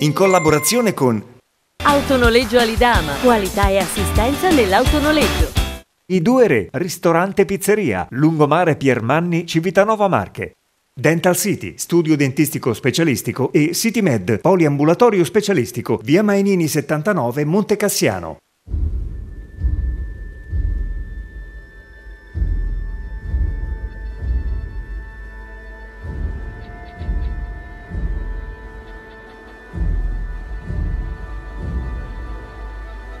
In collaborazione con Autonoleggio Alidama, qualità e assistenza nell'autonoleggio. I Due Re, ristorante e pizzeria, lungomare Piermanni, Civitanova Marche. Dental City, studio dentistico specialistico e City Med, poliambulatorio specialistico, via Mainini 79, Monte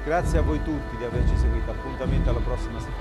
Grazie a voi tutti di averci seguito. Appuntamento alla prossima settimana.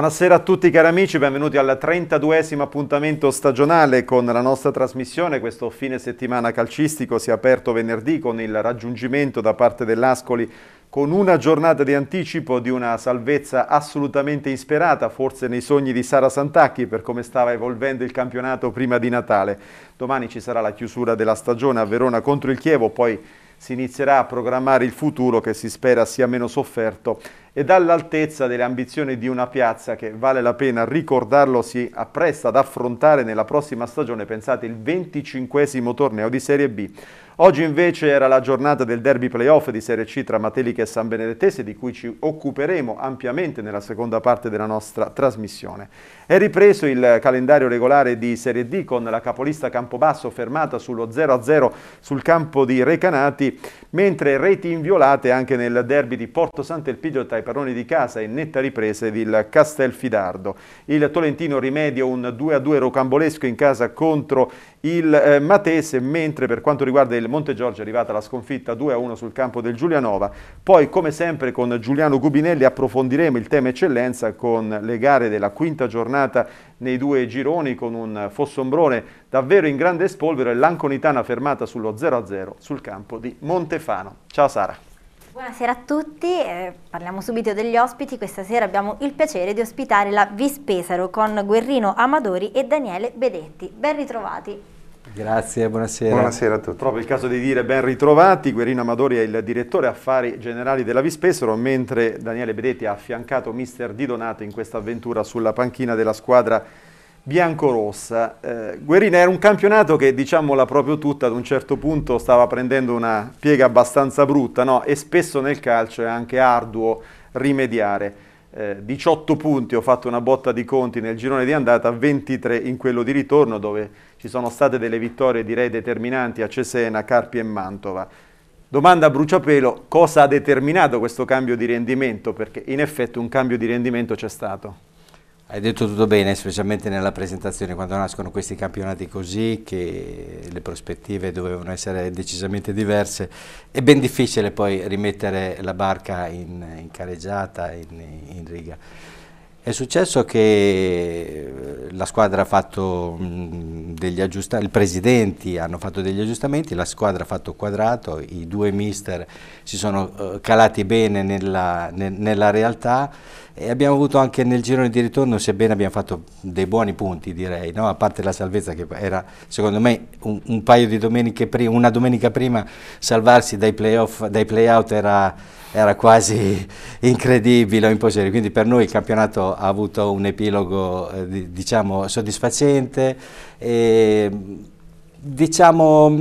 Buonasera a tutti cari amici, benvenuti al 32esimo appuntamento stagionale con la nostra trasmissione. Questo fine settimana calcistico si è aperto venerdì con il raggiungimento da parte dell'Ascoli con una giornata di anticipo di una salvezza assolutamente insperata, forse nei sogni di Sara Santacchi per come stava evolvendo il campionato prima di Natale. Domani ci sarà la chiusura della stagione a Verona contro il Chievo, poi si inizierà a programmare il futuro che si spera sia meno sofferto e dall'altezza delle ambizioni di una piazza che vale la pena ricordarlo si appresta ad affrontare nella prossima stagione, pensate, il 25 torneo di Serie B. Oggi invece era la giornata del derby playoff di Serie C tra Matelica e San Benedettese di cui ci occuperemo ampiamente nella seconda parte della nostra trasmissione. È ripreso il calendario regolare di Serie D con la capolista Campobasso fermata sullo 0-0 sul campo di Recanati, mentre reti inviolate anche nel derby di Porto Sant'Elpidio tra i padroni di casa e netta ripresa del Castelfidardo. Il Tolentino rimedia un 2-2 rocambolesco in casa contro il eh, Matese, mentre per quanto riguarda il Monte Giorgio è arrivata la sconfitta 2-1 sul campo del Giulianova. Poi, come sempre, con Giuliano Gubinelli approfondiremo il tema eccellenza con le gare della quinta giornata nei due gironi, con un Fossombrone davvero in grande spolvero e l'Anconitana fermata sullo 0-0 sul campo di Montefano. Ciao Sara. Buonasera a tutti, eh, parliamo subito degli ospiti. Questa sera abbiamo il piacere di ospitare la Vispesaro con Guerrino Amadori e Daniele Bedetti. Ben ritrovati. Grazie, buonasera. Buonasera a tutti. Proprio il caso di dire ben ritrovati, Guerino Amadori è il direttore affari generali della Vispesaro, mentre Daniele Bedetti ha affiancato mister Di Donato in questa avventura sulla panchina della squadra biancorossa. Eh, Guerina era un campionato che, diciamola proprio tutta, ad un certo punto stava prendendo una piega abbastanza brutta, no? E spesso nel calcio è anche arduo rimediare. Eh, 18 punti, ho fatto una botta di conti nel girone di andata, 23 in quello di ritorno dove ci sono state delle vittorie direi determinanti a Cesena, Carpi e Mantova. Domanda a bruciapelo, cosa ha determinato questo cambio di rendimento? Perché in effetti un cambio di rendimento c'è stato. Hai detto tutto bene, specialmente nella presentazione, quando nascono questi campionati così, che le prospettive dovevano essere decisamente diverse, è ben difficile poi rimettere la barca in, in careggiata, in, in riga. È successo che la squadra ha fatto degli aggiustamenti, i presidenti hanno fatto degli aggiustamenti, la squadra ha fatto quadrato, i due mister si sono uh, calati bene nella, ne, nella, realtà e abbiamo avuto anche nel girone di ritorno, sebbene abbiamo fatto dei buoni punti direi, no? a parte la salvezza che era secondo me un, un paio di domeniche prima, una domenica prima salvarsi dai playoff, dai playout era era quasi incredibile o impossibile, quindi per noi il campionato ha avuto un epilogo eh, diciamo soddisfacente e diciamo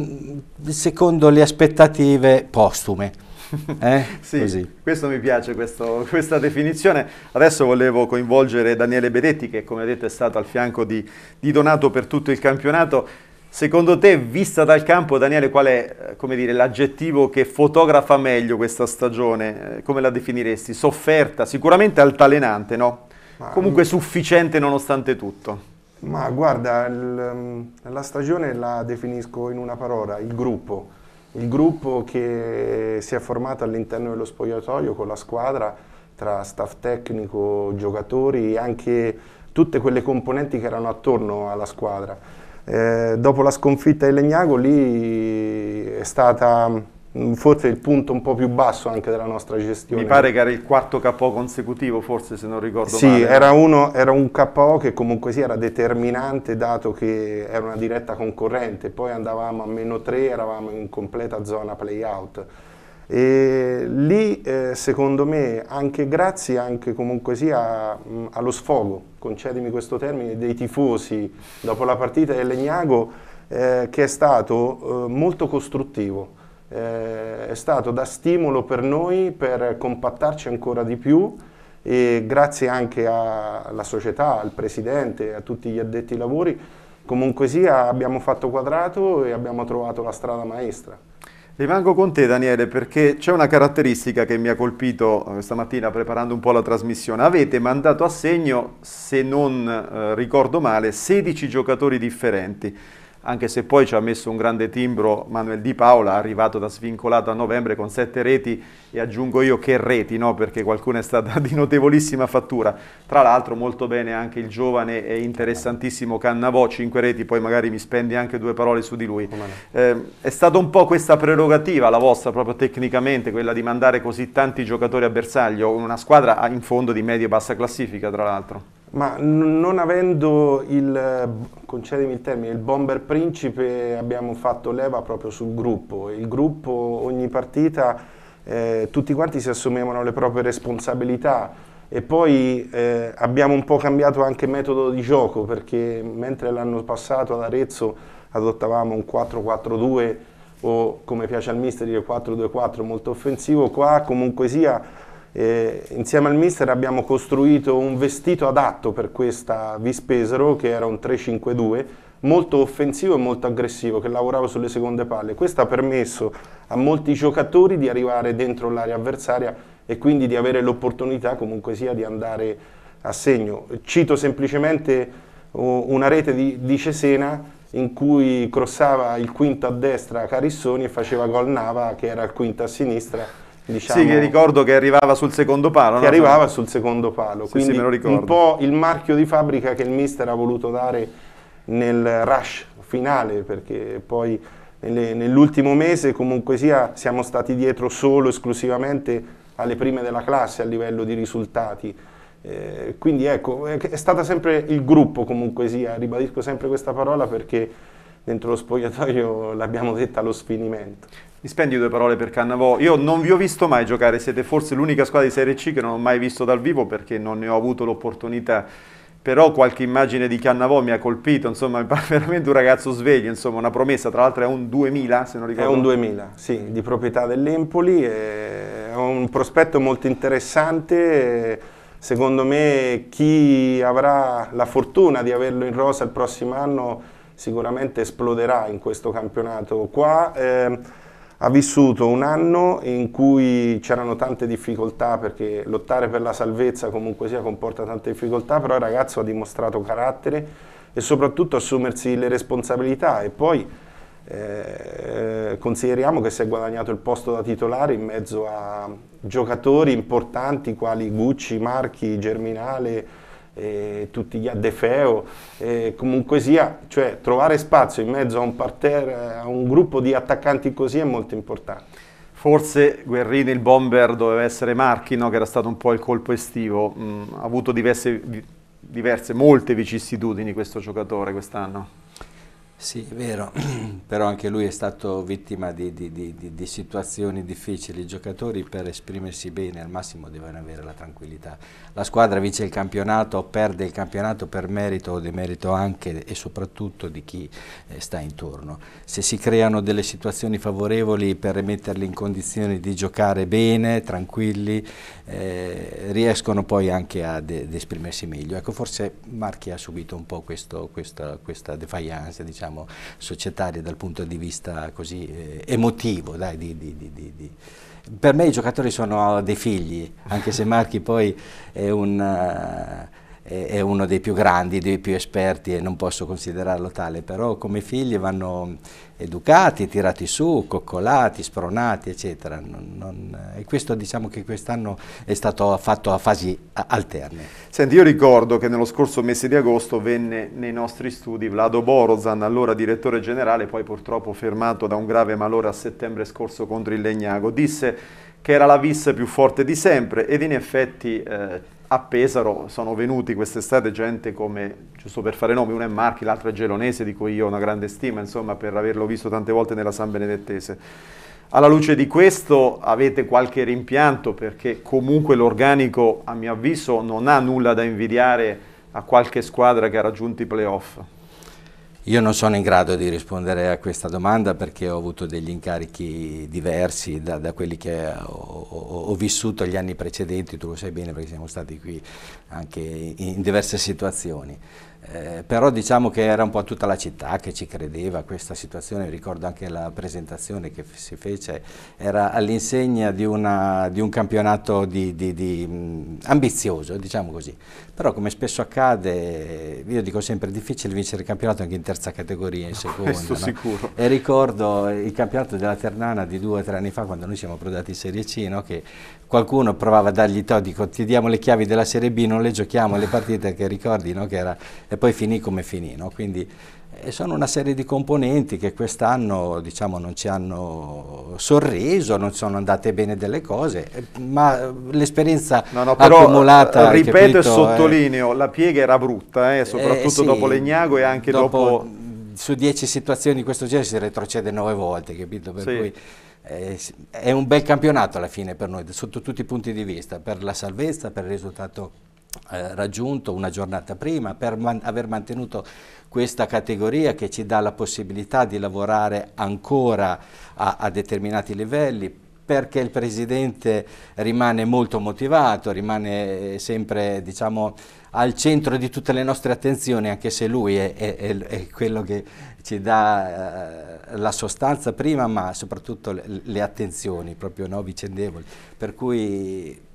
secondo le aspettative postume. Eh? sì, Così. questo mi piace, questo, questa definizione. Adesso volevo coinvolgere Daniele Bedetti che come detto è stato al fianco di, di Donato per tutto il campionato Secondo te, vista dal campo, Daniele, qual è eh, l'aggettivo che fotografa meglio questa stagione? Eh, come la definiresti? Sofferta, sicuramente altalenante, no? Ma, Comunque sufficiente nonostante tutto. Ma guarda, il, la stagione la definisco in una parola, il gruppo. Il gruppo che si è formato all'interno dello spogliatoio con la squadra, tra staff tecnico, giocatori e anche tutte quelle componenti che erano attorno alla squadra. Eh, dopo la sconfitta di Legnago lì è stata forse il punto un po' più basso anche della nostra gestione. Mi pare che era il quarto KO consecutivo, forse se non ricordo sì, male. Sì, era, era, un KO che comunque sì, era determinante dato che era una diretta concorrente, poi andavamo a meno 3, eravamo in completa zona play-out. E lì eh, secondo me anche grazie anche comunque sia mh, allo sfogo, concedimi questo termine, dei tifosi dopo la partita del Legnago eh, che è stato eh, molto costruttivo, eh, è stato da stimolo per noi per compattarci ancora di più e grazie anche alla società, al presidente, a tutti gli addetti ai lavori, comunque sia abbiamo fatto quadrato e abbiamo trovato la strada maestra. Rimango con te Daniele perché c'è una caratteristica che mi ha colpito eh, stamattina preparando un po' la trasmissione. Avete mandato a segno, se non eh, ricordo male, 16 giocatori differenti anche se poi ci ha messo un grande timbro Manuel Di Paola, arrivato da svincolato a novembre con sette reti e aggiungo io che reti, no? perché qualcuna è stata di notevolissima fattura. Tra l'altro molto bene anche il giovane e interessantissimo Cannavò, cinque reti, poi magari mi spendi anche due parole su di lui. Eh, è stata un po' questa prerogativa la vostra proprio tecnicamente, quella di mandare così tanti giocatori a bersaglio, una squadra in fondo di media e bassa classifica tra l'altro? Ma non avendo il, concedimi il termine, il bomber principe abbiamo fatto leva proprio sul gruppo. Il gruppo ogni partita eh, tutti quanti si assumevano le proprie responsabilità e poi eh, abbiamo un po' cambiato anche metodo di gioco perché mentre l'anno passato ad Arezzo adottavamo un 4-4-2 o come piace al mister dire 4-2-4 molto offensivo, qua comunque sia eh, insieme al mister abbiamo costruito un vestito adatto per questa Vispesaro che era un 3-5-2 molto offensivo e molto aggressivo che lavorava sulle seconde palle. Questo ha permesso a molti giocatori di arrivare dentro l'area avversaria e quindi di avere l'opportunità comunque sia di andare a segno. Cito semplicemente una rete di, di Cesena in cui crossava il quinto a destra Carissoni e faceva gol Nava che era il quinto a sinistra Diciamo, sì, che ricordo che arrivava sul secondo palo. Che no? arrivava sul secondo palo, sì, quindi sì, un po' il marchio di fabbrica che il mister ha voluto dare nel rush finale, perché poi nell'ultimo mese comunque sia siamo stati dietro solo esclusivamente alle prime della classe a livello di risultati. Eh, quindi ecco, è stata sempre il gruppo comunque sia, ribadisco sempre questa parola perché dentro lo spogliatoio l'abbiamo detta allo sfinimento. Mi spendi due parole per Cannavò. Io non vi ho visto mai giocare, siete forse l'unica squadra di Serie C che non ho mai visto dal vivo perché non ne ho avuto l'opportunità. Però qualche immagine di Cannavò mi ha colpito, insomma, veramente un ragazzo sveglio, insomma, una promessa, tra l'altro è un 2000, se non ricordo. È un 2000, sì, di proprietà dell'Empoli, è un prospetto molto interessante. Secondo me chi avrà la fortuna di averlo in rosa il prossimo anno sicuramente esploderà in questo campionato qua. Eh, ha vissuto un anno in cui c'erano tante difficoltà perché lottare per la salvezza comunque sia comporta tante difficoltà, però il ragazzo ha dimostrato carattere e soprattutto assumersi le responsabilità. E poi eh, consideriamo che si è guadagnato il posto da titolare in mezzo a giocatori importanti quali Gucci, Marchi, Germinale, eh, tutti gli addefeo, eh, comunque sia, cioè trovare spazio in mezzo a un parterre, a un gruppo di attaccanti così è molto importante. Forse Guerrini, il bomber, doveva essere Marchi, no? che era stato un po' il colpo estivo, mm, ha avuto diverse, diverse, molte vicissitudini questo giocatore quest'anno. Sì, è vero, però anche lui è stato vittima di, di, di, di, situazioni difficili. I giocatori per esprimersi bene al massimo devono avere la tranquillità. La squadra vince il campionato, perde il campionato per merito o demerito anche e soprattutto di chi eh, sta intorno. Se si creano delle situazioni favorevoli per metterli in condizioni di giocare bene, tranquilli, eh, riescono poi anche ad, ad, esprimersi meglio. Ecco, forse Marchi ha subito un po' questo, questa, questa defiance, diciamo diciamo, societarie dal punto di vista così eh, emotivo. Dai, di, di, di, per me i giocatori sono dei figli, anche se Marchi poi è un... È uno dei più grandi, dei più esperti e non posso considerarlo tale, però come figli vanno educati, tirati su, coccolati, spronati, eccetera. Non, non, e questo diciamo che quest'anno è stato fatto a fasi alterne. Senti, io ricordo che nello scorso mese di agosto venne nei nostri studi Vlado Borozan, allora direttore generale, poi purtroppo fermato da un grave malore a settembre scorso contro il Legnago. Disse che era la vis più forte di sempre ed in effetti... Eh, a Pesaro sono venuti quest'estate gente come, giusto per fare nomi, uno è Marchi, l'altro è Gelonese, di cui io ho una grande stima, insomma, per averlo visto tante volte nella San Benedettese. Alla luce di questo avete qualche rimpianto perché comunque l'organico, a mio avviso, non ha nulla da invidiare a qualche squadra che ha raggiunto i playoff. Io non sono in grado di rispondere a questa domanda perché ho avuto degli incarichi diversi da, da quelli che ho, ho, ho, vissuto gli anni precedenti, tu lo sai bene perché siamo stati qui anche in diverse situazioni. Eh, però diciamo che era un po' tutta la città che ci credeva a questa situazione, ricordo anche la presentazione che si fece, era all'insegna di, di, un campionato di, di, mh, ambizioso, diciamo così, però come spesso accade, io dico sempre è difficile vincere il campionato anche in terza categoria, in seconda. Questo no? sicuro. E ricordo il campionato della Ternana di due o tre anni fa quando noi siamo approdati in Serie C, no? che qualcuno provava a dargli to, dico ti diamo le chiavi della Serie B, non le giochiamo le partite che ricordi, no? che era e poi finì come finì. No? Quindi eh, sono una serie di componenti che quest'anno diciamo, non ci hanno sorriso, non sono andate bene delle cose, eh, ma l'esperienza no, no, accumulata... Eh, ripeto e sottolineo, eh, la piega era brutta, eh, soprattutto sì, dopo Legnago e anche dopo... dopo su dieci situazioni di questo genere si retrocede nove volte, capito? Per sì. cui, eh, è un bel campionato alla fine per noi, sotto tutti i punti di vista, per la salvezza, per il risultato eh, raggiunto una giornata prima, per man aver mantenuto questa categoria che ci dà la possibilità di lavorare ancora a, a determinati livelli, perché il Presidente rimane molto motivato, rimane sempre diciamo, al centro di tutte le nostre attenzioni, anche se lui è, è, è quello che ci dà eh, la sostanza prima, ma soprattutto le, le attenzioni proprio no, vicendevoli. Per cui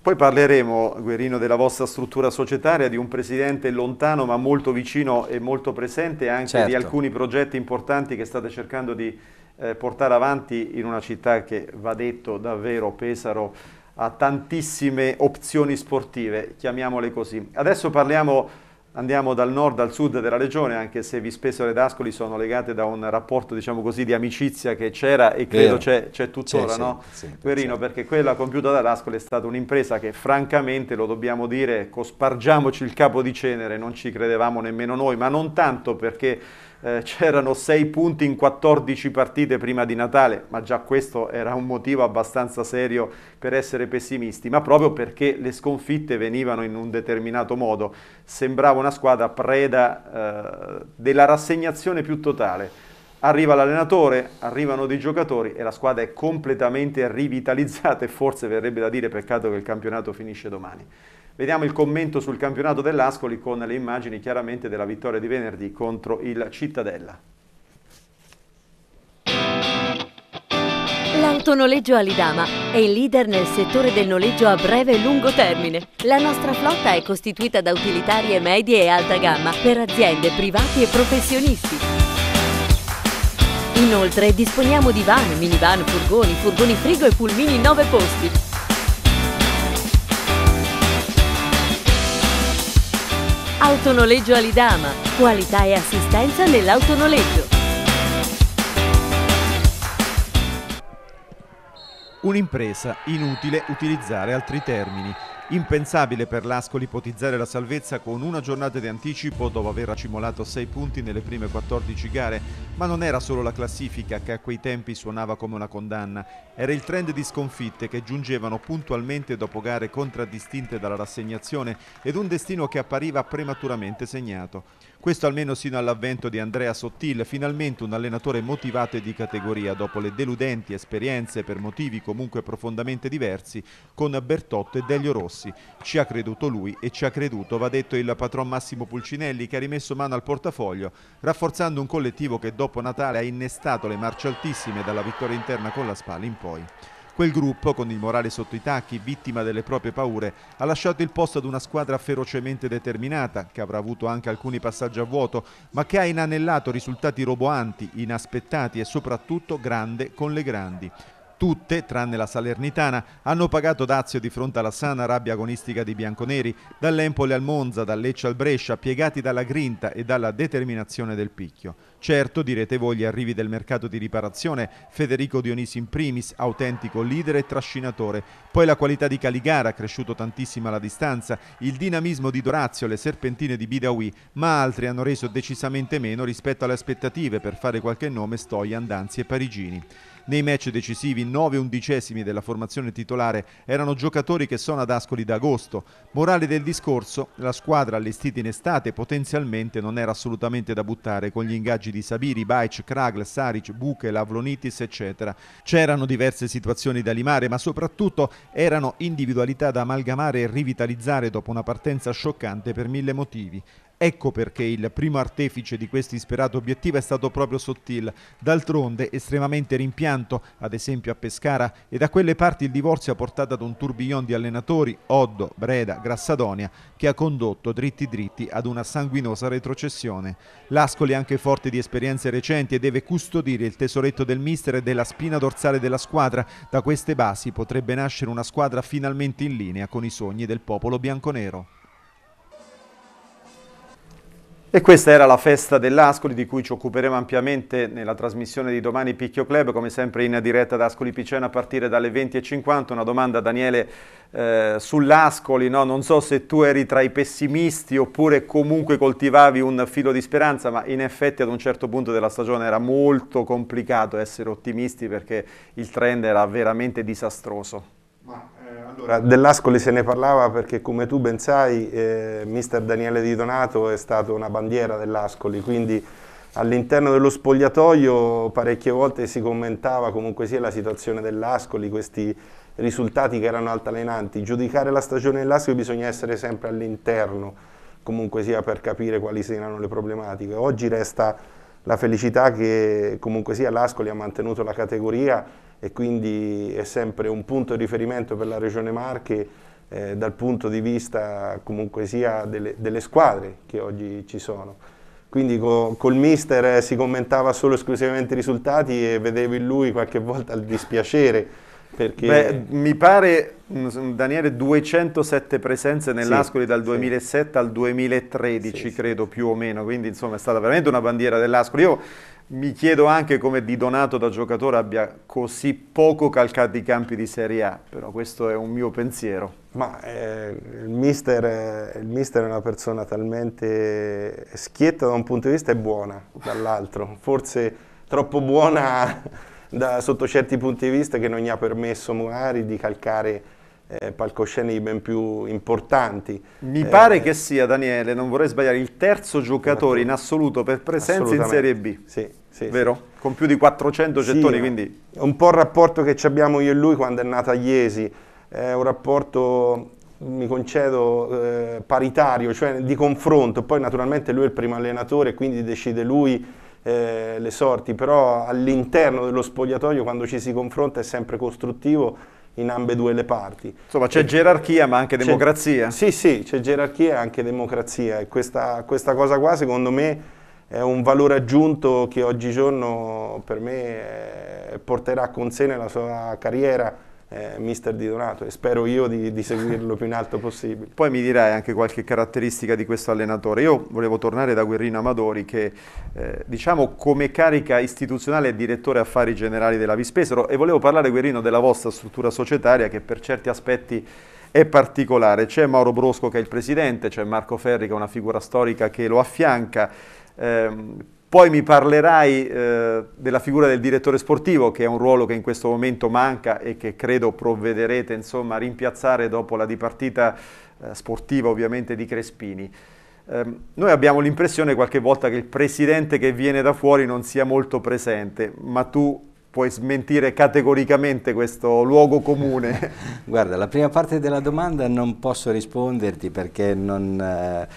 poi parleremo, Guerino, della vostra struttura societaria, di un presidente lontano ma molto vicino e molto presente anche certo. di alcuni progetti importanti che state cercando di eh, portare avanti in una città che, va detto davvero, Pesaro, ha tantissime opzioni sportive, chiamiamole così. Adesso parliamo andiamo dal nord al sud della regione, anche se Vispesaro ed Ascoli sono legate da un rapporto, diciamo così, di amicizia che c'era e credo c'è, tuttora, sì, no? Sì, Guerino, sì. perché quella compiuta da Ascoli è stata un'impresa che francamente, lo dobbiamo dire, cospargiamoci il capo di cenere, non ci credevamo nemmeno noi, ma non tanto perché eh, c'erano 6 punti in 14 partite prima di Natale, ma già questo era un motivo abbastanza serio per essere pessimisti, ma proprio perché le sconfitte venivano in un determinato modo. Sembrava una squadra preda eh, della rassegnazione più totale. Arriva l'allenatore, arrivano dei giocatori e la squadra è completamente rivitalizzata e forse verrebbe da dire peccato che il campionato finisce domani. Vediamo il commento sul campionato dell'Ascoli con le immagini chiaramente della vittoria di venerdì contro il Cittadella. L'autonoleggio Alidama è il leader nel settore del noleggio a breve e lungo termine. La nostra flotta è costituita da utilitarie medie e alta gamma per aziende, privati e professionisti. Inoltre disponiamo di van, minivan, furgoni, furgoni frigo e pulmini 9 posti. Autonoleggio Alidama. Qualità e assistenza nell'autonoleggio. Un'impresa, inutile utilizzare altri termini. Impensabile per l'Ascoli ipotizzare la salvezza con una giornata di anticipo dopo aver accumulato 6 punti nelle prime 14 gare, ma non era solo la classifica che a quei tempi suonava come una condanna, era il trend di sconfitte che giungevano puntualmente dopo gare contraddistinte dalla rassegnazione ed un destino che appariva prematuramente segnato. Questo almeno sino all'avvento di Andrea Sottil, finalmente un allenatore motivato e di categoria dopo le deludenti esperienze per motivi comunque profondamente diversi con Bertotto e Delio Rossi. Ci ha creduto lui e ci ha creduto, va detto il patron Massimo Pulcinelli che ha rimesso mano al portafoglio, rafforzando un collettivo che dopo Natale ha innestato le marce altissime dalla vittoria interna con la Spal in poi. Quel gruppo, con il morale sotto i tacchi, vittima delle proprie paure, ha lasciato il posto ad una squadra ferocemente determinata, che avrà avuto anche alcuni passaggi a vuoto, ma che ha inanellato risultati roboanti, inaspettati e soprattutto grande con le grandi. Tutte, tranne la Salernitana, hanno pagato dazio di fronte alla sana rabbia agonistica dei bianconeri, dall'Empoli al Monza, dal Lecce al Brescia, piegati dalla grinta e dalla determinazione del picchio. Certo, direte voi, gli arrivi del mercato di riparazione, Federico Dionisi in primis, autentico leader e trascinatore, poi la qualità di Caligara, cresciuto tantissimo alla distanza, il dinamismo di Dorazio, le serpentine di Bidawi, ma altri hanno reso decisamente meno rispetto alle aspettative per fare qualche nome Stoian, Danzi e Parigini. Nei match decisivi, 9 undicesimi della formazione titolare erano giocatori che sono ad Ascoli da agosto. Morale del discorso, la squadra allestita in estate potenzialmente non era assolutamente da buttare con gli ingaggi di Sabiri, Baic, Kragl, Saric, Buche, Lavlonitis, eccetera. C'erano diverse situazioni da limare, ma soprattutto erano individualità da amalgamare e rivitalizzare dopo una partenza scioccante per mille motivi. Ecco perché il primo artefice di questo isperato obiettivo è stato proprio Sottil, d'altronde estremamente rimpianto, ad esempio a Pescara, e da quelle parti il divorzio ha portato ad un tourbillon di allenatori, Oddo, Breda, Grassadonia, che ha condotto dritti dritti ad una sanguinosa retrocessione. L'Ascoli è anche forte di esperienze recenti e deve custodire il tesoretto del mister e della spina dorsale della squadra. Da queste basi potrebbe nascere una squadra finalmente in linea con i sogni del popolo bianconero. E questa era la festa dell'Ascoli di cui ci occuperemo ampiamente nella trasmissione di domani Picchio Club, come sempre in diretta da Ascoli Piceno a partire dalle 20.50. Una domanda Daniele eh, sull'Ascoli, no? non so se tu eri tra i pessimisti oppure comunque coltivavi un filo di speranza, ma in effetti ad un certo punto della stagione era molto complicato essere ottimisti perché il trend era veramente disastroso. Allora, dell'Ascoli se ne parlava perché come tu ben sai eh, mister Daniele Di Donato è stato una bandiera dell'Ascoli, quindi all'interno dello spogliatoio parecchie volte si commentava comunque sia la situazione dell'Ascoli, questi risultati che erano altalenanti. Giudicare la stagione dell'Ascoli bisogna essere sempre all'interno, comunque sia per capire quali siano le problematiche. Oggi resta la felicità che comunque sia l'Ascoli ha mantenuto la categoria e quindi è sempre un punto di riferimento per la Regione Marche eh, dal punto di vista comunque sia delle, delle squadre che oggi ci sono. Quindi co, col mister si commentava solo esclusivamente i risultati e vedevo in lui qualche volta il dispiacere. Perché... Beh, mi pare, mm, Daniele, 207 presenze nell'Ascoli sì, dal 2007 sì. al 2013, sì, credo più o meno, quindi insomma è stata veramente una bandiera dell'Ascoli. Io mi chiedo anche come Di Donato da giocatore abbia così poco calcato i campi di Serie A, però questo è un mio pensiero. Ma eh, il, mister, il, mister, è una persona talmente schietta da un punto di vista e buona dall'altro, forse troppo buona da, sotto certi punti di vista che non gli ha permesso magari di calcare eh, palcoscenici ben più importanti. Mi eh, pare che sia, Daniele, non vorrei sbagliare, il terzo giocatore in assoluto per presenza in Serie B. Sì, sì, vero? Sì. Con più di 400 gettoni, sì, quindi... Un po' il rapporto che abbiamo io e lui quando è nata Iesi, è un rapporto, mi concedo, eh, paritario, cioè di confronto, poi naturalmente lui è il primo allenatore, quindi decide lui eh, le sorti, però all'interno dello spogliatoio quando ci si confronta è sempre costruttivo in ambedue le parti. Insomma c'è gerarchia ma anche democrazia. Sì, sì, c'è gerarchia e anche democrazia e questa, questa, cosa qua secondo me è un valore aggiunto che oggigiorno per me eh, porterà con sé nella sua carriera eh, mister Di Donato e spero io di, di, seguirlo più in alto possibile. Poi mi dirai anche qualche caratteristica di questo allenatore. Io volevo tornare da Guerrino Amadori che eh, diciamo come carica istituzionale è direttore affari generali della Vispesero e volevo parlare Guerrino della vostra struttura societaria che per certi aspetti è particolare. C'è Mauro Brosco che è il presidente, c'è Marco Ferri che è una figura storica che lo affianca. Eh, poi mi parlerai eh, della figura del direttore sportivo, che è un ruolo che in questo momento manca e che credo provvederete insomma, a rimpiazzare dopo la dipartita eh, sportiva ovviamente di Crespini. Eh, noi abbiamo l'impressione qualche volta che il presidente che viene da fuori non sia molto presente, ma tu puoi smentire categoricamente questo luogo comune? Guarda, la prima parte della domanda non posso risponderti perché non, eh,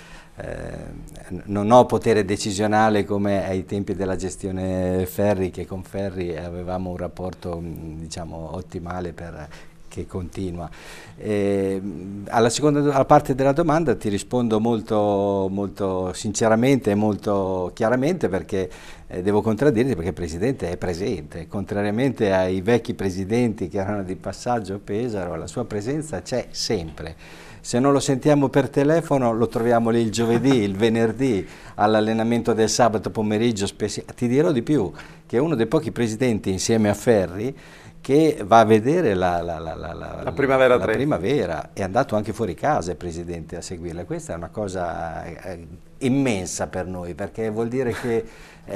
non, ho potere decisionale come ai tempi della gestione Ferri, che con Ferri avevamo un rapporto diciamo, ottimale per che continua. Eh, alla seconda alla parte della domanda ti rispondo molto, molto sinceramente e molto chiaramente perché eh, devo contraddirti perché il Presidente è presente, contrariamente ai vecchi Presidenti che erano di passaggio a Pesaro, la sua presenza c'è sempre. Se non lo sentiamo per telefono lo troviamo lì il giovedì, il venerdì, all'allenamento del sabato pomeriggio, ti dirò di più, che è uno dei pochi presidenti insieme a Ferri che va a vedere la, la, la, la primavera, la primavera, è andato anche fuori casa il Presidente a seguirla, questa è una cosa eh, immensa per noi perché vuol dire che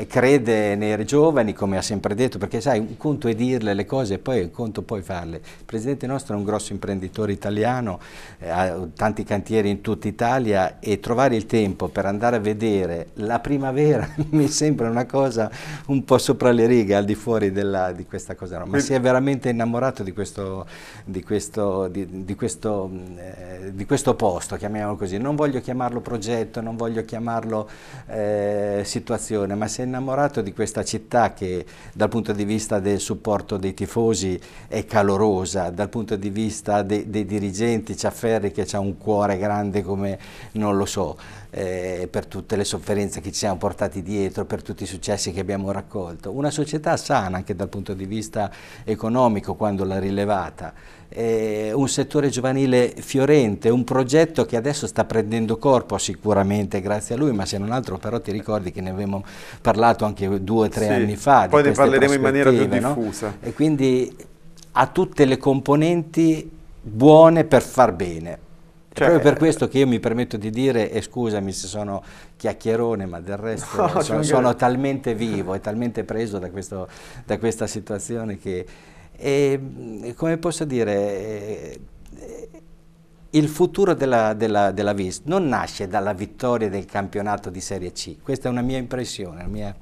crede nei giovani come ha sempre detto, perché sai, un conto è dirle le cose e poi un conto poi farle. Il Presidente nostro è un grosso imprenditore italiano, eh, ha tanti cantieri in tutta Italia e trovare il tempo per andare a vedere la primavera mi sembra una cosa un po' sopra le righe, al di fuori della, di questa cosa, no. ma si è veramente innamorato di questo, di questo, di, di questo, eh, di questo posto, chiamiamolo così. Non voglio chiamarlo progetto, non voglio chiamarlo eh, situazione, ma si è innamorato di questa città che dal punto di vista del supporto dei tifosi è calorosa, dal punto di vista de, dei dirigenti c'ha Ferri che ha un cuore grande come non lo so, eh, per tutte le sofferenze che ci siamo portati dietro, per tutti i successi che abbiamo raccolto. Una società sana anche dal punto di vista economico quando l'ha rilevata, eh, un settore giovanile fiorente, un progetto che adesso sta prendendo corpo sicuramente grazie a lui, ma se non altro però ti ricordi che ne avevamo parlato anche due o tre sì, anni fa. Poi ne parleremo in maniera più diffusa. No? E quindi ha tutte le componenti buone per far bene. Cioè, proprio per questo che io mi permetto di dire, e scusami se sono chiacchierone, ma del resto no, sono, sono talmente vivo e talmente preso da, questo, da questa situazione che e, come posso dire, eh, il futuro della, della, della VIS non nasce dalla vittoria del campionato di Serie C, questa è una mia impressione, una mia,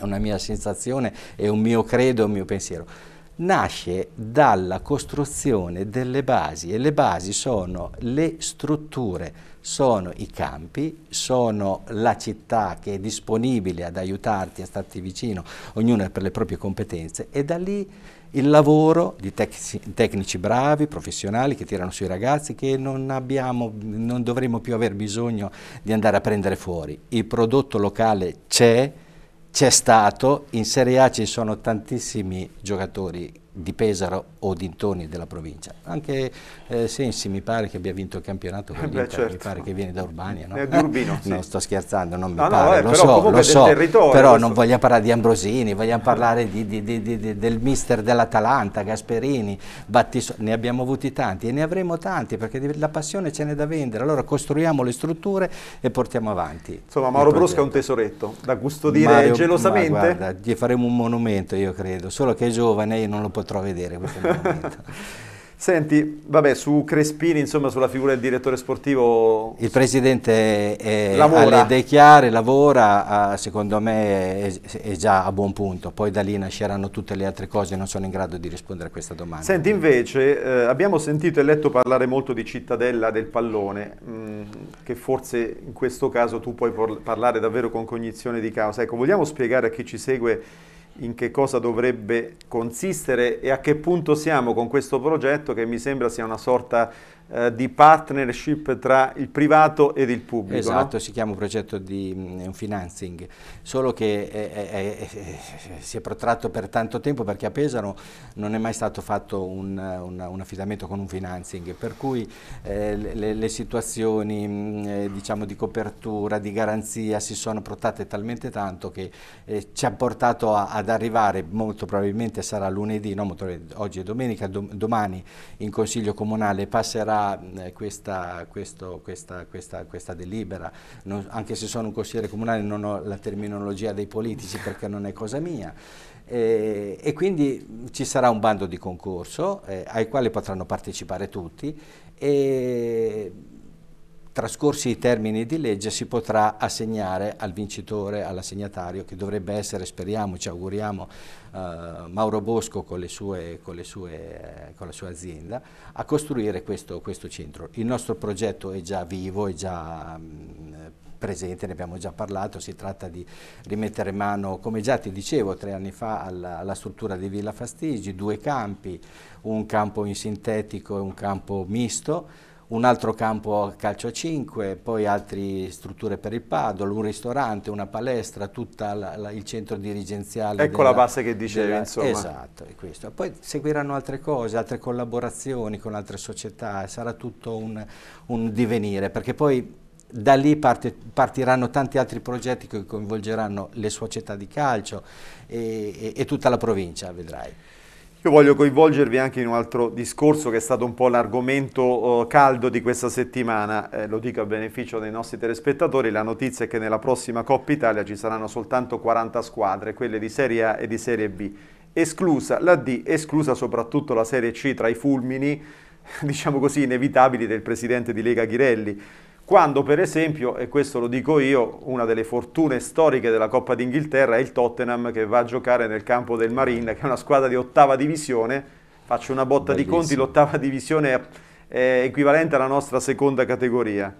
una mia sensazione, è un mio credo, un mio pensiero. Nasce dalla costruzione delle basi e le basi sono le strutture, sono i campi, sono la città che è disponibile ad aiutarti, a starti vicino, ognuno per le proprie competenze e da lì il lavoro di tec tecnici bravi, professionali che tirano sui ragazzi che non, abbiamo, non dovremmo più aver bisogno di andare a prendere fuori. Il prodotto locale c'è, c'è stato, in Serie A ci sono tantissimi giocatori di Pesaro o dintorni della provincia. Anche eh, Sensi mi pare che abbia vinto il campionato con Beh, certo. mi pare che viene da Urbania. No? È di Urbino, sì. Non sto scherzando, non mi no, pare, no, lo so, lo so però non vogliamo parlare di Ambrosini, vogliamo parlare di, di, di, del mister dell'Atalanta, Gasperini, Battiso, ne abbiamo avuti tanti e ne avremo tanti perché la passione ce n'è da vendere, allora costruiamo le strutture e portiamo avanti. Insomma Mauro Brusca è un tesoretto da custodire Mario, gelosamente. Ma guarda, gli faremo un monumento io credo, solo che è giovane io non lo potrò vedere questo momento. Senti, vabbè, su Crespini, insomma, sulla figura del direttore sportivo... Il presidente è, ha le idee chiare, lavora, secondo me è, è, già a buon punto, poi da lì nasceranno tutte le altre cose, non sono in grado di rispondere a questa domanda. Senti, invece, eh, abbiamo sentito e letto parlare molto di cittadella del pallone, mh, mm, che forse in questo caso tu puoi parlare davvero con cognizione di causa. Ecco, vogliamo spiegare a chi ci segue in che cosa dovrebbe consistere e a che punto siamo con questo progetto che mi sembra sia una sorta eh, di partnership tra il privato ed il pubblico. Esatto, no? si chiama un progetto di um, financing, solo che è, è, è, si è protratto per tanto tempo perché a Pesaro non è mai stato fatto un, un, un affidamento con un financing, per cui eh, le, le, situazioni mh, eh, diciamo di copertura, di garanzia si sono protrate talmente tanto che eh, ci ha portato a, ad arrivare, molto probabilmente sarà lunedì, no, oggi è domenica, dom domani in Consiglio Comunale passerà questa, questo, questa, questa, questa, delibera, non, anche se sono un consigliere comunale non ho la terminologia dei politici perché non è cosa mia, eh, e quindi ci sarà un bando di concorso eh, ai quali potranno partecipare tutti e trascorsi i termini di legge si potrà assegnare al vincitore, all'assegnatario che dovrebbe essere, speriamo, ci auguriamo, uh, Mauro Bosco con, sue, con, sue, con, la sua azienda, a costruire questo, questo, centro. Il nostro progetto è già vivo, è già mh, presente, ne abbiamo già parlato, si tratta di rimettere mano, come già ti dicevo tre anni fa, alla, alla struttura di Villa Fastigi, due campi, un campo in sintetico e un campo misto, un altro campo a calcio a 5, poi altre strutture per il paddle, un ristorante, una palestra, tutto il centro dirigenziale. Ecco della, la base che dicevi, della, insomma. Esatto, è questo. Poi seguiranno altre cose, altre collaborazioni con altre società, sarà tutto un, un divenire, perché poi da lì parte, partiranno tanti altri progetti che coinvolgeranno le società di calcio e, e, e tutta la provincia, vedrai. Io voglio coinvolgervi anche in un altro discorso che è stato un po' l'argomento uh, caldo di questa settimana, eh, lo dico a beneficio dei nostri telespettatori, la notizia è che nella prossima Coppa Italia ci saranno soltanto 40 squadre, quelle di Serie A e di Serie B, esclusa la D, esclusa soprattutto la Serie C tra i fulmini, diciamo così, inevitabili del presidente di Lega Ghirelli quando per esempio, e questo lo dico io, una delle fortune storiche della Coppa d'Inghilterra è il Tottenham che va a giocare nel campo del Marine, che è una squadra di ottava divisione, faccio una botta Bellissimo. di conti, l'ottava divisione è equivalente alla nostra seconda categoria.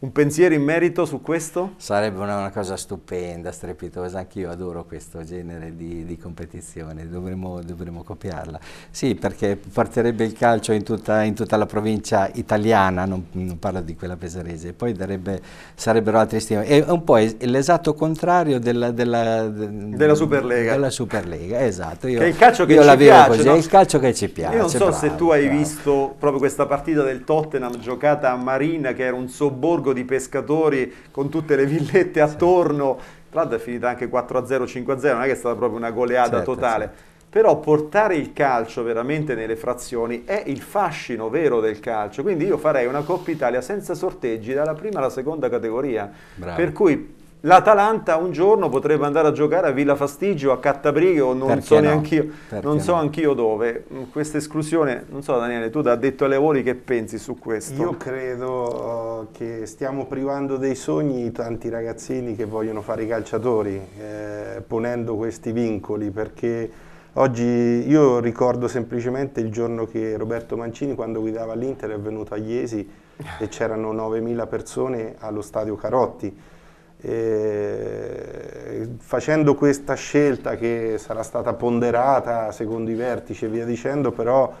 Un pensiero in merito su questo? Sarebbe una, una cosa stupenda, strepitosa, anch'io adoro questo genere di, di competizione, dovremmo, dovremmo, copiarla. Sì, perché porterebbe il calcio in tutta, in tutta la provincia italiana, non, non, parlo di quella pesarese, poi darebbe, sarebbero altri stimoli. È un po' l'esatto contrario della, della, della, Superlega. Della Superlega, esatto. Io, che è il calcio che ci piace. Così, no? È il calcio che ci piace. Io non so bravo, se tu hai bravo. visto proprio questa partita del Tottenham giocata a Marina, che era un sobborgo borgo di pescatori con tutte le villette attorno, tra l'altro è finita anche 4-0, 5-0, non è che è stata proprio una goleada certo, totale. Certo. Però portare il calcio veramente nelle frazioni è il fascino vero del calcio. Quindi io farei una Coppa Italia senza sorteggi dalla prima alla seconda categoria. Bravo. Per cui L'Atalanta un giorno potrebbe andare a giocare a Villa Fastigio, a Cattabrigo, o non Perché so no? neanche io, non so no? anch'io dove. Mm, questa esclusione, non so Daniele, tu da detto alle voli che pensi su questo? Io credo che stiamo privando dei sogni tanti ragazzini che vogliono fare i calciatori, eh, ponendo questi vincoli, perché oggi io ricordo semplicemente il giorno che Roberto Mancini, quando guidava l'Inter, è venuto a Iesi e c'erano 9.000 persone allo stadio Carotti e facendo questa scelta che sarà stata ponderata secondo i vertici e via dicendo, però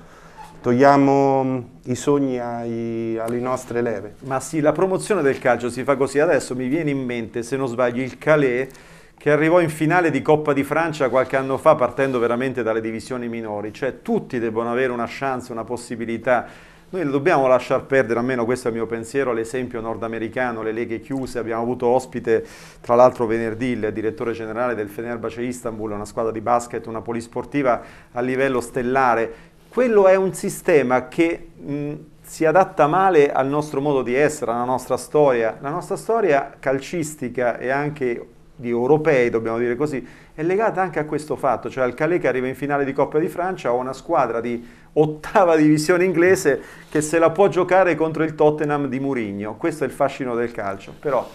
togliamo i sogni ai, alle nostre leve. Ma sì, la promozione del calcio si fa così. Adesso mi viene in mente, se non sbaglio, il Calais che arrivò in finale di Coppa di Francia qualche anno fa partendo veramente dalle divisioni minori. Cioè tutti devono avere una chance, una possibilità noi dobbiamo lasciar perdere, almeno questo è il mio pensiero, l'esempio nordamericano, le leghe chiuse. Abbiamo avuto ospite, tra l'altro venerdì, il direttore generale del Fenerbahce Istanbul, una squadra di basket, una polisportiva a livello stellare. Quello è un sistema che mh, si adatta male al nostro modo di essere, alla nostra storia. La nostra storia calcistica e anche di europei, dobbiamo dire così, è legata anche a questo fatto, cioè al Calais che arriva in finale di Coppa di Francia o una squadra di ottava divisione inglese che se la può giocare contro il Tottenham di Murigno. Questo è il fascino del calcio, però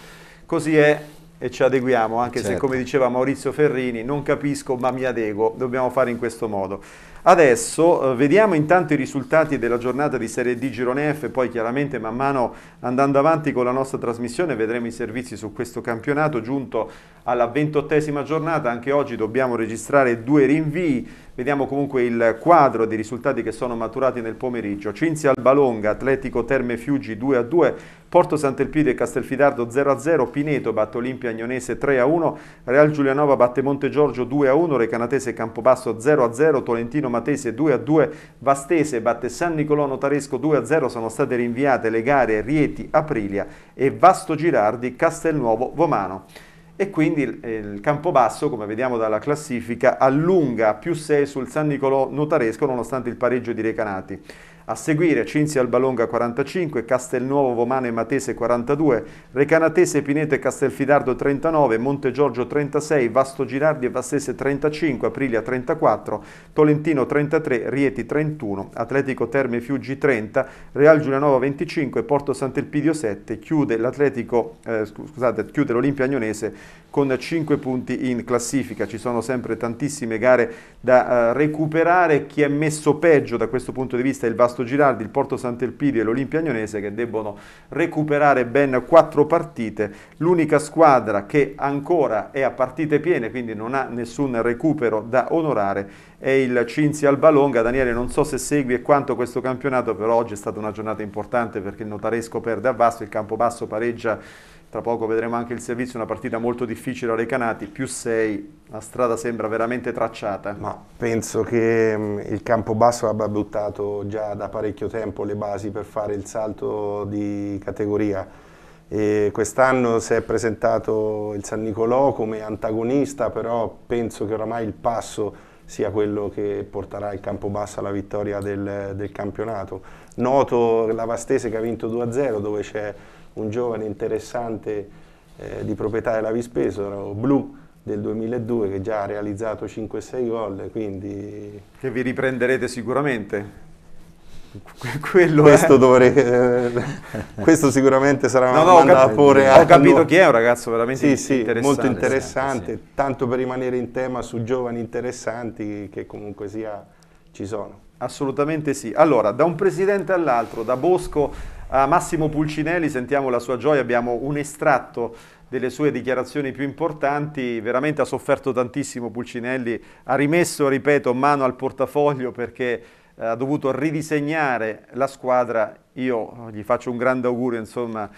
così è e ci adeguiamo, anche certo. se come diceva Maurizio Ferrini, non capisco ma mi adeguo, dobbiamo fare in questo modo. Adesso eh, vediamo intanto i risultati della giornata di Serie D Girone F poi chiaramente man mano andando avanti con la nostra trasmissione vedremo i servizi su questo campionato giunto alla ventottesima giornata, anche oggi dobbiamo registrare due rinvii, vediamo comunque il quadro dei risultati che sono maturati nel pomeriggio, Cinzia Albalonga, Atletico Terme Fiuggi 2 a 2, Porto Sant'Elpidio e Castelfidardo 0-0, Pineto batte Olimpia Agnonese 3-1, Real Giulianova batte Monte Giorgio 2-1, Recanatese Campobasso 0-0, Tolentino Matese 2-2, Vastese batte San Nicolò Notaresco 2-0, sono state rinviate le gare Rieti Aprilia e Vasto Girardi Castelnuovo Vomano e quindi il, il Campobasso, come vediamo dalla classifica, allunga più 6 sul San Nicolò Notaresco nonostante il pareggio di Recanati. A seguire Cinzia Albalonga 45, Castelnuovo Vomano e Matese 42, Recanatese Pineto e Castelfidardo 39, Monte Giorgio 36, Vasto Girardi e Vastese 35, Aprilia 34, Tolentino 33, Rieti 31, Atletico Terme Fiuggi 30, Real Giulianova 25, Porto Sant'Elpidio 7, chiude l'Atletico, eh, l'Olimpia Agnonese con 5 punti in classifica. Ci sono sempre tantissime gare da uh, recuperare. Chi è messo peggio da questo punto di vista è il Vasto Girardi, il Porto Sant'Elpidio e l'Olimpia Agnonese che debbono recuperare ben 4 partite. L'unica squadra che ancora è a partite piene, quindi non ha nessun recupero da onorare, è il Cinzia Albalonga. Daniele, non so se segui quanto questo campionato, però oggi è stata una giornata importante perché il Notaresco perde a Vasto, il Campobasso pareggia tra poco vedremo anche il servizio, una partita molto difficile a Recanati, più 6, la strada sembra veramente tracciata. Ma penso che il Campobasso abbia buttato già da parecchio tempo le basi per fare il salto di categoria. Quest'anno si è presentato il San Nicolò come antagonista, però penso che oramai il passo sia quello che porterà il Campobasso alla vittoria del, del campionato. Noto la Vastese che ha vinto 2-0 dove c'è un giovane interessante eh, di proprietà della Vispesaro, Blu del 2002 che già ha realizzato 5-6 gol, quindi... Che vi riprenderete sicuramente. Quello questo, dovrei, eh, questo sicuramente sarà una no, no, domanda da porre Ho capito chi è, un ragazzo veramente sì, interessante. Sì, molto interessante, sì. tanto per rimanere in tema su giovani interessanti che comunque sia ci sono. Assolutamente sì. Allora, da un presidente all'altro, da Bosco a Massimo Pulcinelli, sentiamo la sua gioia, abbiamo un estratto delle sue dichiarazioni più importanti, veramente ha sofferto tantissimo Pulcinelli, ha rimesso, ripeto, mano al portafoglio perché eh, ha dovuto ridisegnare la squadra, io gli faccio un grande augurio, insomma,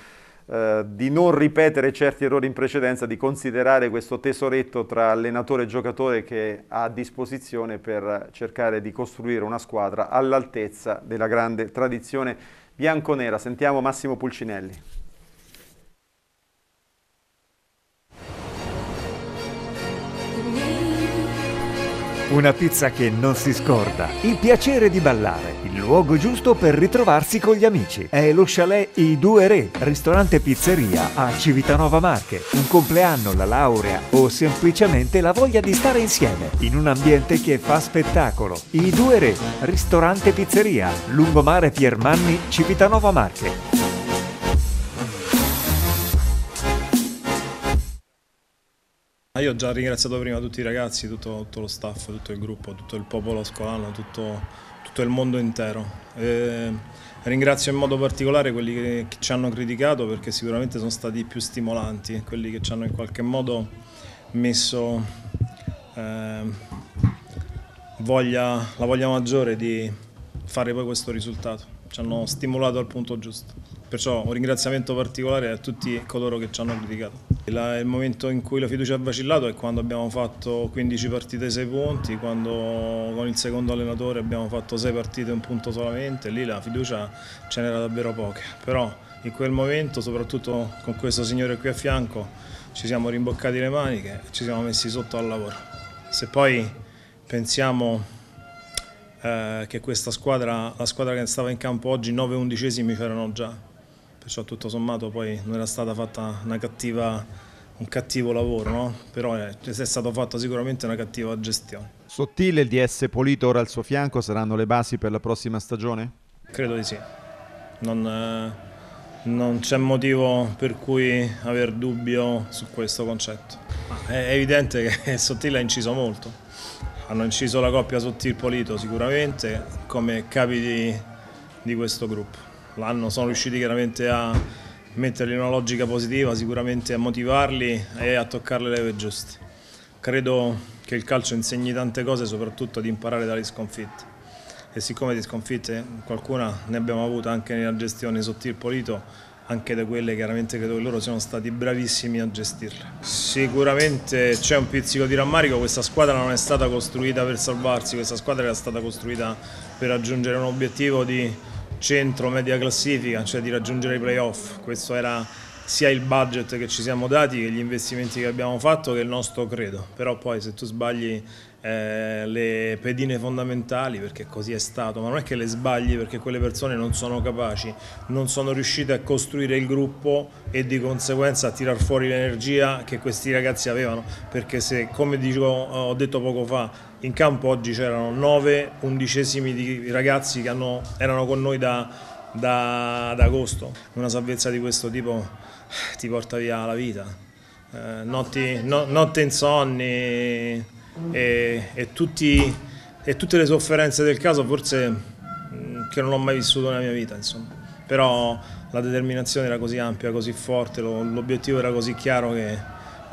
eh, di non ripetere certi errori in precedenza, di considerare questo tesoretto tra allenatore e giocatore che ha a disposizione per cercare di costruire una squadra all'altezza della grande tradizione bianconera. Sentiamo Massimo Pulcinelli. Una pizza che non si scorda, il piacere di ballare, il luogo giusto per ritrovarsi con gli amici. È lo chalet I Due Re, ristorante pizzeria a Civitanova Marche. Un compleanno, la laurea o semplicemente la voglia di stare insieme in un ambiente che fa spettacolo. I Due Re, ristorante pizzeria, lungomare Piermanni, Civitanova Marche. Ah, io ho già ringraziato prima tutti i ragazzi, tutto, tutto lo staff, tutto il gruppo, tutto il popolo scolano, tutto, tutto il mondo intero. E ringrazio in modo particolare quelli che, che, ci hanno criticato perché sicuramente sono stati più stimolanti, quelli che ci hanno in qualche modo messo eh, voglia, la voglia maggiore di fare poi questo risultato. Ci hanno stimolato al punto giusto. Perciò un ringraziamento particolare a tutti coloro che ci hanno criticato. La, il momento in cui la fiducia ha vacillato è quando abbiamo fatto 15 partite 6 punti, quando con il secondo allenatore abbiamo fatto 6 partite un punto solamente, lì la fiducia ce n'era davvero poche, però in quel momento, soprattutto con questo signore qui a fianco, ci siamo rimboccati le maniche e ci siamo messi sotto al lavoro. Se poi pensiamo eh, che questa squadra, la squadra che stava in campo oggi, 9 undicesimi c'erano già, perciò tutto sommato poi non era stata fatta cattiva, un cattivo lavoro, no? però è, è stata fatta sicuramente una cattiva gestione. Sottile il DS Polito ora al suo fianco saranno le basi per la prossima stagione? Credo di sì, non, eh, non c'è motivo per cui aver dubbio su questo concetto. È evidente che Sottile ha inciso molto, hanno inciso la coppia Sottil-Polito sicuramente come capi di, di questo gruppo l'anno sono riusciti chiaramente a metterli in una logica positiva, sicuramente a motivarli e a toccare le leve giuste. Credo che il calcio insegni tante cose, soprattutto ad imparare dalle sconfitte. E siccome di sconfitte qualcuna ne abbiamo avuta anche nella gestione sotto il Polito, anche da quelle chiaramente credo che loro siano stati bravissimi a gestirle. Sicuramente c'è un pizzico di rammarico, questa squadra non è stata costruita per salvarsi, questa squadra era stata costruita per raggiungere un obiettivo di centro media classifica, cioè di raggiungere i playoff. Questo era sia il budget che ci siamo dati che gli investimenti che abbiamo fatto che il nostro credo. Però poi se tu sbagli eh, le pedine fondamentali perché così è stato, ma non è che le sbagli perché quelle persone non sono capaci, non sono riuscite a costruire il gruppo e di conseguenza a tirar fuori l'energia che questi ragazzi avevano, perché se come dico, ho detto poco fa, in campo oggi c'erano 9 undicesimi di ragazzi che hanno, erano con noi da, da, da agosto, una salvezza di questo tipo eh, ti porta via la vita, eh, notti, no, notte insonni e, e, tutti, e, tutte le sofferenze del caso forse mm, che non ho mai vissuto nella mia vita, insomma. Però la determinazione era così ampia, così forte, l'obiettivo era così chiaro che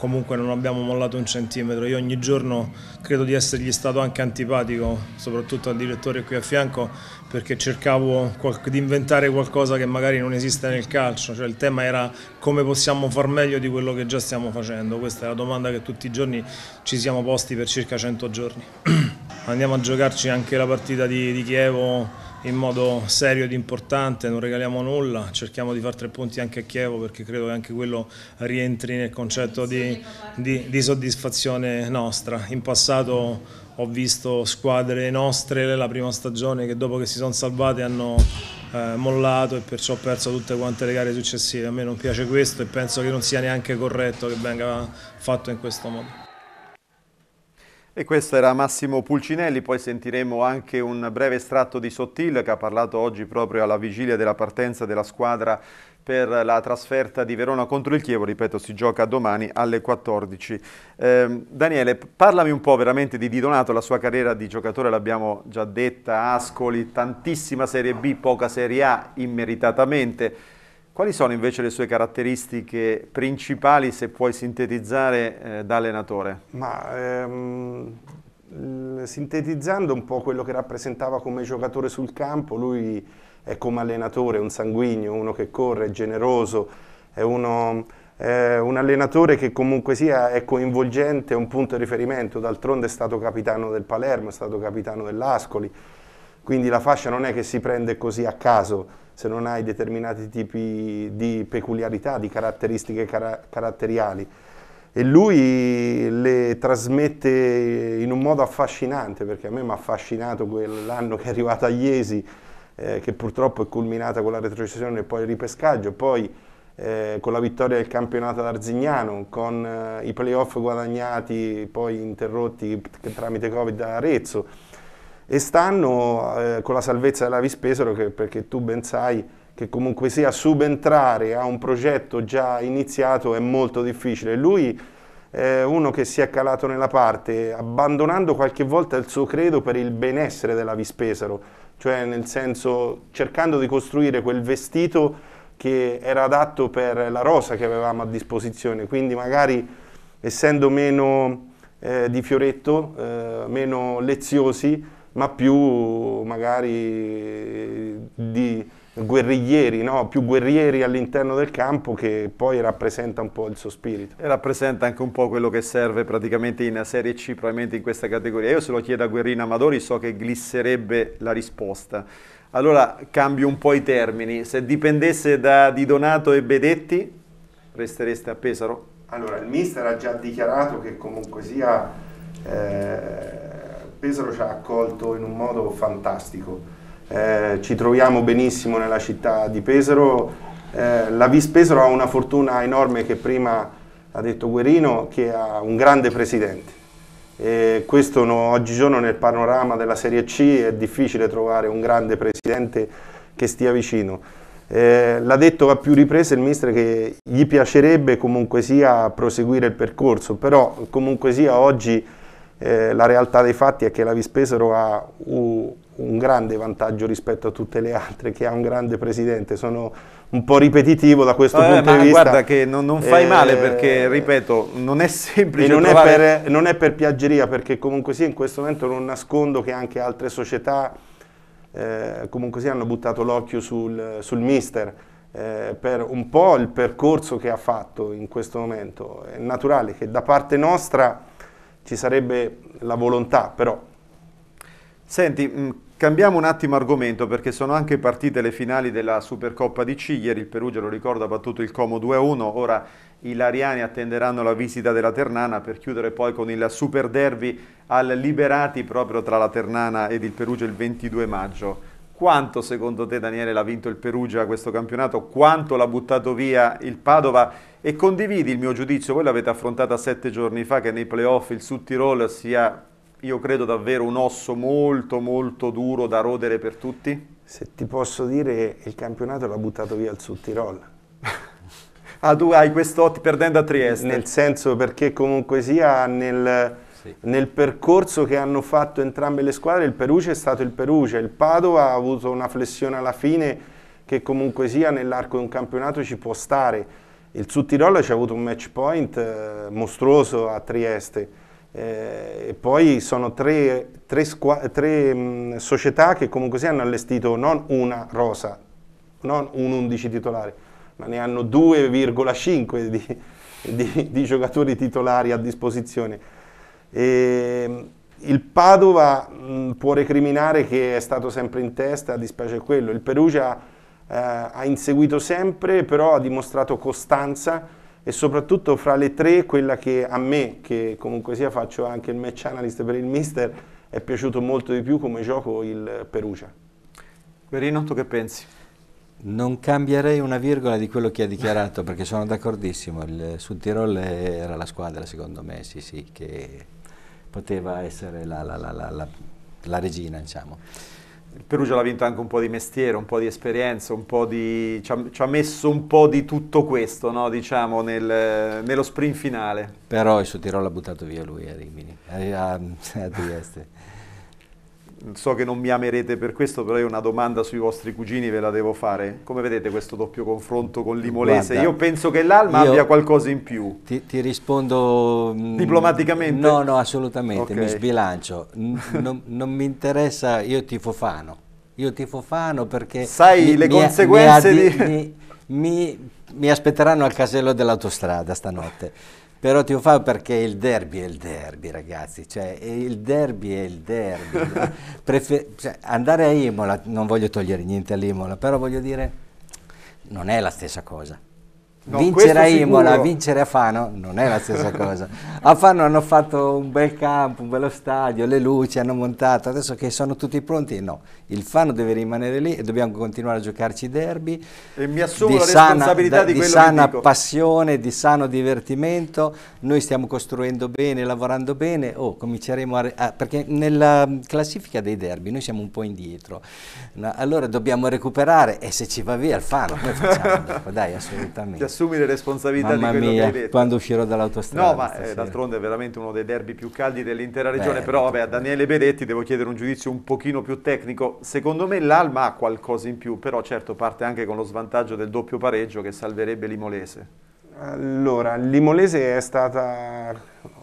comunque non abbiamo mollato un centimetro. Io ogni giorno credo di essergli stato anche antipatico, soprattutto al direttore qui a fianco, perché cercavo di inventare qualcosa che magari non esiste nel calcio. Cioè, il tema era come possiamo far meglio di quello che già stiamo facendo. Questa è la domanda che tutti i giorni ci siamo posti per circa 100 giorni. Andiamo a giocarci anche la partita di, di Chievo in modo serio ed importante, non regaliamo nulla, cerchiamo di fare tre punti anche a Chievo perché credo che anche quello rientri nel concetto di, di, di soddisfazione nostra. In passato ho visto squadre nostre la prima stagione che dopo che si sono salvate hanno eh, mollato e perciò perso tutte quante le gare successive. A me non piace questo e penso che non sia neanche corretto che venga fatto in questo modo. E questo era Massimo Pulcinelli, poi sentiremo anche un breve estratto di Sottil che ha parlato oggi proprio alla vigilia della partenza della squadra per la trasferta di Verona contro il Chievo, ripeto si gioca domani alle 14. Eh, Daniele, parlami un po' veramente di Di Donato, la sua carriera di giocatore l'abbiamo già detta, Ascoli, tantissima Serie B, poca Serie A, immeritatamente. Quali sono invece le sue caratteristiche principali, se puoi sintetizzare, eh, da allenatore? Ma, ehm, sintetizzando un po' quello che rappresentava come giocatore sul campo, lui è come allenatore, un sanguigno, uno che corre, è generoso, è, uno, è un allenatore che comunque sia è coinvolgente, è un punto di riferimento, d'altronde è stato capitano del Palermo, è stato capitano dell'Ascoli, quindi la fascia non è che si prende così a caso, se non hai determinati tipi di peculiarità, di caratteristiche car caratteriali. E lui le trasmette in un modo affascinante, perché a me mi ha affascinato quell'anno che è arrivato a Iesi, eh, che purtroppo è culminata con la retrocessione e poi il ripescaggio, poi eh, con la vittoria del campionato ad Arzignano, con eh, i playoff guadagnati, poi interrotti tramite Covid da Arezzo e stanno eh, con la salvezza della Vispesaro che, perché tu ben sai che comunque sia subentrare a un progetto già iniziato è molto difficile. Lui è uno che si è calato nella parte abbandonando qualche volta il suo credo per il benessere della Vispesaro, cioè nel senso cercando di costruire quel vestito che era adatto per la rosa che avevamo a disposizione, quindi magari essendo meno eh, di fioretto, eh, meno leziosi, ma più magari di guerriglieri, no? più guerrieri all'interno del campo che poi rappresenta un po' il suo spirito. E rappresenta anche un po' quello che serve praticamente in Serie C, probabilmente in questa categoria. Io se lo chiedo a Guerrino Amadori so che glisserebbe la risposta. Allora cambio un po' i termini, se dipendesse da Di Donato e Bedetti restereste a Pesaro? Allora il mister ha già dichiarato che comunque sia... Eh, Pesaro ci ha accolto in un modo fantastico. Eh, ci troviamo benissimo nella città di Pesaro. Eh, la Vis Pesaro ha una fortuna enorme che prima ha detto Guerino, che ha un grande presidente. E questo no, oggigiorno nel panorama della Serie C è difficile trovare un grande presidente che stia vicino. Eh, l'ha detto a più riprese il mister che gli piacerebbe comunque sia proseguire il percorso, però comunque sia oggi eh, la realtà dei fatti è che la Vispesaro ha un, un grande vantaggio rispetto a tutte le altre, che ha un grande presidente. Sono un po' ripetitivo da questo eh, punto di vista. Guarda che non, non fai eh, male perché, ripeto, non è semplice. Non, trovare... è per, non, è per, piaggeria, perché comunque sì, in questo momento non nascondo che anche altre società eh, comunque sì, hanno buttato l'occhio sul, sul mister. Eh, per un po' il percorso che ha fatto in questo momento. È naturale che da parte nostra ci sarebbe la volontà, però. Senti, mm, Cambiamo un attimo argomento perché sono anche partite le finali della Supercoppa di C. Ieri il Perugia, lo ricordo, ha battuto il Como 2-1. Ora i Lariani attenderanno la visita della Ternana per chiudere poi con il Super Derby al Liberati proprio tra la Ternana ed il Perugia il 22 maggio. Quanto secondo te Daniele l'ha vinto il Perugia questo campionato? Quanto l'ha buttato via il Padova? E condividi il mio giudizio, voi l'avete affrontata sette giorni fa, che nei playoff il Sud Tirol sia io credo davvero un osso molto molto duro da rodere per tutti? Se ti posso dire, il campionato l'ha buttato via il Sud Tirol. ah, tu hai questo perdendo a Trieste. Nel senso perché comunque sia nel, sì. nel, percorso che hanno fatto entrambe le squadre, il Perugia è stato il Perugia, il Padova ha avuto una flessione alla fine che comunque sia nell'arco di un campionato ci può stare. Il Sud Tirol ci ha avuto un match point eh, mostruoso a Trieste eh, e poi sono tre, tre, tre mh, società che comunque si hanno allestito non una rosa, non un 11 titolare, ma ne hanno 2,5 di, di, di, giocatori titolari a disposizione. E, il Padova mh, può recriminare che è stato sempre in testa, dispiace quello. Il Perugia eh, ha inseguito sempre, però ha dimostrato costanza e soprattutto fra le tre quella che a me, che comunque sia faccio anche il match analyst per il mister, è piaciuto molto di più come gioco il Perugia. Verino, tu che pensi? Non cambierei una virgola di quello che ha dichiarato perché sono d'accordissimo, il Sud Tirol era la squadra secondo me, sì sì, che poteva essere la, la, la, la regina diciamo il Perugia l'ha vinto anche un po' di mestiere, un po' di esperienza, un po' di, ci, ha, ci ha messo un po' di tutto questo, no? diciamo, nel, nello sprint finale. Però il suo tiro l'ha buttato via lui a Rimini, a, a, a Trieste. So che non mi amerete per questo, però io una domanda sui vostri cugini ve la devo fare. Come vedete questo doppio confronto con Limolese? Guarda, io penso che l'Alma abbia qualcosa in più. Ti, ti, rispondo... Mm, Diplomaticamente? No, no, assolutamente, okay. mi sbilancio. non, non mi interessa, io tifo Fano. Io tifo Fano perché... Sai mi, le mi, conseguenze mi, di... Mi, mi aspetteranno al casello dell'autostrada stanotte. Però ti fa perché il derby è il derby, ragazzi, cioè il derby è il derby. Prefer cioè, andare a Imola, non voglio togliere niente all'Imola, però voglio dire, non è la stessa cosa. No, vincere a Imola, vincere a Fano non è la stessa cosa. A Fano hanno fatto un bel campo, un bello stadio, le luci hanno montato, adesso che sono tutti pronti, no. Il Fano deve rimanere lì e dobbiamo continuare a giocarci derby. E mi assumo la responsabilità sana, di, di sana passione, di sano divertimento. Noi stiamo costruendo bene, lavorando bene. Oh, cominceremo a, a, perché nella classifica dei derby noi siamo un po' indietro. No, allora dobbiamo recuperare e se ci va via il Fano, noi facciamo. Dai, assolutamente assumi le responsabilità Mamma di quello mia, che hai detto. quando uscirò dall'autostrada. No, ma eh, d'altronde è veramente uno dei derby più caldi dell'intera regione, Beh, però vabbè, a Daniele Beretti devo chiedere un giudizio un pochino più tecnico. Secondo me l'Alma ha qualcosa in più, però certo parte anche con lo svantaggio del doppio pareggio che salverebbe Limolese. Allora, Limolese è stata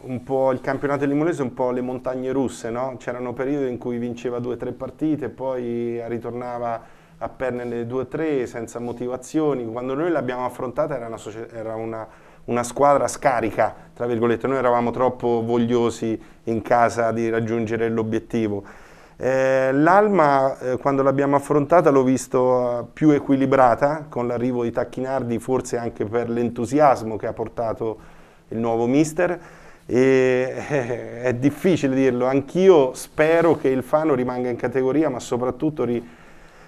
un po' il campionato Limolese, un po' le montagne russe, no? C'erano periodi in cui vinceva due o tre partite, poi ritornava a perdere due o tre senza motivazioni. Quando noi l'abbiamo affrontata era, una, era una, una, squadra scarica, tra virgolette, noi eravamo troppo vogliosi in casa di raggiungere l'obiettivo. Eh, L'Alma, eh, quando l'abbiamo affrontata, l'ho visto eh, più equilibrata, con l'arrivo di Tacchinardi, forse anche per l'entusiasmo che ha portato il nuovo mister. E, eh, è difficile dirlo, anch'io spero che il Fano rimanga in categoria, ma soprattutto ri,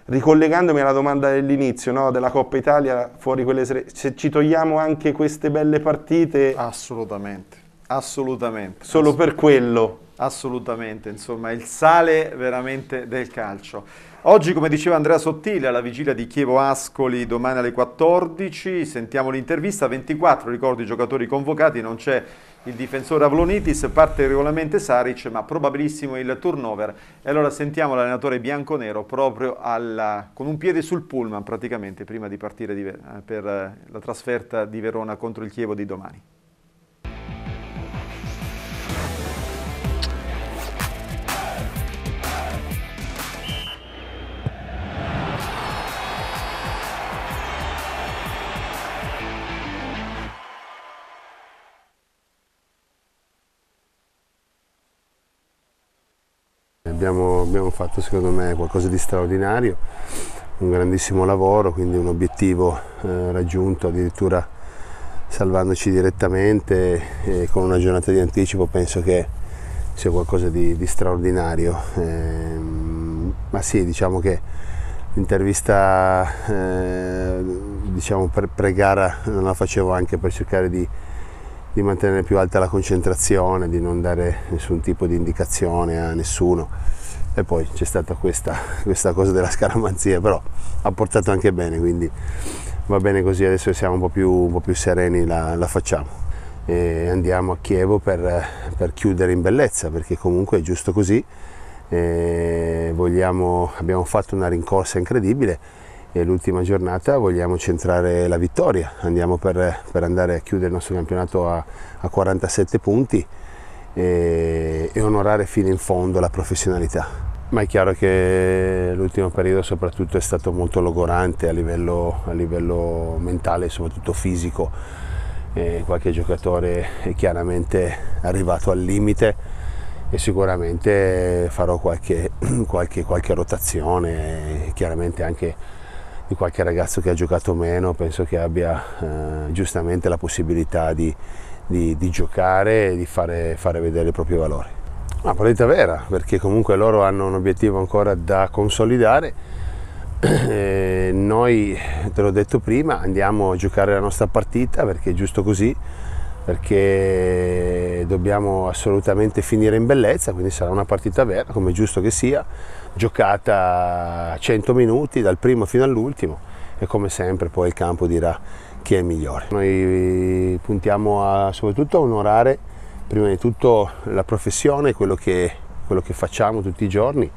ricollegandomi alla domanda dell'inizio no, della Coppa Italia, fuori quelle se ci togliamo anche queste belle partite... Assolutamente, assolutamente. Solo assolutamente. per quello. Assolutamente, insomma, il sale veramente del calcio. Oggi, come diceva Andrea Sottile, alla vigilia di Chievo Ascoli, domani alle 14, sentiamo l'intervista, 24 ricordo i giocatori convocati, non c'è il difensore Avlonitis, parte regolarmente Saric, ma probabilissimo il turnover. E allora sentiamo l'allenatore bianconero proprio alla, con un piede sul pullman praticamente prima di partire di, per la trasferta di Verona contro il Chievo di domani. Abbiamo, abbiamo fatto secondo me qualcosa di straordinario, un grandissimo lavoro, quindi un obiettivo eh, raggiunto addirittura salvandoci direttamente e con una giornata di anticipo penso che sia qualcosa di, di straordinario. Eh, ma sì, diciamo che l'intervista eh, diciamo pre-gara non la facevo anche per cercare di di, mantenere più alta la concentrazione, di non dare nessun tipo di indicazione a nessuno. E poi c'è stata questa, questa cosa della scaramanzia, però ha portato anche bene, quindi va bene così, adesso siamo un po' più, un po più sereni, la, la facciamo. E andiamo a Chievo per, per, chiudere in bellezza, perché comunque è giusto così. Vogliamo, abbiamo fatto una rincorsa incredibile e l'ultima giornata vogliamo centrare la vittoria, andiamo per, per andare a chiudere il nostro campionato a, a 47 punti e, e onorare fino in fondo la professionalità ma è chiaro che l'ultimo periodo soprattutto è stato molto logorante a livello, a livello mentale e soprattutto fisico. E qualche giocatore è chiaramente arrivato al limite e sicuramente farò qualche, qualche, qualche rotazione, chiaramente anche di qualche ragazzo che ha giocato meno, penso che abbia eh, giustamente la possibilità di, di, di giocare e di fare, fare vedere il proprio valore. Ma partita vera, perché comunque loro hanno un obiettivo ancora da consolidare. E noi, te l'ho detto prima, andiamo a giocare la nostra partita perché è giusto così, perché dobbiamo assolutamente finire in bellezza, quindi sarà una partita vera, come è giusto che sia, giocata 100 minuti dal primo fino all'ultimo e come sempre poi il campo dirà chi è migliore. Noi puntiamo a, soprattutto a onorare prima di tutto la professione, quello che, quello che facciamo tutti i giorni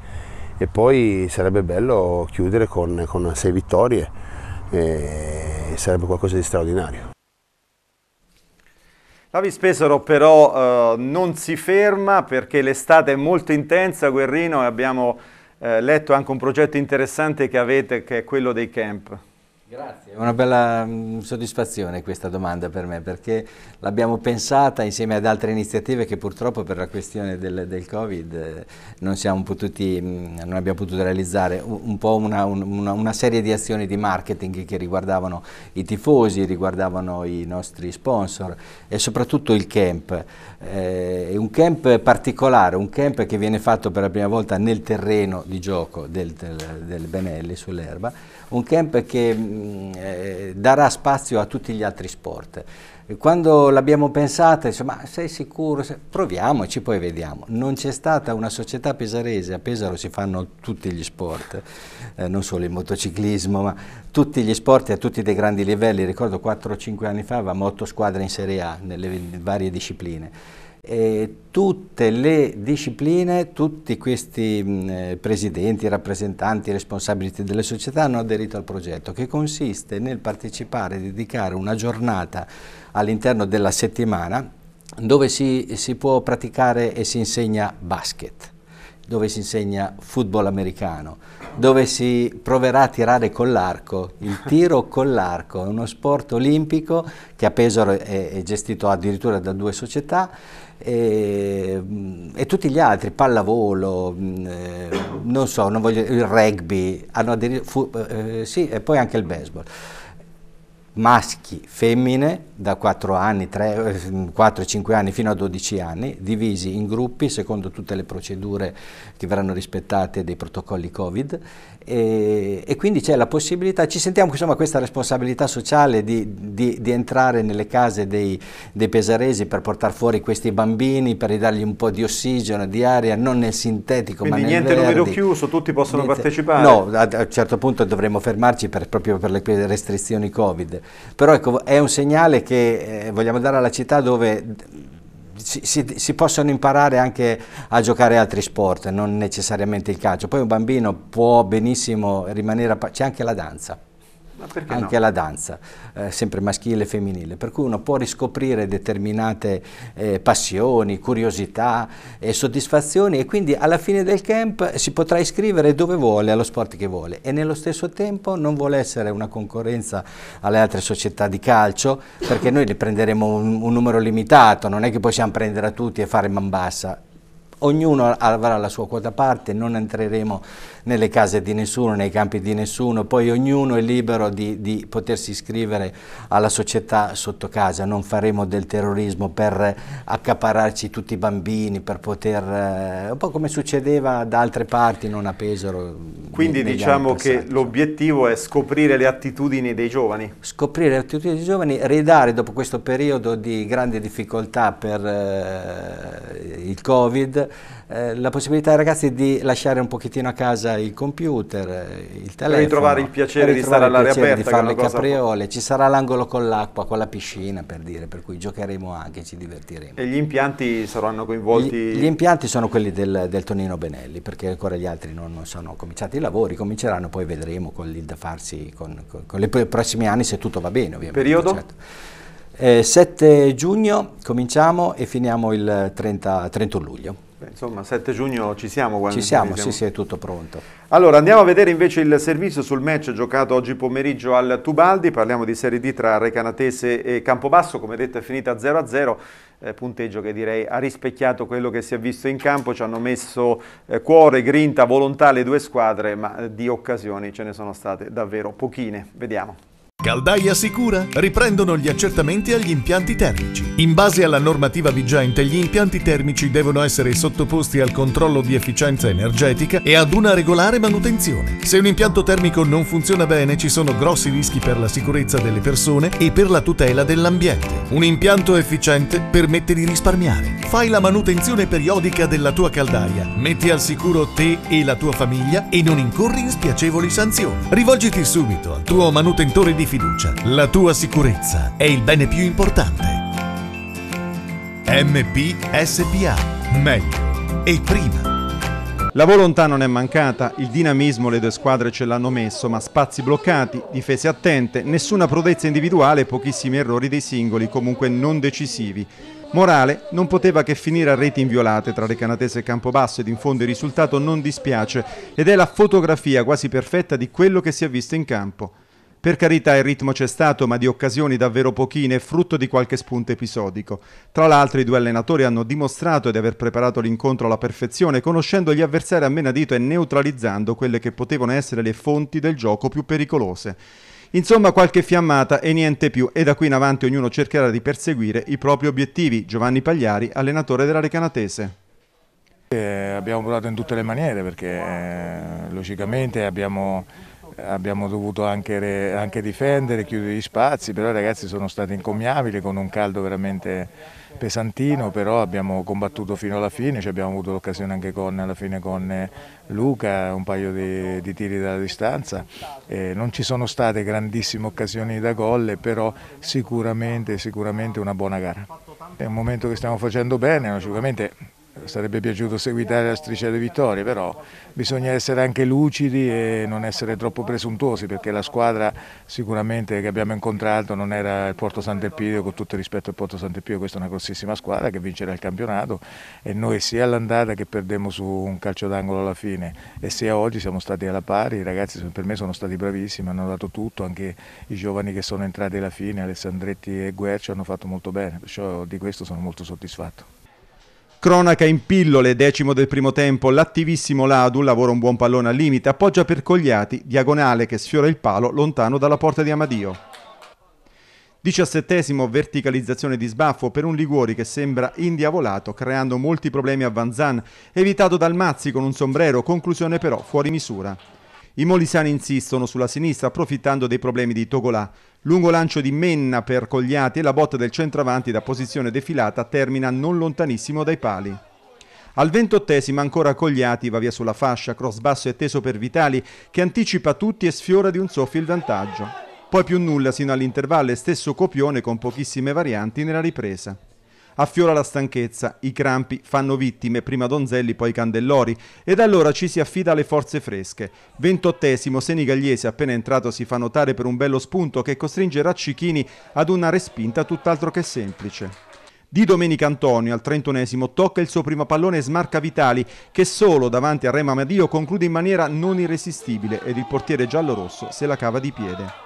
e poi sarebbe bello chiudere con, con sei vittorie, sarebbe qualcosa di straordinario. La Vispesaro però eh, non si ferma perché l'estate è molto intensa, Guerrino, e abbiamo eh, letto anche un progetto interessante che avete che è quello dei camp. Grazie, è una bella mh, soddisfazione questa domanda per me perché l'abbiamo pensata insieme ad altre iniziative che purtroppo per la questione del, del Covid eh, non, potuti, mh, non, abbiamo potuto realizzare un, un po' una, una, una, serie di azioni di marketing che riguardavano i tifosi, riguardavano i nostri sponsor e soprattutto il camp. Eh, è un camp particolare, un camp che viene fatto per la prima volta nel terreno di gioco del, del, del Benelli sull'erba un camp che mh, mm, eh, darà spazio a tutti gli altri sport. Quando l'abbiamo pensata, insomma, sei sicuro? Proviamoci, poi vediamo. Non c'è stata una società pesarese, a Pesaro si fanno tutti gli sport, eh, non solo il motociclismo, ma tutti gli sport a tutti dei grandi livelli. Ricordo 4-5 anni fa avevamo 8 squadre in Serie A nelle varie discipline eh, tutte le discipline, tutti questi mh, eh, presidenti, rappresentanti, responsabili delle società hanno aderito al progetto che consiste nel partecipare, dedicare una giornata all'interno della settimana dove si, si può praticare e si insegna basket dove si insegna football americano, dove si proverà a tirare con l'arco, il tiro con l'arco, è uno sport olimpico che a Pesaro è, è gestito addirittura da due società e, e, tutti gli altri, pallavolo, eh, non so, non voglio, il rugby, hanno fu, eh, sì, e poi anche il baseball. Maschi, femmine, da 4 anni, 3, 4, 5 anni fino a 12 anni, divisi in gruppi secondo tutte le procedure che verranno rispettate dei protocolli Covid e, e quindi c'è la possibilità, ci sentiamo insomma questa responsabilità sociale di, di, di entrare nelle case dei, dei, pesaresi per portare fuori questi bambini, per ridargli un po' di ossigeno, di aria, non nel sintetico quindi ma nel niente numero chiuso, tutti possono niente, partecipare? No, a, a, un certo punto dovremo fermarci per, proprio per le restrizioni Covid, però ecco è un segnale che eh, vogliamo dare alla città dove si, si, si, possono imparare anche a giocare altri sport, non necessariamente il calcio. Poi un bambino può benissimo rimanere, c'è anche la danza anche no? la danza, eh, sempre maschile e femminile, per cui uno può riscoprire determinate eh, passioni, curiosità e soddisfazioni e quindi alla fine del camp si potrà iscrivere dove vuole, allo sport che vuole. E nello stesso tempo non vuole essere una concorrenza alle altre società di calcio perché noi ne prenderemo un, un numero limitato, non è che possiamo prendere a tutti e fare man bassa, ognuno avrà la sua quota parte, non entreremo nelle case di nessuno, nei campi di nessuno, poi ognuno è libero di, di, potersi iscrivere alla società sotto casa, non faremo del terrorismo per accapararci tutti i bambini, per poter, eh, un po' come succedeva da altre parti, non a Pesaro. Quindi diciamo che l'obiettivo è scoprire le attitudini dei giovani? Scoprire le attitudini dei giovani, ridare dopo questo periodo di grande difficoltà per eh, il Covid, eh, la possibilità ai ragazzi di lasciare un pochettino a casa il computer, eh, il telefono. Per ritrovare il piacere di stare all'aria aperta. Di fare le capriole, ci sarà l'angolo con l'acqua, con la piscina per dire, per cui giocheremo anche, ci divertiremo. E gli impianti saranno coinvolti? Gli, gli impianti sono quelli del, del, Tonino Benelli, perché ancora gli altri non, non, sono cominciati i lavori, cominceranno, poi vedremo con il da farsi con, con, con i prossimi anni se tutto va bene ovviamente. Periodo? Certo. Eh, 7 giugno cominciamo e finiamo il 30, 31 luglio. Beh, insomma, 7 giugno ci siamo quando ci siamo, siamo, sì, sì, è tutto pronto. Allora, andiamo a vedere invece il servizio sul match giocato oggi pomeriggio al Tubaldi, parliamo di Serie D tra Recanatese e Campobasso, come detto è finita 0-0, eh, punteggio che direi ha rispecchiato quello che si è visto in campo, ci hanno messo eh, cuore, grinta, volontà le due squadre, ma eh, di occasioni ce ne sono state davvero pochine. Vediamo. Caldaia Sicura riprendono gli accertamenti agli impianti termici. In base alla normativa vigente, gli impianti termici devono essere sottoposti al controllo di efficienza energetica e ad una regolare manutenzione. Se un impianto termico non funziona bene, ci sono grossi rischi per la sicurezza delle persone e per la tutela dell'ambiente. Un impianto efficiente permette di risparmiare. Fai la manutenzione periodica della tua caldaia, metti al sicuro te e la tua famiglia e non incorri in spiacevoli sanzioni. Rivolgiti subito al tuo manutentore di fiducia. La tua sicurezza è il bene più importante. MPSPA. Meglio e prima. La volontà non è mancata, il dinamismo le due squadre ce l'hanno messo, ma spazi bloccati, difese attente, nessuna prodezza individuale pochissimi errori dei singoli, comunque non decisivi. Morale non poteva che finire a reti inviolate tra Recanatese e Campobasso ed in fondo il risultato non dispiace ed è la fotografia quasi perfetta di quello che si è visto in campo. Per carità il ritmo c'è stato, ma di occasioni davvero pochine, frutto di qualche spunto episodico. Tra l'altro i due allenatori hanno dimostrato di aver preparato l'incontro alla perfezione, conoscendo gli avversari a menadito e neutralizzando quelle che potevano essere le fonti del gioco più pericolose. Insomma, qualche fiammata e niente più, e da qui in avanti ognuno cercherà di perseguire i propri obiettivi. Giovanni Pagliari, allenatore della Recanatese. Eh, abbiamo provato in tutte le maniere perché eh, logicamente abbiamo abbiamo dovuto anche, anche, difendere, chiudere gli spazi, però i ragazzi sono stati incommiabili con un caldo veramente pesantino, però abbiamo combattuto fino alla fine, ci abbiamo avuto l'occasione anche con, alla fine con eh, Luca, un paio di, di tiri dalla distanza, eh, non ci sono state grandissime occasioni da gol, però sicuramente, sicuramente una buona gara. È un momento che stiamo facendo bene, logicamente sarebbe piaciuto seguitare la striscia di vittorie, però bisogna essere anche lucidi e non essere troppo presuntuosi perché la squadra sicuramente che abbiamo incontrato non era il Porto Sant'Elpidio, con tutto il rispetto al Porto Sant'Elpidio, questa è una grossissima squadra che vincerà il campionato. E noi sia all'andata che perdemmo su un calcio d'angolo alla fine. E sia oggi siamo stati alla pari, i ragazzi per me sono stati bravissimi, hanno dato tutto, anche i giovani che sono entrati alla fine, Alessandretti e Guercio hanno fatto molto bene, perciò di questo sono molto soddisfatto. Cronaca in pillole, decimo del primo tempo, l'attivissimo Ladu lavora un buon pallone al limite, appoggia per Cogliati, diagonale che sfiora il palo lontano dalla porta di Amadio. Diciassettesimo, verticalizzazione di sbaffo per un Liguori che sembra indiavolato, creando molti problemi a Vanzan, evitato dal Mazzi con un sombrero, conclusione però fuori misura. I molisani insistono sulla sinistra approfittando dei problemi di Togolà. Lungo lancio di Menna per Cogliati e la botta del centravanti da posizione defilata termina non lontanissimo dai pali. Al ventottesimo ancora Cogliati va via sulla fascia, cross basso e teso per Vitali che anticipa tutti e sfiora di un soffio il vantaggio. Poi più nulla sino all'intervallo e stesso copione con pochissime varianti nella ripresa. Affiora la stanchezza, i crampi fanno vittime, prima Donzelli, poi Candellori, ed allora ci si affida alle forze fresche. Ventottesimo, Senigagliese appena entrato si fa notare per un bello spunto che costringe Raccichini ad una respinta tutt'altro che semplice. Di Domenica Antonio al trentunesimo tocca il suo primo pallone e smarca Vitali che solo davanti a Rema Madio conclude in maniera non irresistibile ed il portiere giallo-rosso se la cava di piede.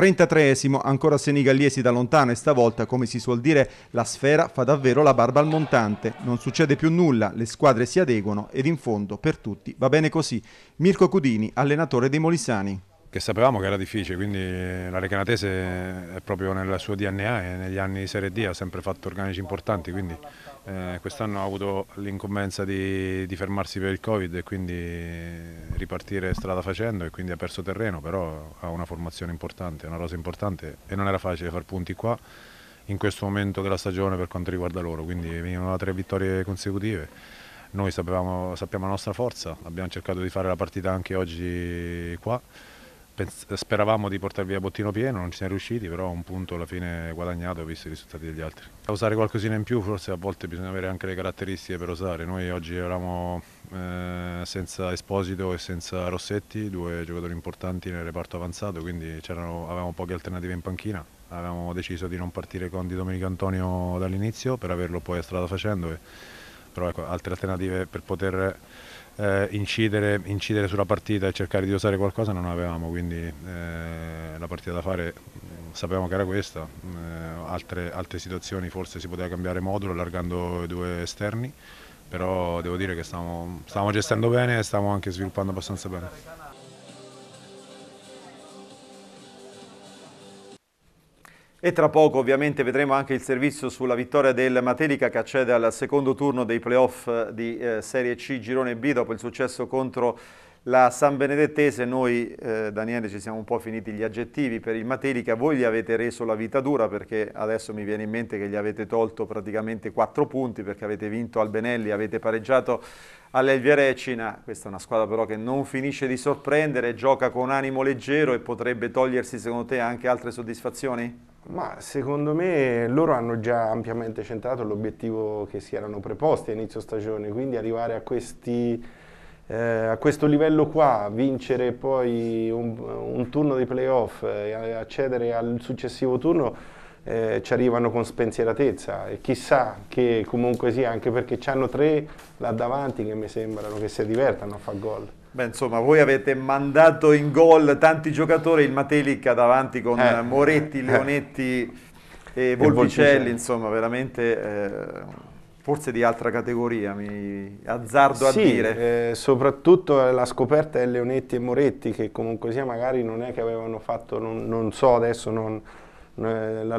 33esimo, ancora senigallesi da lontano e stavolta, come si suol dire, la sfera fa davvero la barba al montante. Non succede più nulla, le squadre si adeguano ed in fondo per tutti va bene così. Mirko Cudini, allenatore dei Molisani che sapevamo che era difficile, quindi la Recanatese è proprio nel suo DNA e negli anni di Serie D ha sempre fatto organici importanti, quindi eh, quest'anno ha avuto l'incombenza di, di, fermarsi per il Covid e quindi ripartire strada facendo e quindi ha perso terreno, però ha una formazione importante, una rosa importante e non era facile far punti qua in questo momento della stagione per quanto riguarda loro, quindi venivano da tre vittorie consecutive. Noi sapevamo, sappiamo la nostra forza, abbiamo cercato di fare la partita anche oggi qua speravamo di portare via bottino pieno, non ci siamo riusciti, però un punto alla fine guadagnato visto i risultati degli altri. A usare qualcosina in più forse a volte bisogna avere anche le caratteristiche per usare, noi oggi eravamo eh, senza Esposito e senza Rossetti, due giocatori importanti nel reparto avanzato, quindi avevamo poche alternative in panchina, avevamo deciso di non partire con Di Domenico Antonio dall'inizio per averlo poi a strada facendo, e, però ecco, altre alternative per poter eh, incidere, incidere, sulla partita e cercare di usare qualcosa non avevamo, quindi eh, la partita da fare mm, sapevamo che era questa, eh, altre, altre, situazioni forse si poteva cambiare modulo allargando i due esterni, però devo dire che stavamo, stavamo gestendo bene e stavamo anche sviluppando abbastanza bene. E tra poco ovviamente vedremo anche il servizio sulla vittoria del Matelica che accede al secondo turno dei playoff di eh, Serie C Girone B dopo il successo contro la San Benedettese. Noi, eh, Daniele, ci siamo un po' finiti gli aggettivi per il Matelica. Voi gli avete reso la vita dura perché adesso mi viene in mente che gli avete tolto praticamente quattro punti perché avete vinto al Benelli, avete pareggiato all'Elvia Recina. Questa è una squadra però che non finisce di sorprendere, gioca con animo leggero e potrebbe togliersi secondo te anche altre soddisfazioni? Ma secondo me loro hanno già ampiamente centrato l'obiettivo che si erano preposti a inizio stagione, quindi arrivare a, questi, eh, a questo livello qua, vincere poi un, un turno di playoff e accedere al successivo turno eh, ci arrivano con spensieratezza e chissà che comunque sia, anche perché hanno tre là davanti che mi sembrano che si divertano a fare gol. Beh, insomma, voi avete mandato in gol tanti giocatori, il Matelica davanti con eh, Moretti, Leonetti e Volpicelli, insomma, veramente eh, forse di altra categoria, mi azzardo sì, a dire. Eh, soprattutto la scoperta è Leonetti e Moretti, che comunque sia magari non è che avevano fatto, non, non so adesso, non, eh, nella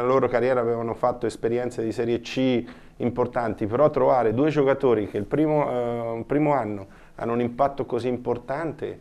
loro carriera avevano fatto esperienze di Serie C importanti, però trovare due giocatori che il primo, eh, primo anno hanno un impatto così importante.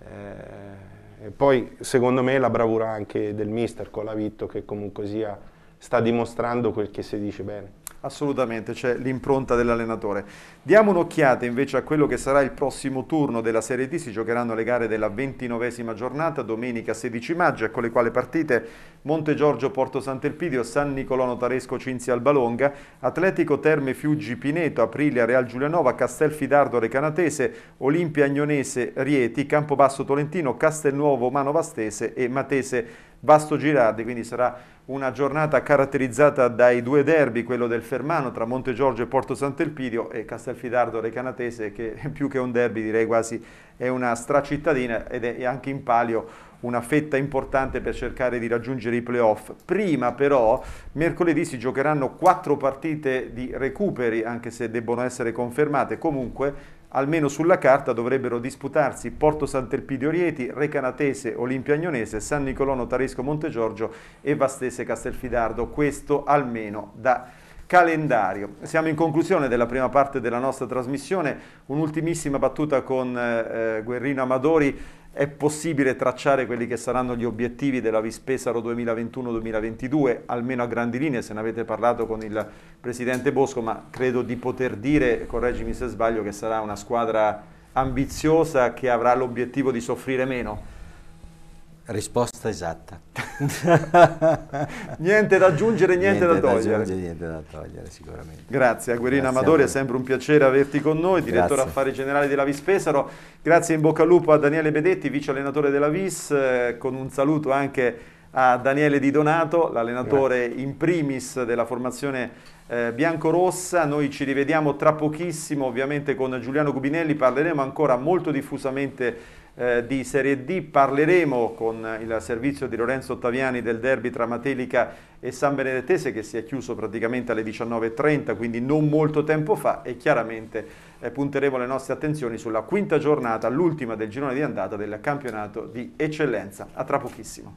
Eh, e poi secondo me la bravura anche del mister Colavitto che comunque sia, sta dimostrando quel che si dice bene. Assolutamente, c'è l'impronta dell'allenatore. Diamo un'occhiata invece a quello che sarà il prossimo turno della Serie D, si giocheranno le gare della ventinovesima giornata, domenica 16 maggio, con le quali partite Monte Giorgio Porto Sant'Elpidio, San Nicolò Notaresco Cinzia Albalonga, Atletico Terme Fiuggi Pineto, Aprilia Real Giulianova, Castelfidardo Recanatese, Olimpia Agnonese Rieti, Campobasso Tolentino, Castelnuovo Mano Vastese e Matese Vasto Girardi, quindi sarà una giornata caratterizzata dai due derby, quello del Fermano tra Monte Giorgio e Porto Sant'Elpidio e Castelfidardo Recanatese che più che un derby direi quasi è una stracittadina ed è anche in palio una fetta importante per cercare di raggiungere i playoff. Prima però mercoledì si giocheranno quattro partite di recuperi anche se debbono essere confermate comunque almeno sulla carta dovrebbero disputarsi Porto Sant'Elpidio Rieti, Recanatese, Olimpia Agnonese, San Nicolò Notaresco Montegiorgio e Vastese Castelfidardo, questo almeno da calendario. Siamo in conclusione della prima parte della nostra trasmissione, un'ultimissima battuta con eh, Guerrino Amadori, è possibile tracciare quelli che saranno gli obiettivi della Vispesaro 2021-2022, almeno a grandi linee, se ne avete parlato con il Presidente Bosco, ma credo di poter dire, correggimi se sbaglio, che sarà una squadra ambiziosa che avrà l'obiettivo di soffrire meno. Risposta esatta. niente da aggiungere, niente, niente da, togliere. Da aggiungere, niente da togliere, sicuramente. Grazie a Guerino Amadori, è sempre un piacere averti con noi, direttore Grazie. affari generali della Vispesaro. Grazie in bocca al lupo a Daniele Bedetti, vice allenatore della Vis, eh, con un saluto anche a Daniele Di Donato, l'allenatore in primis della formazione eh, bianco-rossa. Noi ci rivediamo tra pochissimo, ovviamente con Giuliano Gubinelli, parleremo ancora molto diffusamente eh, di Serie D. Parleremo con il servizio di Lorenzo Ottaviani del derby tra Matelica e San Benedettese che si è chiuso praticamente alle 19.30, quindi non molto tempo fa e chiaramente eh, punteremo le nostre attenzioni sulla quinta giornata, l'ultima del girone di andata del campionato di eccellenza. A tra pochissimo.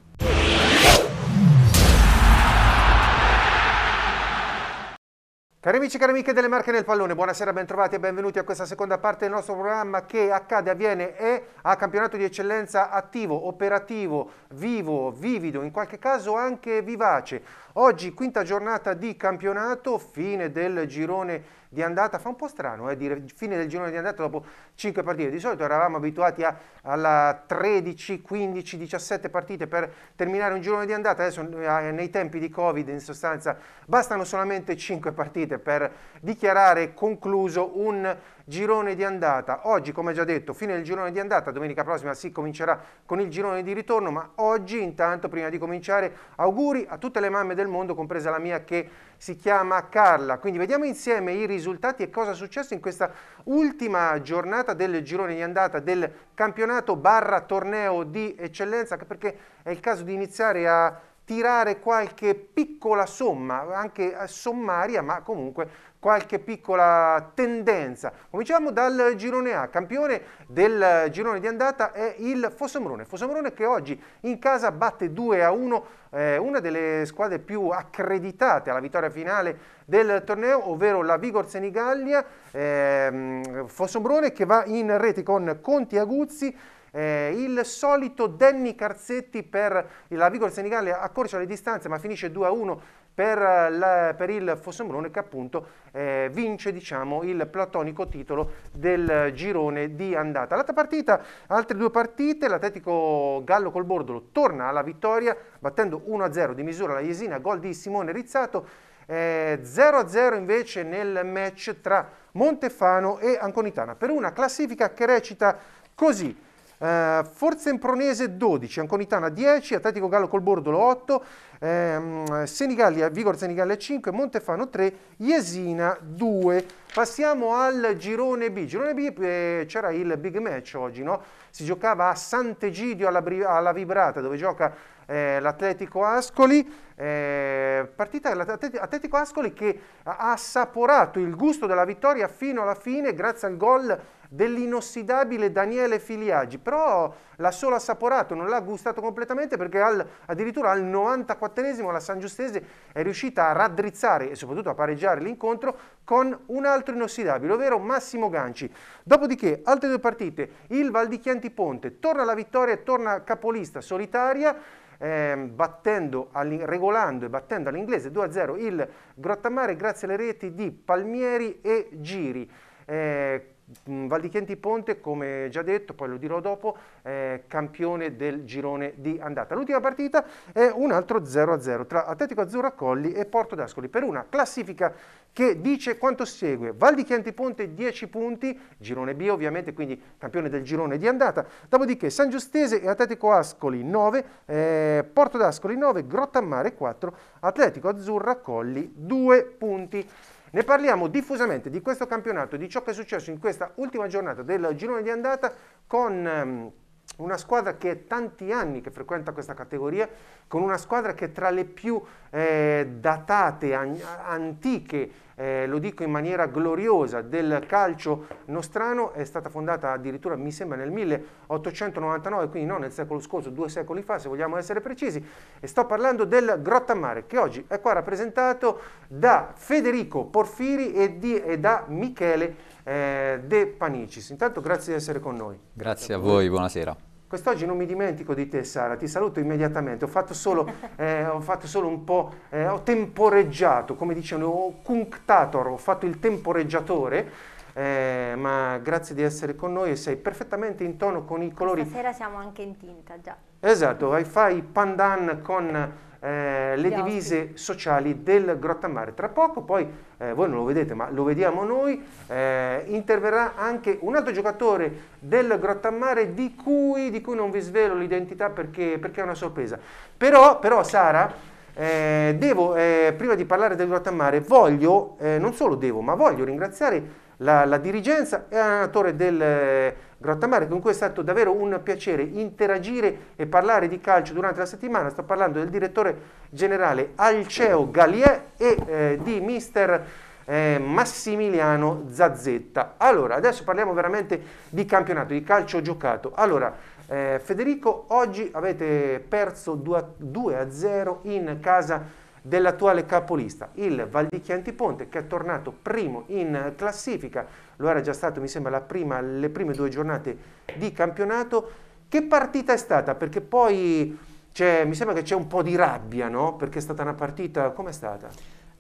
Cari amici e cari amiche delle Marche nel Pallone, buonasera, bentrovati e benvenuti a questa seconda parte del nostro programma che accade, avviene e a campionato di eccellenza attivo, operativo, vivo, vivido, in qualche caso anche vivace. Oggi quinta giornata di campionato, fine del girone di andata, fa un po' strano eh, dire fine del girone di andata dopo 5 partite, di solito eravamo abituati a, alla 13, 15, 17 partite per terminare un girone di andata, adesso eh, nei tempi di Covid in sostanza bastano solamente 5 partite per dichiarare concluso un girone di andata. Oggi, come già detto, fine del girone di andata, domenica prossima si comincerà con il girone di ritorno, ma oggi intanto, prima di cominciare, auguri a tutte le mamme del mondo, compresa la mia che si chiama Carla. Quindi vediamo insieme i risultati e cosa è successo in questa ultima giornata del girone di andata del campionato barra torneo di eccellenza, perché è il caso di iniziare a tirare qualche piccola somma, anche sommaria, ma comunque qualche piccola tendenza. Cominciamo dal girone A, campione del girone di andata è il Fossomrone. Fossomrone che oggi in casa batte 2 a 1, eh, una delle squadre più accreditate alla vittoria finale del torneo, ovvero la Vigor Senigallia. Eh, Fossomrone che va in rete con Conti Aguzzi, eh, il solito Danny Carzetti per la Vigor Senigallia accorcia le distanze ma finisce 2 a 1 per, la, per il Fossombrone che appunto eh, vince diciamo, il platonico titolo del girone di andata. L'altra partita, altre due partite, l'Atletico Gallo col Bordolo torna alla vittoria battendo 1-0 di misura la Jesina, gol di Simone Rizzato, eh, 0-0 invece nel match tra Montefano e Anconitana per una classifica che recita così. Forza Impronese 12, Anconitana 10, Atletico Gallo col Bordolo 8, ehm, Senigallia, Vigor Senigallia 5, Montefano 3, Jesina 2. Passiamo al girone B. Girone B eh, c'era il big match oggi, no? Si giocava a Sant'Egidio alla, alla Vibrata dove gioca eh, l'Atletico Ascoli, eh, partita dell'Atletico Ascoli che ha assaporato il gusto della vittoria fino alla fine grazie al gol dell'inossidabile Daniele Filiaggi, però l'ha solo assaporato, non l'ha gustato completamente perché al, addirittura al 94esimo la San Giustese è riuscita a raddrizzare e soprattutto a pareggiare l'incontro con un altro inossidabile, ovvero Massimo Ganci. Dopodiché, altre due partite, il Val di Chianti Ponte torna alla vittoria e torna capolista solitaria, eh, battendo, regolando e battendo all'inglese 2-0 il Grottamare grazie alle reti di Palmieri e Giri. Eh, Val di Chianti Ponte, come già detto, poi lo dirò dopo, è campione del girone di andata. L'ultima partita è un altro 0-0 tra Atletico Azzurra Colli e Porto d'Ascoli per una classifica che dice quanto segue. Val di Chianti Ponte 10 punti, girone B ovviamente, quindi campione del girone di andata. Dopodiché San Giustese e Atletico Ascoli 9, eh, Porto d'Ascoli 9, Grottammare 4, Atletico Azzurra Colli 2 punti. Ne parliamo diffusamente di questo campionato, di ciò che è successo in questa ultima giornata del girone di andata con um, una squadra che è tanti anni che frequenta questa categoria, con una squadra che è tra le più eh, datate, an- antiche eh, lo dico in maniera gloriosa, del calcio nostrano, è stata fondata addirittura, mi sembra, nel 1899, quindi non nel secolo scorso, due secoli fa, se vogliamo essere precisi, e sto parlando del Grottammare, che oggi è qua rappresentato da Federico Porfiri e, di, e da Michele eh, De Panicis. Intanto grazie di essere con noi. Grazie a voi, buonasera. Quest'oggi non mi dimentico di te Sara, ti saluto immediatamente, ho fatto solo, eh, ho fatto solo un po', eh, ho temporeggiato, come dicevano, ho cunctator, ho fatto il temporeggiatore, eh, ma grazie di essere con noi e sei perfettamente in tono con i colori. Stasera siamo anche in tinta già. Esatto, fai pandan con eh, le divise sociali del Grottammare. Tra poco, poi eh, voi non lo vedete, ma lo vediamo noi, eh, interverrà anche un altro giocatore del Grottammare di cui, di cui non vi svelo l'identità perché, perché, è una sorpresa. Però, però Sara, eh, devo, eh, prima di parlare del Grottammare, voglio, eh, non solo devo, ma voglio ringraziare la, la dirigenza e l'allenatore del Grottamare, con cui è stato davvero un piacere interagire e parlare di calcio durante la settimana. Sto parlando del direttore generale Alceo Gallier e eh, di mister eh, Massimiliano Zazzetta. Allora, adesso parliamo veramente di campionato, di calcio giocato. Allora, eh, Federico, oggi avete perso 2 a 0 in casa dell'attuale capolista, il Val di Chianti Ponte, che è tornato primo in classifica, lo era già stato mi sembra prima, le prime due giornate di campionato. Che partita è stata? Perché poi mi sembra che c'è un po' di rabbia, no? Perché è stata una partita, com'è stata?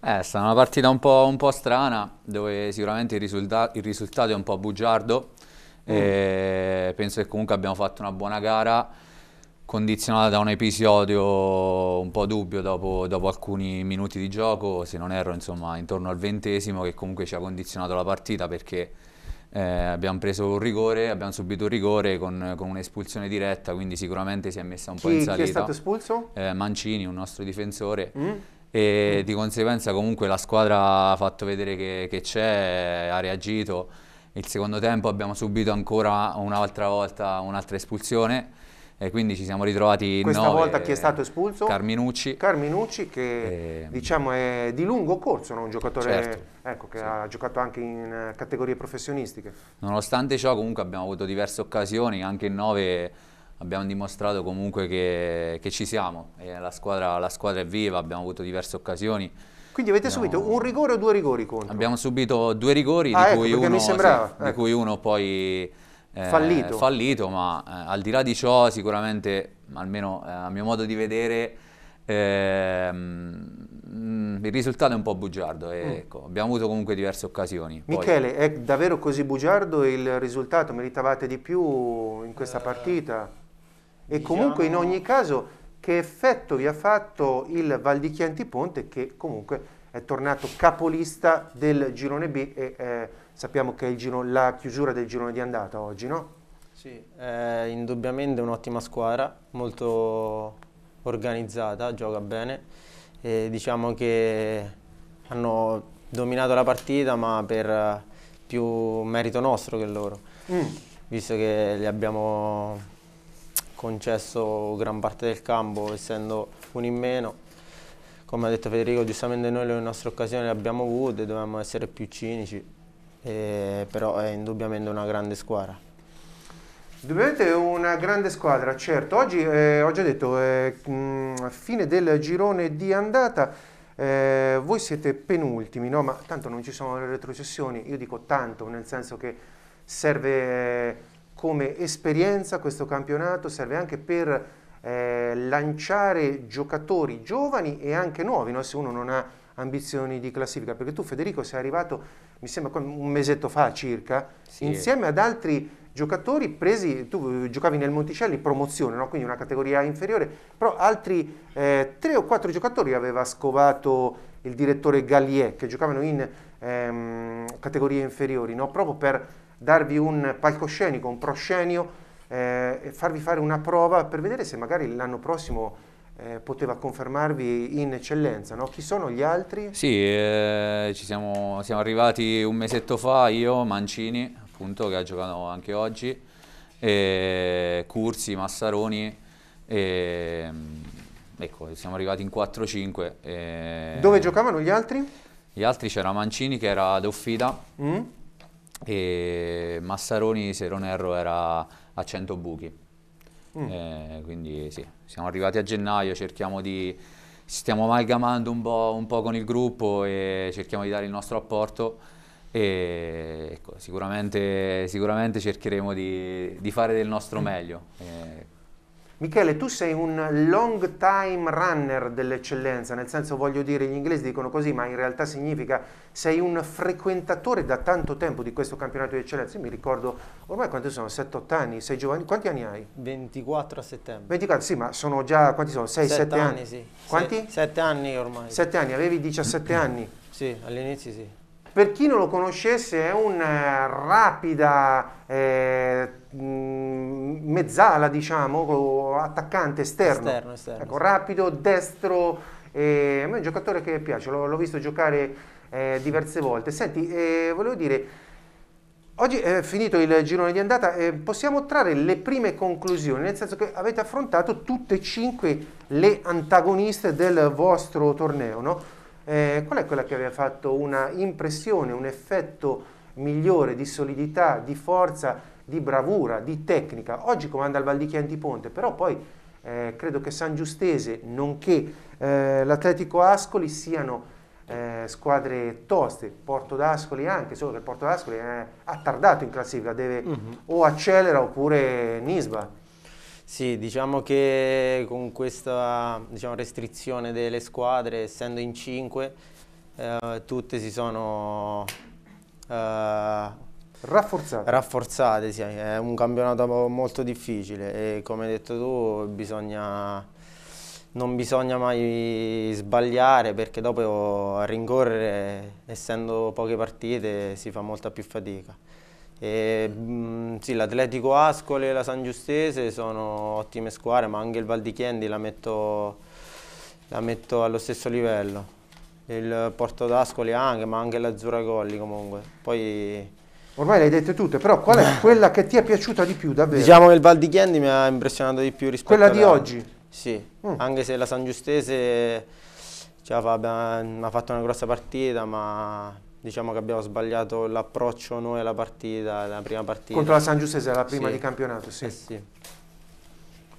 Eh, è stata una partita un po', un po strana, dove sicuramente il, risulta il, risultato è un po' bugiardo. Mm. penso che comunque abbiamo fatto una buona gara condizionata da un episodio un po' dubbio dopo, dopo, alcuni minuti di gioco, se non erro insomma intorno al ventesimo che comunque ci ha condizionato la partita perché eh, abbiamo preso un rigore, abbiamo subito un rigore con, con un'espulsione diretta, quindi sicuramente si è messa un chi, po' in salita. Chi è stato espulso? Eh, Mancini, un nostro difensore. Mm. E mm. di conseguenza comunque la squadra ha fatto vedere che, che c'è, ha reagito. Il secondo tempo abbiamo subito ancora un'altra volta un'altra espulsione e quindi ci siamo ritrovati Questa nove, volta chi è stato espulso? Carminucci. Carminucci che e... diciamo è di lungo corso, no? un giocatore certo. ecco, che sì. ha giocato anche in eh, categorie professionistiche. Nonostante ciò comunque abbiamo avuto diverse occasioni, anche in nove abbiamo dimostrato comunque che, che ci siamo, la squadra, la, squadra, è viva, abbiamo avuto diverse occasioni. Quindi avete abbiamo... subito un rigore o due rigori contro? Abbiamo subito due rigori, ah, di, ecco, cui uno, sì, ecco. di cui uno poi eh, fallito. fallito, ma eh, al di là di ciò sicuramente, almeno eh, a mio modo di vedere, ehm, il risultato è un po' bugiardo e, mm. ecco, abbiamo avuto comunque diverse occasioni. Michele, Poi... è davvero così bugiardo il risultato? Meritavate di più in questa partita? E diciamo... comunque in ogni caso che effetto vi ha fatto il Val di Chianti Ponte che comunque è tornato capolista del girone B e eh, sappiamo che è giro, la chiusura del girone di andata oggi, no? Sì, è indubbiamente un'ottima squadra, molto organizzata, gioca bene e diciamo che hanno dominato la partita ma per più merito nostro che loro, mm. visto che gli abbiamo concesso gran parte del campo essendo uno in meno come ha detto Federico, giustamente noi le nostre occasioni le abbiamo avute, dovevamo essere più cinici, eh, però è indubbiamente una grande squadra. Indubbiamente una grande squadra, certo. Oggi eh, ho già detto, eh, mh, fine del girone di andata, eh, voi siete penultimi, no? ma tanto non ci sono le retrocessioni, io dico tanto, nel senso che serve come esperienza questo campionato, serve anche per eh, lanciare giocatori giovani e anche nuovi, no? se uno non ha ambizioni di classifica, perché tu Federico sei arrivato, mi sembra un mesetto fa circa, sì. insieme ad altri giocatori presi, tu giocavi nel Monticelli promozione, no? quindi una categoria inferiore, però altri eh, tre o quattro giocatori aveva scovato il direttore Gallier, che giocavano in ehm, categorie inferiori, no? proprio per darvi un palcoscenico, un proscenio eh, farvi fare una prova per vedere se magari l'anno prossimo eh, poteva confermarvi in eccellenza. No? Chi sono gli altri? Sì, eh, ci siamo, siamo, arrivati un mesetto fa, io, Mancini, appunto, che ha giocato anche oggi, e Cursi, Massaroni, e, ecco, siamo arrivati in 4-5. E... Dove giocavano gli altri? Gli altri c'era Mancini che era ad Offida mm? e Massaroni, se non erro, era a 100 buchi. Mm. Eh, quindi sì, siamo arrivati a gennaio, cerchiamo di, stiamo amalgamando un po', un po', con il gruppo e cerchiamo di dare il nostro apporto e ecco, sicuramente, sicuramente, cercheremo di, di, fare del nostro mm. meglio. Eh, Michele, tu sei un long time runner dell'eccellenza, nel senso voglio dire, gli inglesi dicono così, ma in realtà significa sei un frequentatore da tanto tempo di questo campionato di eccellenza. Io mi ricordo, ormai quanti sono? 7-8 anni, sei giovane, quanti anni hai? 24 a settembre. 24, sì, ma sono già, quanti sono? 6-7 anni? anni? sì. Quanti? 7 anni ormai. 7 anni, avevi 17 anni? Sì, all'inizio sì. Per chi non lo conoscesse è una rapida eh, mezzala, diciamo, attaccante esterno. Esterno, esterno. Ecco, rapido, destro. Eh, a me è un giocatore che piace, l'ho, visto giocare eh, diverse volte. Senti, eh, volevo dire, Oggi è finito il girone di andata e possiamo trarre le prime conclusioni, nel senso che avete affrontato tutte e cinque le antagoniste del vostro torneo, no? Eh, qual è quella che aveva fatto una impressione, un effetto migliore di solidità, di forza, di bravura, di tecnica? Oggi comanda il Val di Chianti Ponte, però poi eh, credo che San Giustese, nonché eh, l'Atletico Ascoli siano eh, squadre toste, Porto d'Ascoli anche, solo che il Porto d'Ascoli è attardato in classifica, deve mm-hmm. o accelera oppure Nisba. Sì, diciamo che con questa diciamo, restrizione delle squadre, essendo in cinque, eh, tutte si sono eh, rafforzate. Rafforzate, sì. È un campionato molto difficile e come hai detto tu bisogna non bisogna mai sbagliare perché dopo a rincorrere, essendo poche partite, si fa molta più fatica. Mm, sì, l'Atletico Ascoli e la San Giustese sono ottime squadre, ma anche il Val di Chienti la metto, la metto allo stesso livello. Il Porto d'Ascoli anche, ma anche l'Azzurra Colli comunque. Poi Ormai le hai dette tutte, però qual è quella che ti è piaciuta di più davvero? Diciamo che il Val di Chienti mi ha impressionato di più rispetto a Quella di oggi? Sì, mm. anche se la San Giustese ci ha, ha fatto una grossa partita, ma diciamo che abbiamo sbagliato l'approccio noi alla partita, la prima partita. Contro la San Giustese, la prima sì. di campionato, sì. Eh sì.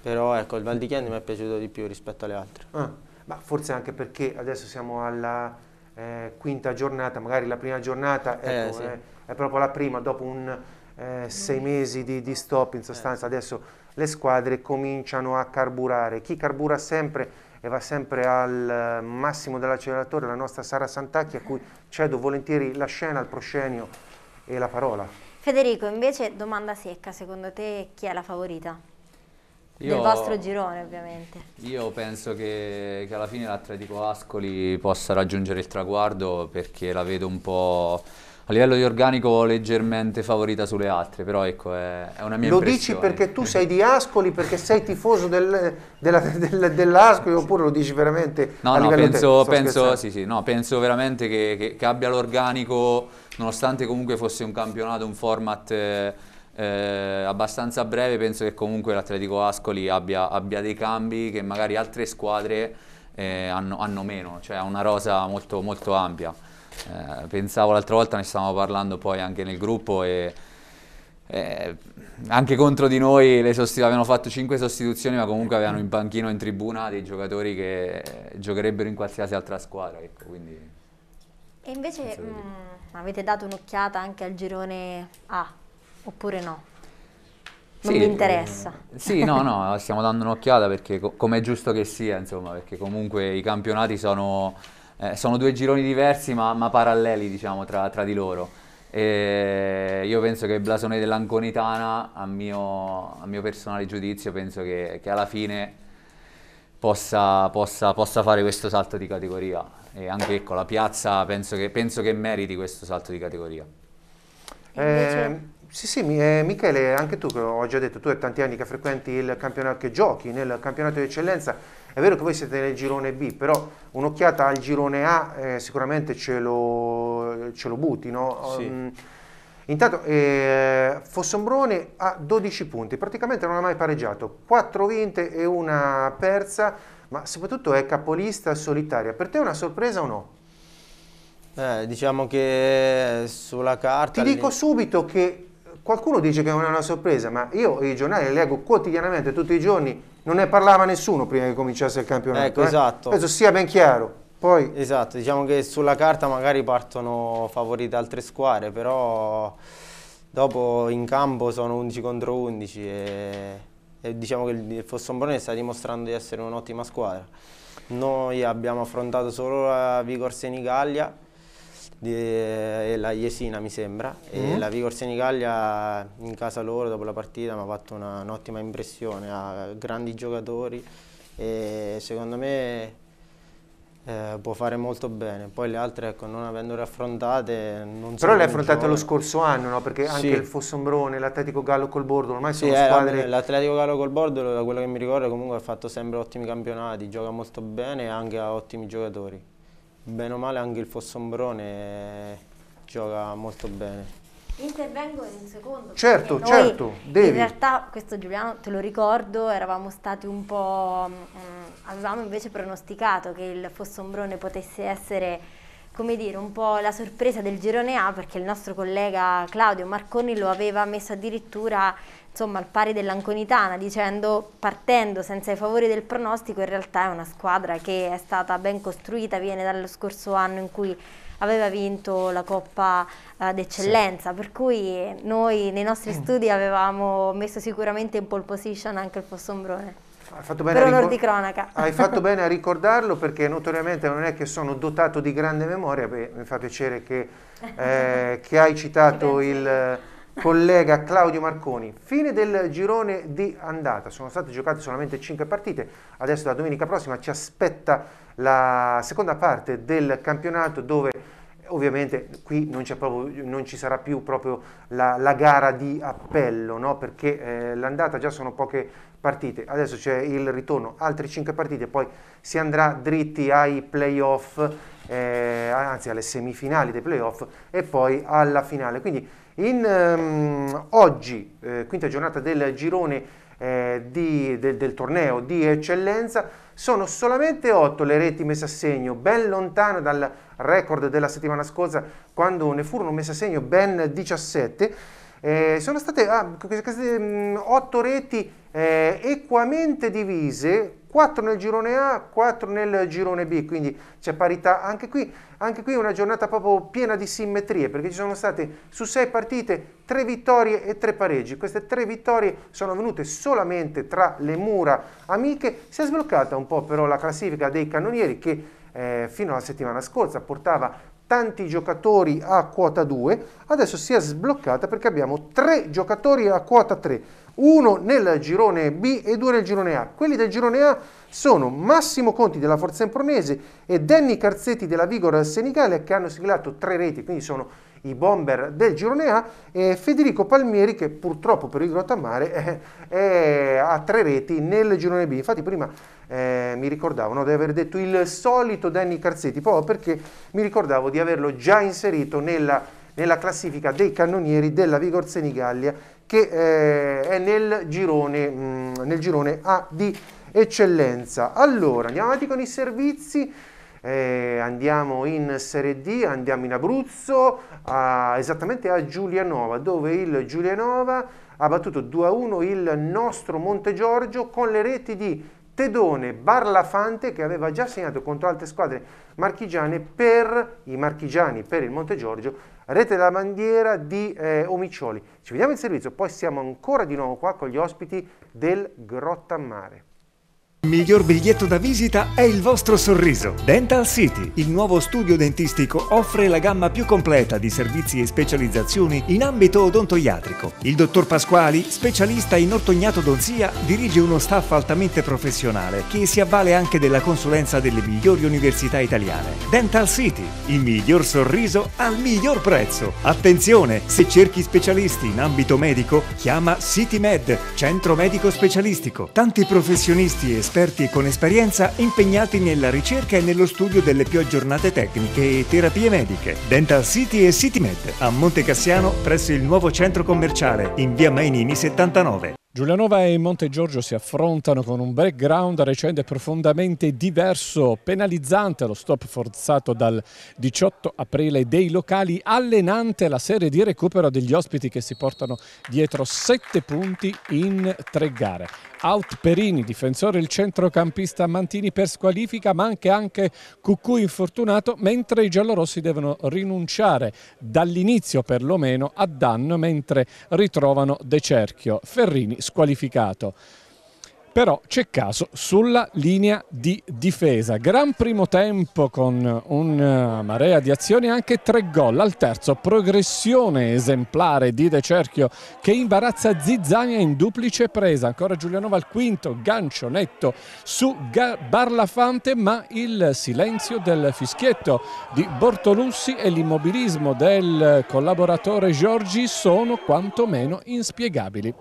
Però ecco, il Val di Chienti mi è piaciuto di più rispetto alle altre. Ah, ma forse anche perché adesso siamo alla eh, quinta giornata, magari la prima giornata ecco, eh, sì. è, è, proprio la prima, dopo un eh, sei mesi di, di, stop in sostanza, adesso le squadre cominciano a carburare. Chi carbura sempre e va sempre al massimo dell'acceleratore, la nostra Sara Santacchi, a cui cedo volentieri la scena, il proscenio e la parola. Federico, invece domanda secca, secondo te chi è la favorita? Io, del vostro girone ovviamente. Io penso che, che alla fine l'Atletico Ascoli possa raggiungere il traguardo perché la vedo un po' a livello di organico leggermente favorita sulle altre, però ecco è, è una mia Lo dici perché tu sei di Ascoli, perché sei tifoso del, della, del, dell'Ascoli oppure lo dici veramente no, no, penso, penso, sì, sì, no, penso veramente che, che, che, abbia l'organico, nonostante comunque fosse un campionato, un format eh, eh, abbastanza breve, penso che comunque l'Atletico Ascoli abbia, abbia, dei cambi che magari altre squadre eh, hanno, hanno, meno, cioè ha una rosa molto, molto ampia. Eh, pensavo l'altra volta, ne stavamo parlando poi anche nel gruppo e eh, anche contro di noi le avevano fatto 5 sostituzioni ma comunque avevano in panchino in tribuna dei giocatori che giocherebbero in qualsiasi altra squadra. Ecco, quindi e invece mh, mm, avete dato un'occhiata anche al girone A oppure no? Non sì, mi interessa. Eh, sì, no, no, stiamo dando un'occhiata perché co- come è giusto che sia, insomma, perché comunque i campionati sono eh, sono due gironi diversi ma, ma paralleli diciamo tra, tra, di loro. E io penso che il blasone dell'Anconitana, a mio, a mio personale giudizio, penso che, che alla fine possa, possa, possa, fare questo salto di categoria. E anche ecco, la piazza penso che, penso che meriti questo salto di categoria. Eh, sì, sì, eh, Michele, anche tu, ho già detto, tu hai tanti anni che frequenti il campionato, che giochi nel campionato di eccellenza, è vero che voi siete nel girone B, però un'occhiata al girone A eh, sicuramente ce lo, ce lo, butti, no? Sì. Um, intanto eh, Fossombrone ha 12 punti, praticamente non ha mai pareggiato, 4 vinte e una persa, ma soprattutto è capolista solitaria. Per te è una sorpresa o no? Eh, diciamo che sulla carta... Ti dico subito che Qualcuno dice che non è una sorpresa, ma io i giornali li leggo quotidianamente, tutti i giorni, non ne parlava nessuno prima che cominciasse il campionato. Ecco, eh? esatto. Penso sia ben chiaro. Poi... Esatto, diciamo che sulla carta magari partono favorite altre squadre, però dopo in campo sono 11 contro 11 e, e diciamo che il Fossombrone sta dimostrando di essere un'ottima squadra. Noi abbiamo affrontato solo la Vigor Senigallia di, e la Jesina mi sembra mm. e la Vigor Senigallia in casa loro dopo la partita mi ha fatto un'ottima impressione, ha grandi giocatori e secondo me eh, può fare molto bene. Poi le altre, ecco, non avendole affrontate, non Però le hai affrontate lo scorso anno, no? Perché anche sì. il Fossombrone, l'Atletico Gallo col Bordo, ormai sì, sono eh, squadre... L'Atletico Gallo col Bordo, da quello che mi ricordo, comunque ha fatto sempre ottimi campionati, gioca molto bene e anche ha ottimi giocatori bene o male anche il Fossombrone gioca molto bene. Intervengo in un secondo. Certo, noi, certo, devi. In realtà, questo Giuliano, te lo ricordo, eravamo stati un po'... mm, avevamo invece pronosticato che il Fossombrone potesse essere, come dire, un po' la sorpresa del girone A, perché il nostro collega Claudio Marconi lo aveva messo addirittura insomma al pari dell'Anconitana, dicendo partendo senza i favori del pronostico, in realtà è una squadra che è stata ben costruita, viene dallo scorso anno in cui aveva vinto la Coppa eh, d'Eccellenza, per cui noi nei nostri Mm. studi avevamo messo sicuramente in pole position anche il Fossombrone. Hai fatto bene Per a onor ricor- di cronaca. Hai fatto bene a ricordarlo perché notoriamente non è che sono dotato di grande memoria, beh, mi fa piacere che, eh, che hai citato il collega Claudio Marconi. Fine del girone di andata, sono state giocate solamente 5 partite, adesso la domenica prossima ci aspetta la seconda parte del campionato dove ovviamente qui non, proprio- non ci sarà più proprio la, la gara di appello, no? perché eh, l'andata già sono poche partite, adesso c'è il ritorno, altre 5 partite, poi si andrà dritti ai playoff, eh, anzi alle semifinali dei playoff e poi alla finale. Quindi in, ehm, oggi, eh, quinta giornata del girone eh, di- del, del torneo di eccellenza, sono solamente 8 le reti messe a segno, ben lontano dal record della settimana scorsa, quando ne furono messe a segno ben 17. Eh, sono state 8 reti eh, equamente divise, 4 nel girone A, 4 nel girone B, quindi c'è parità anche qui. Anche qui una giornata proprio piena di simmetrie, perché ci sono state su 6 partite 3 vittorie e 3 pareggi. Queste 3 vittorie sono venute solamente tra le mura amiche. Si è sbloccata un po' però la classifica dei cannonieri che eh, fino alla settimana scorsa portava tanti giocatori a quota 2, adesso si è sbloccata perché abbiamo tre giocatori a quota 3, uno nel girone B e due nel girone A. Quelli del girone A sono Massimo Conti della Forza Empronese e Danny Carzetti della Vigor Senigallia che hanno siglato tre reti, quindi sono i bomber del girone A e Federico Palmieri che purtroppo per il Grottammare è, è a tre reti nel girone B. Infatti prima eh, mi ricordavo no, di aver detto il solito Danny Carzetti, proprio perché mi ricordavo di averlo già inserito nella, nella classifica dei cannonieri della Vigor Senigallia che eh, è nel girone, mh, nel girone A di eccellenza. Allora, andiamo avanti con i servizi. Eh, andiamo in Serie D, andiamo in Abruzzo, a- esattamente a Giulianova, dove il Giulianova ha battuto 2-1 il nostro Monte Giorgio con le reti di Tedone Barlafante che aveva già segnato contro altre squadre marchigiane per i marchigiani, per il Monte Giorgio, rete della bandiera di eh, Omiccioli. Ci vediamo in servizio, poi siamo ancora di nuovo qua con gli ospiti del Grottammare. Il miglior biglietto da visita è il vostro sorriso. Dental City, il nuovo studio dentistico, offre la gamma più completa di servizi e specializzazioni in ambito odontoiatrico. Il dottor Pasquali, specialista in ortognatodonzia, dirige uno staff altamente professionale che si avvale anche della consulenza delle migliori università italiane. Dental City, il miglior sorriso al miglior prezzo. Attenzione, se cerchi specialisti in ambito medico, chiama CityMed, centro medico specialistico. Tanti professionisti esperti con esperienza impegnati nella ricerca e nello studio delle più aggiornate tecniche e terapie mediche. Dental City e CityMed a Monte Cassiano presso il nuovo centro commerciale in via Mainini 79. Giulianova e Monte Giorgio si affrontano con un background recente profondamente diverso, penalizzante lo stop forzato dal 18 aprile dei locali, allenante la serie di recupero degli ospiti che si portano dietro 7 punti in tre gare. Out Perini, difensore il centrocampista Mantini per squalifica, ma anche, anche Cucù infortunato, mentre i giallorossi devono rinunciare dall'inizio perlomeno a danno mentre ritrovano De Cerchio. Ferrini squalificato. Però c'è caso sulla linea di difesa. Gran primo tempo con una marea di azioni, anche tre gol. Al terzo progressione esemplare di De Cerchio che imbarazza Zizzania in duplice presa. Ancora Giulianova al quinto, gancio netto su Barlafante, ma il silenzio del fischietto di Bortolussi e l'immobilismo del collaboratore Giorgi sono quantomeno inspiegabili.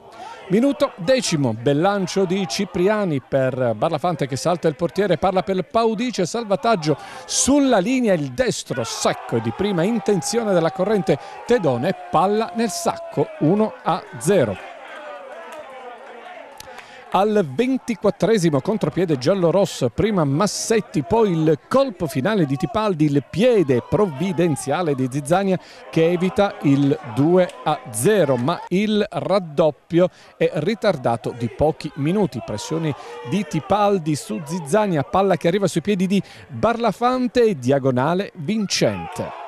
Minuto decimo, bel lancio di Cipriani per Barlafante che salta il portiere, parla per Paudice, salvataggio sulla linea, il destro secco di prima intenzione della corrente Tedone, palla nel sacco 1 a 0. Al ventiquattresimo contropiede giallo-rosso, prima Massetti, poi il colpo finale di Tipaldi, il piede provvidenziale di Zizzania che evita il 2 a 0, ma il raddoppio è ritardato di pochi minuti. Pressioni di Tipaldi su Zizzania, palla che arriva sui piedi di Barlafante e diagonale vincente.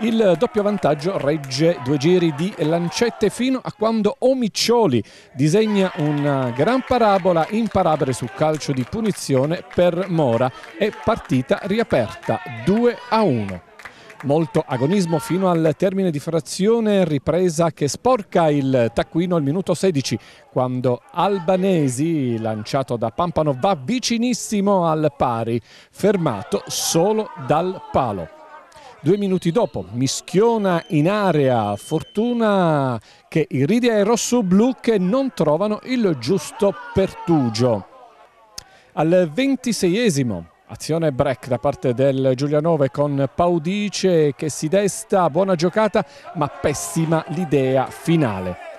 Il doppio vantaggio regge due giri di lancette fino a quando Omiccioli disegna una gran parabola imparabile su calcio di punizione per Mora e partita riaperta 2 a 1. Molto agonismo fino al termine di frazione, ripresa che sporca il taccuino al minuto 16, quando Albanesi, lanciato da Pampano, va vicinissimo al pari, fermato solo dal palo. Due minuti dopo, mischiona in area, fortuna che Iridia e Rosso-Blu che non trovano il giusto pertugio. Al ventiseiesimo, azione break da parte del Giulianove con Paudice che si desta, buona giocata ma pessima l'idea finale.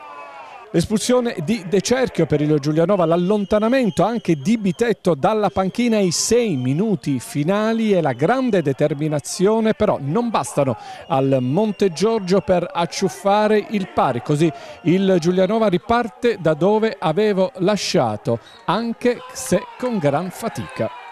L'espulsione di De Cerchio per il Giulianova, l'allontanamento anche di Bitetto dalla panchina ai sei minuti finali e la grande determinazione però non bastano al Monte Giorgio per acciuffare il pari, così il Giulianova riparte da dove avevo lasciato, anche se con gran fatica.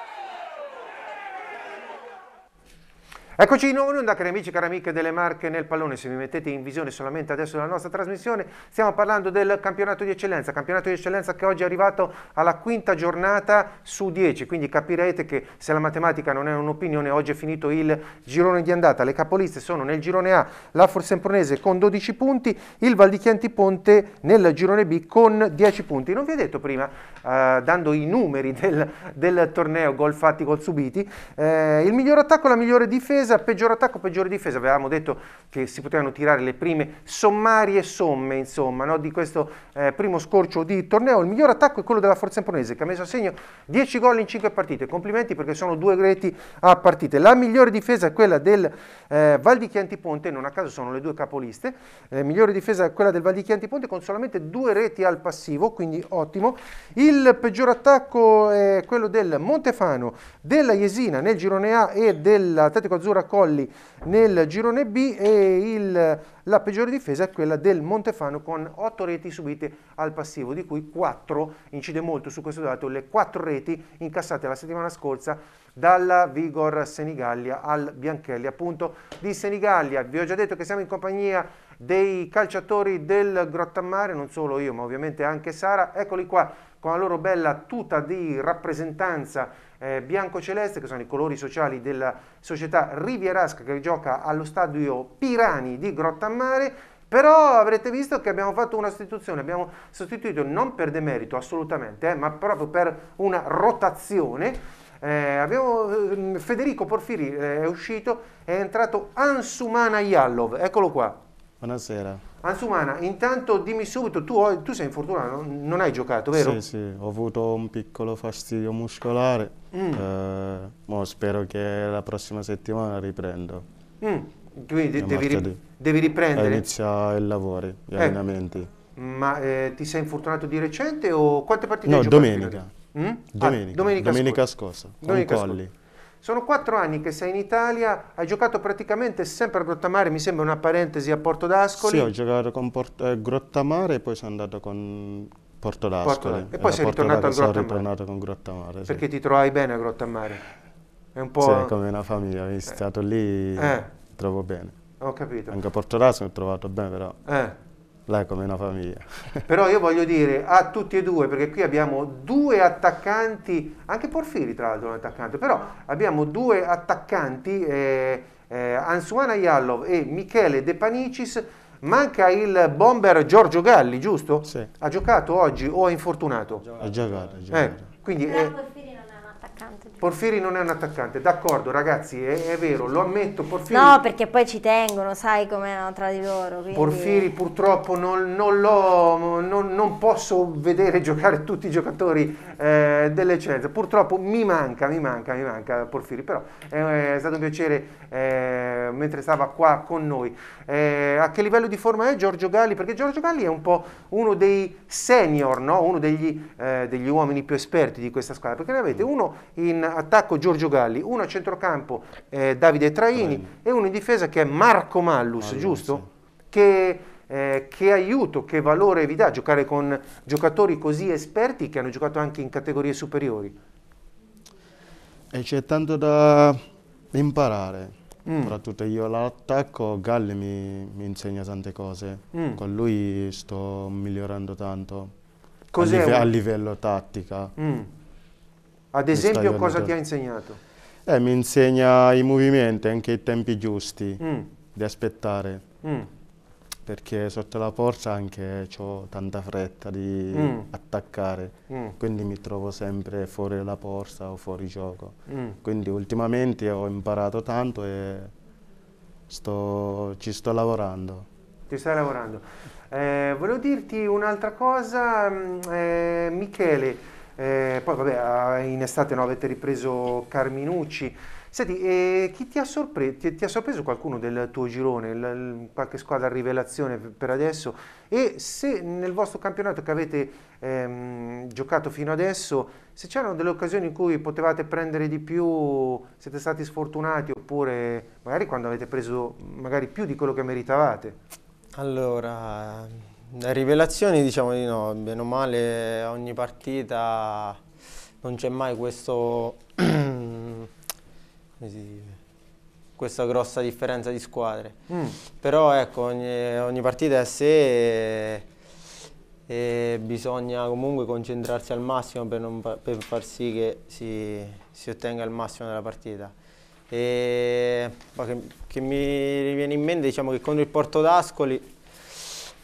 Eccoci di nuovo in onda, cari amici e cari amiche delle Marche nel pallone. Se mi mettete in visione solamente adesso della nostra trasmissione, stiamo parlando del campionato di eccellenza. Campionato di eccellenza che oggi è arrivato alla quinta giornata su 10. Quindi capirete che se la matematica non è un'opinione, oggi è finito il girone di andata. Le capoliste sono nel girone A, la Forsempronese con 12 punti, il Val di Chianti Ponte nel girone B con 10 punti. Non vi ho detto prima, eh, dando i numeri del, del, torneo, gol fatti, gol subiti, eh, il miglior attacco, la migliore difesa difesa, peggiore attacco, peggiore difesa. Avevamo detto che si potevano tirare le prime sommarie somme, insomma, no? di questo eh, primo scorcio di torneo. Il miglior attacco è quello della Forza Emponese, che ha messo a segno 10 gol in 5 partite. Complimenti perché sono due reti a partite. La migliore difesa è quella del eh, Val di Chiantiponte, non a caso sono le due capoliste. La eh, migliore difesa è quella del Val di Chiantiponte con solamente due reti al passivo, quindi ottimo. Il peggior attacco è quello del Montefano, della Jesina nel girone A e dell'Atletico Azzurro Azzurra Colli nel girone B e il, la peggiore difesa è quella del Montefano con 8 reti subite al passivo, di cui 4, incide molto su questo dato, le 4 reti incassate la settimana scorsa dalla Vigor Senigallia al Bianchelli appunto di Senigallia. Vi ho già detto che siamo in compagnia dei calciatori del Grottammare, non solo io ma ovviamente anche Sara, eccoli qua con la loro bella tuta di rappresentanza eh, bianco-celeste, che sono i colori sociali della società Rivierasca che gioca allo stadio Pirani di Grottammare. Però avrete visto che abbiamo fatto una sostituzione, abbiamo sostituito non per demerito assolutamente, eh, ma proprio per una rotazione. Eh, abbiamo, eh, Federico Porfiri eh, è uscito, è entrato Ansumana Yallov, eccolo qua. Buonasera. Ansumana, intanto dimmi subito, tu, tu sei infortunato, non hai giocato, vero? Sì, sì, ho avuto un piccolo fastidio muscolare, mm. eh, spero che la prossima settimana riprendo. Mm. Quindi devi, devi, riprendere? Inizia il lavoro, gli eh. allenamenti. Ma eh, ti sei infortunato di recente o quante partite no, hai giocato? Domenica. Mm? Domenica. Ah, domenica, domenica scorsa, domenica con Colli. Sono quattro anni che sei in Italia, hai giocato praticamente sempre a Grottamare, mi sembra una parentesi a Porto d'Ascoli. Sì, ho giocato con Port eh, Grottamare e poi sono andato con Porto d'Ascoli. E poi sei ritornato a Grottamare. Sono ritornato con Grottamare, Perché ti trovavi bene a Grottamare? È un po'... Sì, come una famiglia, mi stato lì, eh. trovo bene. Ho capito. Anche a Porto d'Ascoli ho trovato bene, però... Eh là è come una famiglia. Però io voglio dire a tutti e due, perché qui abbiamo due attaccanti, anche Porfiri tra l'altro è un attaccante, però abbiamo due attaccanti, eh, eh, Ansuana Yallov e Michele De Panicis, manca il bomber Giorgio Galli, giusto? Sì. Ha giocato oggi o è infortunato? Ha giocato, ha giocato. Eh, quindi, Però Porfiri non è un attaccante. Porfiri non è un attaccante, d'accordo ragazzi, è, è vero, lo ammetto, Porfiri... No, perché poi ci tengono, sai com'è tra di loro. Quindi... Porfiri purtroppo non, non, non, non, posso vedere giocare tutti i giocatori eh, dell'eccellenza, purtroppo mi manca, mi manca, mi manca Porfiri, però è, è stato un piacere eh, mentre stava qua con noi. Eh, a che livello di forma è Giorgio Galli? Perché Giorgio Galli è un po' uno dei senior, no? uno degli, eh, degli uomini più esperti di questa squadra, perché ne avete uno in attacco Giorgio Galli, uno a centrocampo eh, Davide Traini Traini. e uno in difesa che è Marco Mallus, Mallus giusto? Che, eh, che, aiuto, che valore vi dà giocare con giocatori così esperti che hanno giocato anche in categorie superiori? E c'è tanto da imparare. Mm. Soprattutto io all'attacco, Galli mi, mi, insegna tante cose. Mm. Con lui sto migliorando tanto. A, live, a, livello tattica. Mm. Ad esempio cosa ti ha insegnato? Eh, mi insegna i movimenti, anche i tempi giusti mm. di aspettare. Mm. Perché sotto la porta anche ho tanta fretta di mm. attaccare, mm. quindi mi trovo sempre fuori dalla porta o fuori gioco. Mm. Quindi ultimamente ho imparato tanto e sto, ci sto lavorando. Ci stai lavorando. Eh, volevo dirti un'altra cosa, mm, eh, Michele. Eh, poi vabbè, in estate no, avete ripreso Carminucci. Senti, eh, chi ti ha, sorpre- ti, ti ha, sorpreso qualcuno del tuo girone, l- qualche squadra rivelazione per adesso? E se nel vostro campionato che avete ehm, giocato fino adesso, se c'erano delle occasioni in cui potevate prendere di più, siete stati sfortunati oppure magari quando avete preso magari più di quello che meritavate? Allora, Rivelazioni diciamo di no, bene o male ogni partita non c'è mai questo, questa grossa differenza di squadre. Mm. Però ecco, ogni, ogni, partita è a sé e, e, bisogna comunque concentrarsi al massimo per, non, per far sì che si, si, ottenga il massimo della partita. E, che, che mi viene in mente diciamo che contro il Porto d'Ascoli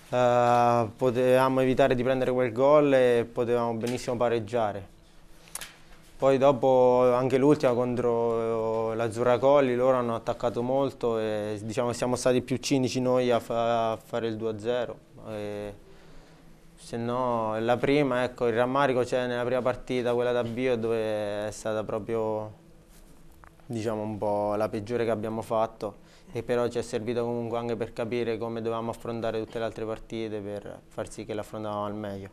Uh, potevamo evitare di prendere quel gol e potevamo benissimo pareggiare. Poi dopo anche l'ultima contro l'Azzurra Colli, loro hanno attaccato molto e diciamo siamo stati più cinici noi a, fa a fare il 2-0. Se no, la prima, ecco, il rammarico c'è nella prima partita, quella d'avvio, dove è stata proprio diciamo un po' la peggiore che abbiamo fatto e però ci è servito comunque anche per capire come dovevamo affrontare tutte le altre partite per far sì che l'affrontavamo al meglio.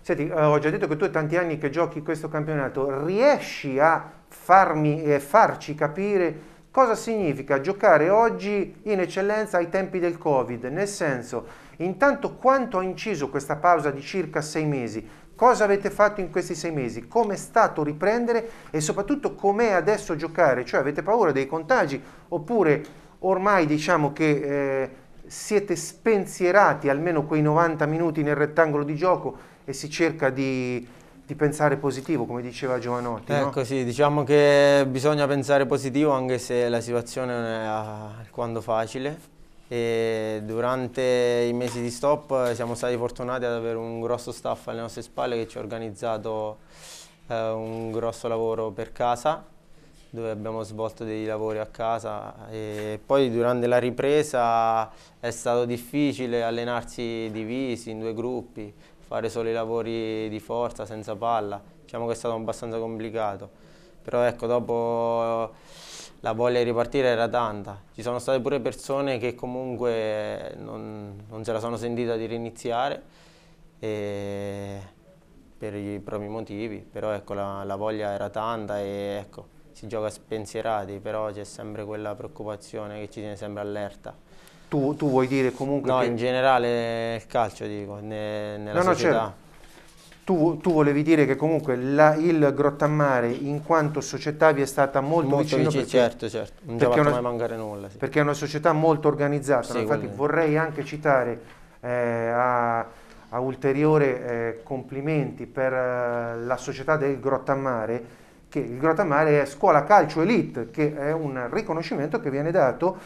Senti, eh, ho già detto che tu hai tanti anni che giochi questo campionato, riesci a farmi e farci capire cosa significa giocare oggi in eccellenza ai tempi del Covid? Nel senso, intanto quanto ha inciso questa pausa di circa sei mesi? Cosa avete fatto in questi sei mesi? Come è stato riprendere e soprattutto com'è adesso giocare? Cioè avete paura dei contagi oppure ormai diciamo che eh, siete spensierati almeno quei 90 minuti nel rettangolo di gioco e si cerca di, di pensare positivo, come diceva Giovanotti. Ecco no? sì, diciamo che bisogna pensare positivo anche se la situazione non è alquanto facile. E durante i mesi di stop siamo stati fortunati ad avere un grosso staff alle nostre spalle che ci ha organizzato eh, un grosso lavoro per casa dove abbiamo svolto dei lavori a casa. E poi durante la ripresa è stato difficile allenarsi divisi in due gruppi, fare solo i lavori di forza senza palla, diciamo che è stato abbastanza complicato, però ecco dopo la voglia di ripartire era tanta, ci sono state pure persone che comunque non, non se la sono sentita di riniziare per i propri motivi, però ecco la, la voglia era tanta e ecco si gioca spensierati, però c'è sempre quella preoccupazione che ci tiene sempre allerta. Tu, tu vuoi dire comunque No, che... in generale il calcio dico, ne, nella no, società. No, tu, tu, volevi dire che comunque la, il Grottammare in quanto società vi è stata molto, molto vicino vicino, perché, certo, certo, non ci ha fatto mai mancare nulla. Sì. Perché è una società molto organizzata, sì, infatti vorrei anche citare eh, a, a, ulteriore eh, complimenti per eh, la società del Grottammare che il Grottammare è scuola calcio elite, che è un riconoscimento che viene dato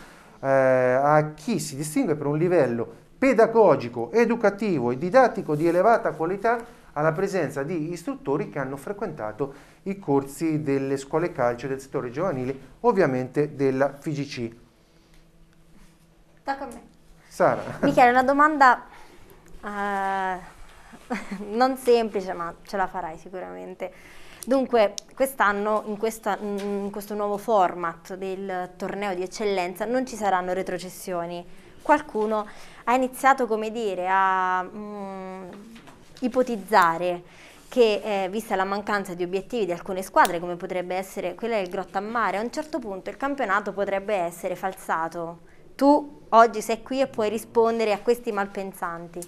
eh, a chi si distingue per un livello pedagogico, educativo e didattico di elevata qualità alla presenza di istruttori che hanno frequentato i corsi delle scuole calcio del settore giovanile, ovviamente della FIGC. Tocca a me. Sara. Michele, una domanda eh, non semplice, ma ce la farai sicuramente. Dunque, quest'anno in, in questo nuovo format del torneo di eccellenza non ci saranno retrocessioni. Qualcuno ha iniziato, dire, a mm, ipotizzare che, eh, vista la mancanza di obiettivi di alcune squadre, come potrebbe essere quella del Grottammare, a un certo punto il campionato potrebbe essere falsato. Tu oggi sei qui e puoi rispondere a questi malpensanti.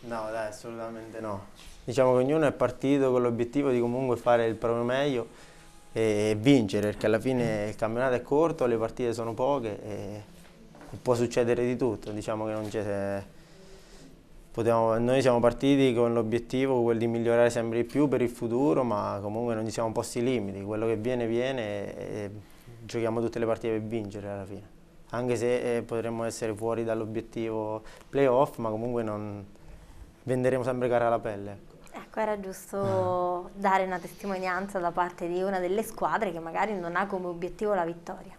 No, dai, assolutamente no. Diciamo che ognuno è partito con l'obiettivo di comunque fare il proprio meglio e vincere, perché alla fine il campionato è corto, le partite sono poche e può succedere di tutto. Diciamo che non c'è... Potevamo, noi siamo partiti con l'obiettivo quello di migliorare sempre di più per il futuro, ma comunque non ci siamo posti limiti. Quello che viene, viene e giochiamo tutte le partite per vincere alla fine. Anche se eh, potremmo essere fuori dall'obiettivo playoff, ma comunque non venderemo sempre cara alla pelle. Ecco. Era giusto dare una testimonianza da parte di una delle squadre che magari non ha come obiettivo la vittoria.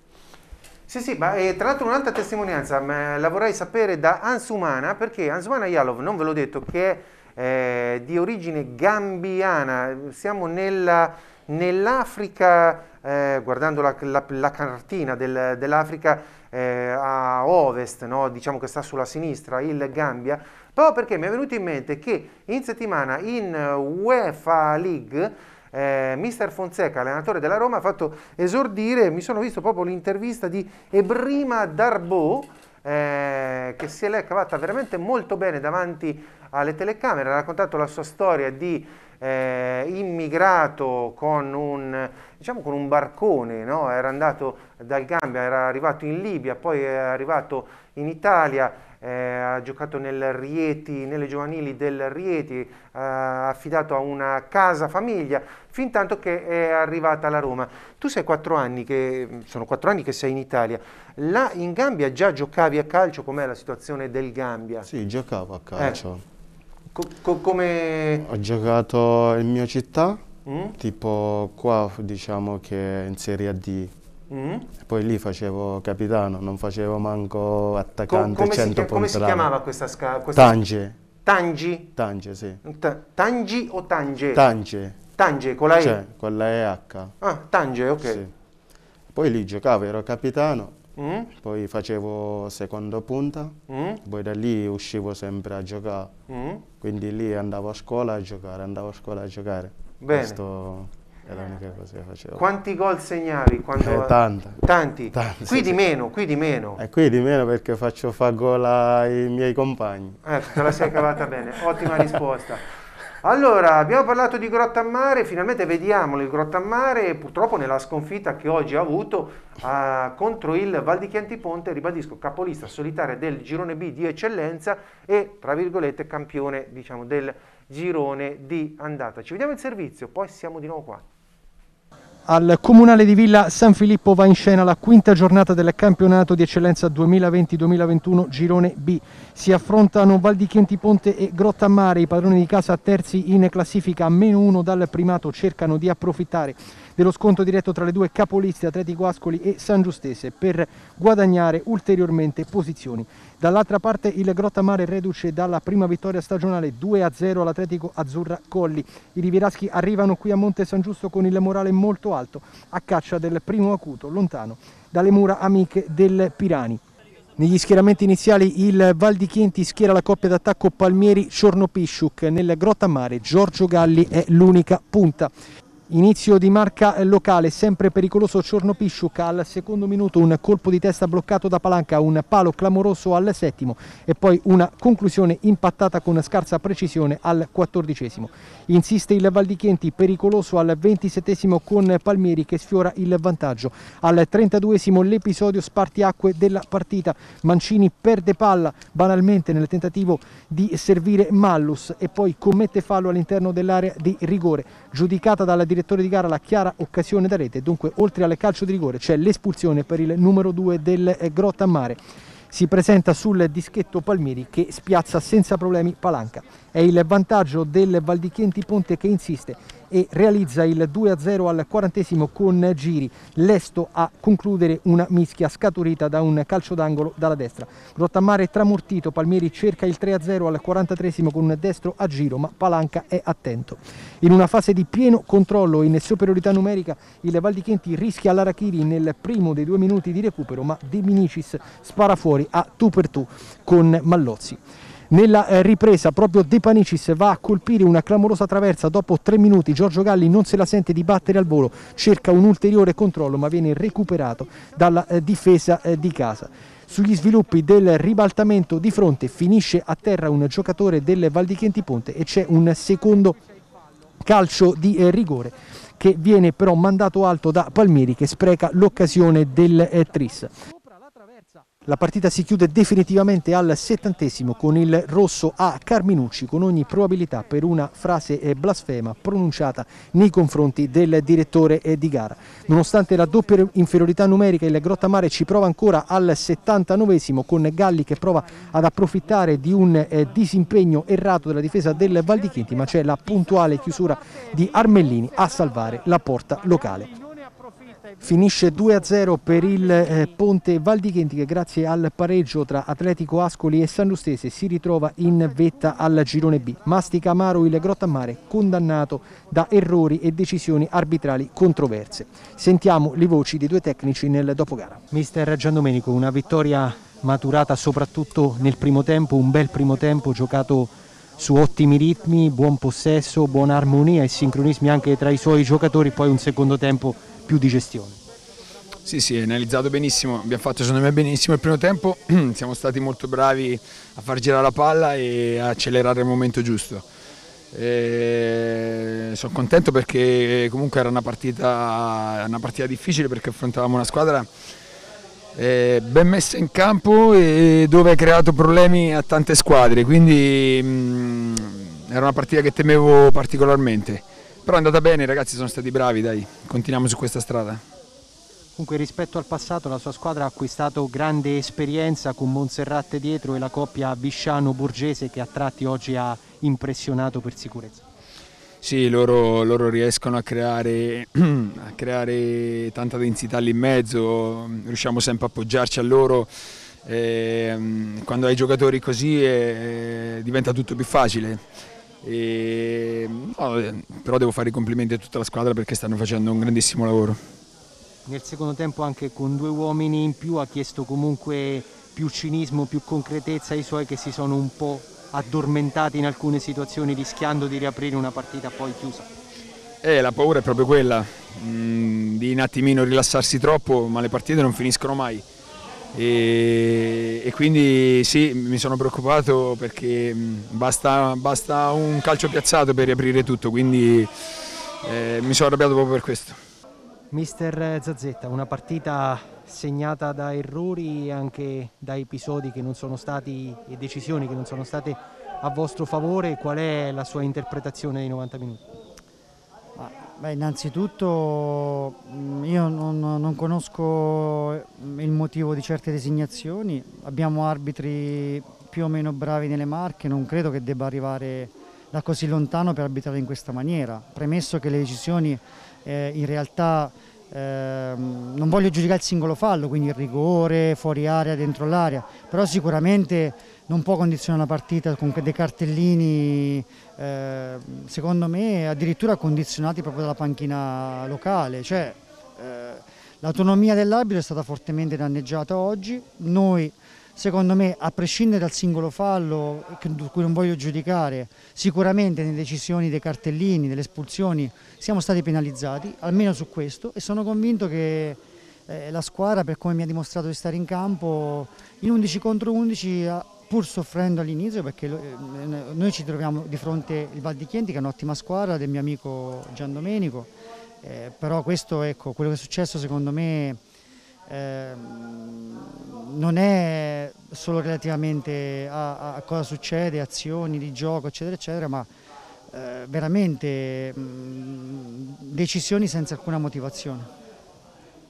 Sì, sì, ma eh, tra l'altro un'altra testimonianza la vorrei sapere da Ansumana, perché Ansumana Yalov, non ve l'ho detto, che è eh, di origine gambiana, siamo nella- nell'Africa, eh, guardando la, la- la cartina del- dell'Africa eh, a ovest, no? diciamo che sta sulla sinistra, il Gambia, proprio perché mi è venuto in mente che in settimana in UEFA League eh, Mister Fonseca, allenatore della Roma, ha fatto esordire, mi sono visto proprio l'intervista di Ebrima Darbo, eh, che si è cavata veramente molto bene davanti alle telecamere, ha raccontato la sua storia di eh, immigrato con un, diciamo, con un barcone, no? era andato dal Gambia, era arrivato in Libia, poi è arrivato in Italia, eh, ha giocato nel Rieti, nelle giovanili del Rieti, eh, affidato a una casa famiglia, fin tanto che è arrivata alla Roma. Tu sei quattro anni che, sono quattro anni che sei in Italia, là in Gambia già giocavi a calcio, com'è la situazione del Gambia? Sì, giocavo a calcio. Eh, Co- co- come... Ho giocato in mia città, Mm? tipo qua diciamo che in Serie D. Mm? Poi lì facevo capitano, non facevo manco Co- attaccante si, 100 chia- come si chiamava questa scala? Questa... Tange. Tangi? Tange, sì. Ta- Tangi o Tange? Tange. Tange, con la E? Cioè, con la EH. Ah, Tange, ok. Sì. Poi lì giocavo, ero capitano, Mm? poi facevo secondo punta, Mm? poi da lì uscivo sempre a giocare. Mm? Quindi lì andavo a scuola a giocare, andavo a scuola a giocare. Bene. Questo è l'unica cosa che facevo. Quanti gol segnavi? Quando... Eh. Tanti? Tanti, qui sì, di meno, qui di meno. E qui di meno perché faccio fa gol ai miei compagni. Ecco, te la sei cavata bene, ottima risposta. Allora, abbiamo parlato di Grottammare, finalmente vediamo il Grottammare, purtroppo nella sconfitta che oggi ha avuto ah, contro il Val di Chiantiponte, ribadisco, capolista solitaria del girone B di eccellenza e, tra virgolette, campione, diciamo, del girone di andata. Ci vediamo in servizio, poi siamo di nuovo qua. Al Comunale di Villa San Filippo va in scena la quinta giornata del campionato di eccellenza 2020-2021 Girone B. Si affrontano Val di Chiantiponte e Grottammare, i padroni di casa terzi in classifica a meno uno dal primato cercano di approfittare dello scontro diretto tra le due capoliste Atletico Ascoli e San Giustese per guadagnare ulteriormente posizioni. Dall'altra parte il Grottammare reduce dalla prima vittoria stagionale 2-0 all'Atletico Azzurra Colli. I rivieraschi arrivano qui a Monte San Giusto con il morale molto alto a caccia del primo acuto lontano dalle mura amiche del Pirani. Negli schieramenti iniziali il Val di Chienti schiera la coppia d'attacco Palmieri-Ciornopisciuc. Nel Grottammare Giorgio Galli è l'unica punta. Inizio di marca locale, sempre pericoloso Ciornopisciuc al secondo minuto, un colpo di testa bloccato da Palanca, un palo clamoroso al settimo e poi una conclusione impattata con scarsa precisione al quattordicesimo. Insiste il Val di Chienti, pericoloso al ventisettesimo con Palmieri che sfiora il vantaggio. Al trentaduesimo l'episodio spartiacque della partita, Mancini perde palla banalmente nel tentativo di servire Mallus e poi commette fallo all'interno dell'area di rigore, giudicata dal direttore di gara la chiara occasione da rete, dunque oltre al calcio di rigore c'è l'espulsione per il numero 2 del eh, Grottammare. si presenta sul dischetto Palmieri che spiazza senza problemi Palanca. È il vantaggio del Valdichienti Ponte che insiste e realizza il 2-0 al quarantesimo con Giri, lesto a concludere una mischia scaturita da un calcio d'angolo dalla destra. Grottammare tramortito, Palmieri cerca il 3-0 al 43esimo con destro a giro, ma Palanca è attento. In una fase di pieno controllo in superiorità numerica, il Valdichenti rischia l'Arachiri nel primo dei due minuti di recupero, ma De Minicis spara fuori a tu per tu con Mallozzi. Nella eh, ripresa proprio De Panicis va a colpire una clamorosa traversa dopo tre minuti, Giorgio Galli non se la sente di battere al volo, cerca un ulteriore controllo ma viene recuperato dalla eh, difesa eh, di casa. Sugli sviluppi del ribaltamento di fronte finisce a terra un giocatore del Valdichenti Ponte e c'è un secondo calcio di rigore che viene però mandato alto da Palmieri che spreca l'occasione del Tris. La partita si chiude definitivamente al settantesimo con il rosso a Carminucci con ogni probabilità per una frase eh, blasfema pronunciata nei confronti del direttore eh, di gara. Nonostante la doppia inferiorità numerica il Grottamare ci prova ancora al 79esimo con Galli che prova ad approfittare di un eh, disimpegno errato della difesa del Valdichinti ma c'è la puntuale chiusura di Armellini a salvare la porta locale. Finisce 2-0 per il eh, Ponte Valdichenti che grazie al pareggio tra Atletico Ascoli e San Lustese si ritrova in vetta al girone B. Mastica Amaro il Grottammare condannato da errori e decisioni arbitrali controverse. Sentiamo le voci dei due tecnici nel dopogara. Mister Giandomenico, una vittoria maturata soprattutto nel primo tempo, un bel primo tempo giocato su ottimi ritmi, buon possesso, buona armonia e sincronismi anche tra i suoi giocatori, poi un secondo tempo più di gestione. Sì, sì, analizzato benissimo, abbiamo fatto secondo me benissimo il primo tempo, siamo stati molto bravi a far girare la palla e a accelerare il momento giusto. Sono contento perché comunque era una partita, una partita difficile perché affrontavamo una squadra eh, ben messa in campo e dove ha creato problemi a tante squadre, quindi mh, era una partita che temevo particolarmente. Però è andata bene, i ragazzi sono stati bravi, dai, continuiamo su questa strada. Comunque rispetto al passato la sua squadra ha acquistato grande esperienza con Monserrate dietro e la coppia Bisciano-Borgese che a tratti oggi ha impressionato per sicurezza. Sì, loro, loro riescono a creare, a creare, tanta densità lì in mezzo, riusciamo sempre a appoggiarci a loro. E, quando hai giocatori così eh, diventa tutto più facile. E, no, però devo fare i complimenti a tutta la squadra perché stanno facendo un grandissimo lavoro. Nel secondo tempo anche con due uomini in più ha chiesto comunque più cinismo, più concretezza ai suoi che si sono un po' addormentati in alcune situazioni rischiando di riaprire una partita poi chiusa. Eh, la paura è proprio quella, mh, di un attimino rilassarsi troppo, ma le partite non finiscono mai. E, e, quindi sì, mi sono preoccupato perché basta, basta, un calcio piazzato per riaprire tutto, quindi eh, mi sono arrabbiato proprio per questo. Mister Zazzetta, una partita segnata da errori e anche da episodi che non sono stati e decisioni che non sono state a vostro favore, qual è la sua interpretazione dei 90 minuti? Beh, innanzitutto mm, io non, non, conosco il motivo di certe designazioni, abbiamo arbitri più o meno bravi nelle marche, non credo che debba arrivare da così lontano per arbitrare in questa maniera, premesso che le decisioni eh, in realtà eh, non voglio giudicare il singolo fallo, quindi il rigore, fuori area, dentro l'area, però sicuramente non può condizionare la partita con dei cartellini, eh, secondo me addirittura condizionati proprio dalla panchina locale. Cioè, eh, l'autonomia dell'arbitro è stata fortemente danneggiata oggi, noi secondo me a prescindere dal singolo fallo, cui non voglio giudicare, sicuramente nelle decisioni dei cartellini, delle espulsioni siamo stati penalizzati, almeno su questo, e sono convinto che eh, la squadra per come mi ha dimostrato di stare in campo in 11 contro 11 pur soffrendo all'inizio perché eh, noi ci troviamo di fronte il Val di Chienti che è un'ottima squadra del mio amico Gian Domenico, eh, però questo, ecco, quello che è successo secondo me eh, non è solo relativamente a, a, cosa succede, azioni di gioco eccetera eccetera, ma eh, veramente mh, decisioni senza alcuna motivazione.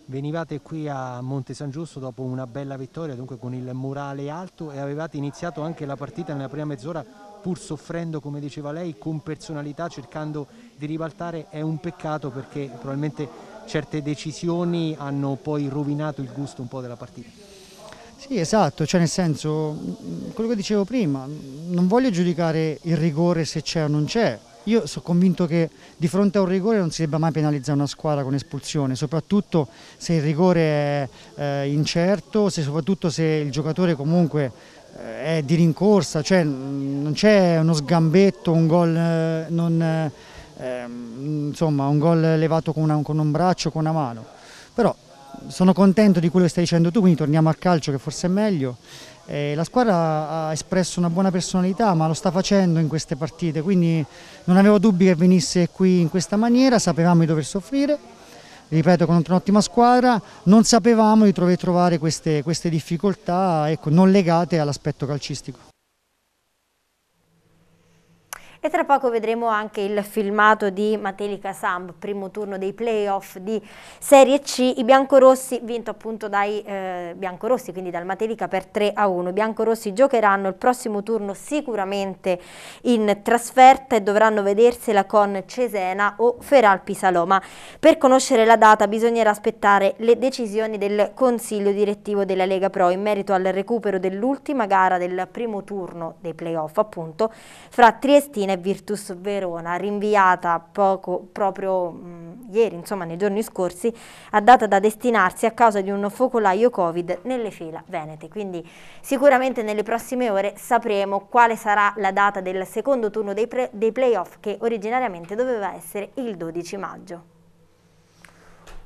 Venivate qui a Monte San Giusto dopo una bella vittoria, dunque con il morale alto e avevate iniziato anche la partita nella prima mezz'ora pur soffrendo, come diceva lei, con personalità, cercando di ribaltare. È un peccato perché probabilmente certe decisioni hanno poi rovinato il gusto un po' della partita. Sì, esatto, cioè nel senso, quello che dicevo prima, non voglio giudicare il rigore se c'è o non c'è, io sono convinto che di fronte a un rigore non si debba mai penalizzare una squadra con espulsione, soprattutto se il rigore è eh, incerto, se, soprattutto se il giocatore comunque eh, è di rincorsa, cioè non c'è uno sgambetto, un gol eh, non, eh, insomma, un gol levato con, una, con un braccio, con una mano. Però sono contento di quello che stai dicendo tu, quindi torniamo al calcio che forse è meglio. Eh, la squadra ha espresso una buona personalità, ma lo sta facendo in queste partite, quindi non avevo dubbi che venisse qui in questa maniera, sapevamo di dover soffrire, ripeto, contro un'ottima squadra, non sapevamo di trovare queste, queste difficoltà ecco, non legate all'aspetto calcistico. E tra poco vedremo anche il filmato di Matelica Samb, primo turno dei playoff di Serie C. I biancorossi, vinto appunto dai eh, biancorossi, quindi dal Matelica per 3 a 1. I biancorossi giocheranno il prossimo turno sicuramente in trasferta e dovranno vedersela con Cesena o Feral Pisaloma. Per conoscere la data bisognerà aspettare le decisioni del Consiglio direttivo della Lega Pro in merito al recupero dell'ultima gara del primo turno dei playoff, appunto, fra Triestina Fiorentina Virtus Verona, rinviata poco, proprio mh, ieri, insomma nei giorni scorsi, a data da destinarsi a causa di un focolaio Covid nelle fila venete. Quindi sicuramente nelle prossime ore sapremo quale sarà la data del secondo turno dei, dei playoff che originariamente doveva essere il 12 maggio.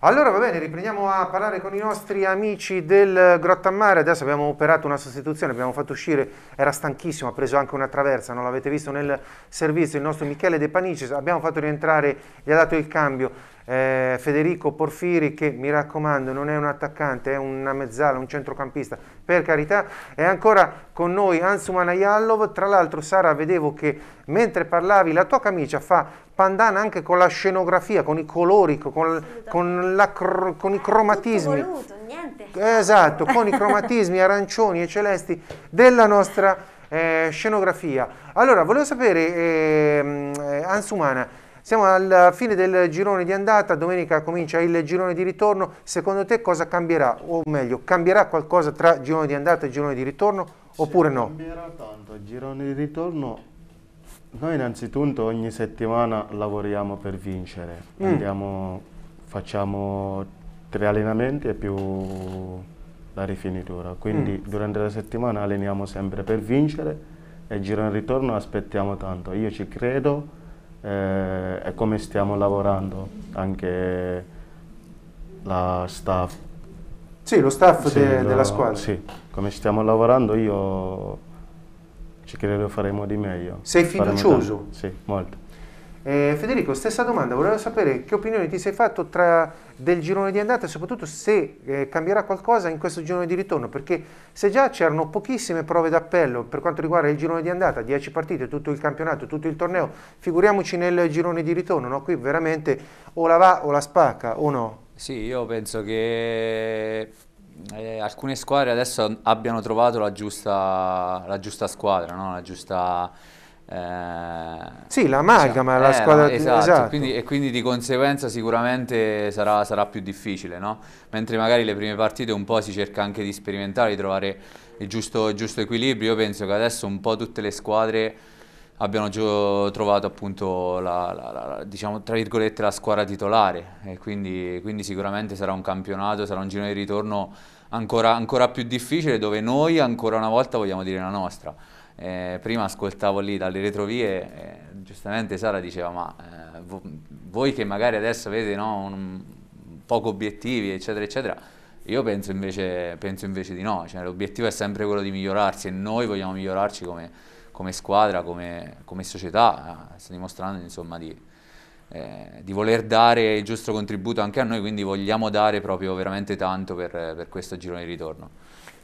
Allora va bene, riprendiamo a parlare con i nostri amici del Grottammare, adesso abbiamo operato una sostituzione, abbiamo fatto uscire, era stanchissimo, ha preso anche una traversa, non l'avete visto nel servizio, il nostro Michele De Panicis, abbiamo fatto rientrare, gli ha dato il cambio eh, Federico Porfiri che mi raccomando non è un attaccante, è una mezzala, un centrocampista, per carità, è ancora con noi Ansuman Ayallov, tra l'altro Sara vedevo che mentre parlavi la tua camicia fa pandana anche con la scenografia, con i colori, con, con, la, con i cromatismi. Voluto, esatto, con i cromatismi arancioni e celesti della nostra eh, scenografia. Allora, volevo sapere, ehm, eh, Ansumana, siamo alla fine del girone di andata, domenica comincia il girone di ritorno, secondo te cosa cambierà? O meglio, cambierà qualcosa tra girone di andata e girone di ritorno oppure no? Cambierà tanto, il girone di ritorno noi innanzitutto ogni settimana lavoriamo per vincere, mm. Andiamo, facciamo tre allenamenti e più la rifinitura, quindi mm. durante la settimana alleniamo sempre per vincere e il giro in ritorno aspettiamo tanto, io ci credo eh, e come stiamo lavorando anche la staff. Sì, lo staff sì, de, lo, della squadra. Sì, come stiamo lavorando io ci credo faremo di meglio. Sei fiducioso? Sì, molto. Eh, Federico, stessa domanda, volevo sapere che opinione ti sei fatto tra del girone di andata e soprattutto se eh, cambierà qualcosa in questo girone di ritorno, perché se già c'erano pochissime prove d'appello per quanto riguarda il girone di andata, 10 partite, tutto il campionato, tutto il torneo, figuriamoci nel girone di ritorno, no? qui veramente o la va o la spacca o no? Sì, io penso che eh, alcune squadre adesso abbiano trovato la giusta, la giusta squadra, no? la giusta... Eh, sì, l'amalgama, diciamo, la eh, squadra... No, esatto, esatto. Quindi, e quindi di conseguenza sicuramente sarà, sarà più difficile, no? mentre magari le prime partite un po' si cerca anche di sperimentare, di trovare il giusto, il giusto equilibrio, io penso che adesso un po' tutte le squadre abbiano trovato appunto la, la, la, diciamo, tra virgolette la squadra titolare e quindi, quindi, sicuramente sarà un campionato, sarà un giro di ritorno ancora, ancora più difficile dove noi ancora una volta vogliamo dire la nostra. Eh, prima ascoltavo lì dalle retrovie, eh, giustamente Sara diceva ma eh, vo voi che magari adesso avete no, un, poco obiettivi eccetera eccetera, io penso invece, penso invece di no, cioè, l'obiettivo è sempre quello di migliorarsi e noi vogliamo migliorarci come come squadra, come, come società, eh, sta dimostrando insomma, di, eh, di, voler dare il giusto contributo anche a noi, quindi vogliamo dare proprio veramente tanto per, per questo girone di ritorno.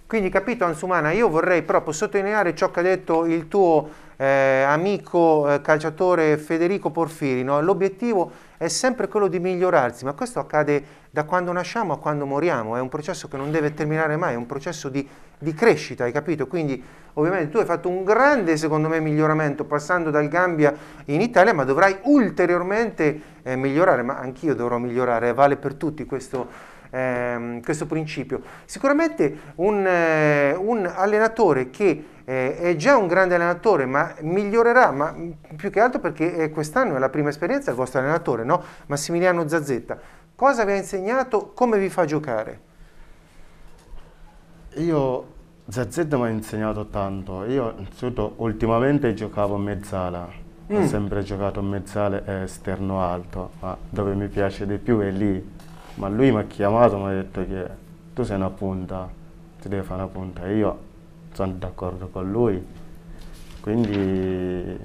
Quindi capito Ansumana, io vorrei proprio sottolineare ciò che ha detto il tuo eh, amico eh, calciatore Federico Porfiri, no? l'obiettivo è sempre quello di migliorarsi, ma questo accade da quando nasciamo a quando moriamo, è un processo che non deve terminare mai, è un processo di, di crescita, hai capito? Quindi ovviamente tu hai fatto un grande, secondo me, miglioramento passando dal Gambia in Italia, ma dovrai ulteriormente eh, migliorare, ma anch'io dovrò migliorare, vale per tutti questo, ehm, questo principio. Sicuramente un, eh, un allenatore che eh, è già un grande allenatore, ma migliorerà, ma più che altro perché eh, quest'anno è la prima esperienza del vostro allenatore, no? Massimiliano Zazzetta. Cosa vi ha insegnato? Come vi fa giocare? Io, Zazzetta mi ha insegnato tanto. Io, innanzitutto, ultimamente giocavo in mezzala. Mm. Ho sempre giocato in mezzale e esterno alto, ma dove mi piace di più è lì. Ma lui mi ha chiamato e mi ha detto che tu sei una punta, ti devi fare una punta. E io sono d'accordo con lui, quindi mi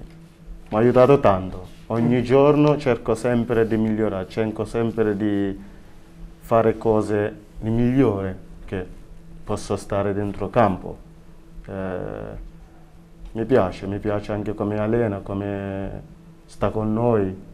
ha aiutato tanto. Ogni giorno cerco sempre di migliorare, cerco sempre di fare cose di migliore che posso stare dentro campo. Eh, mi piace, mi piace anche come allena, come sta con noi.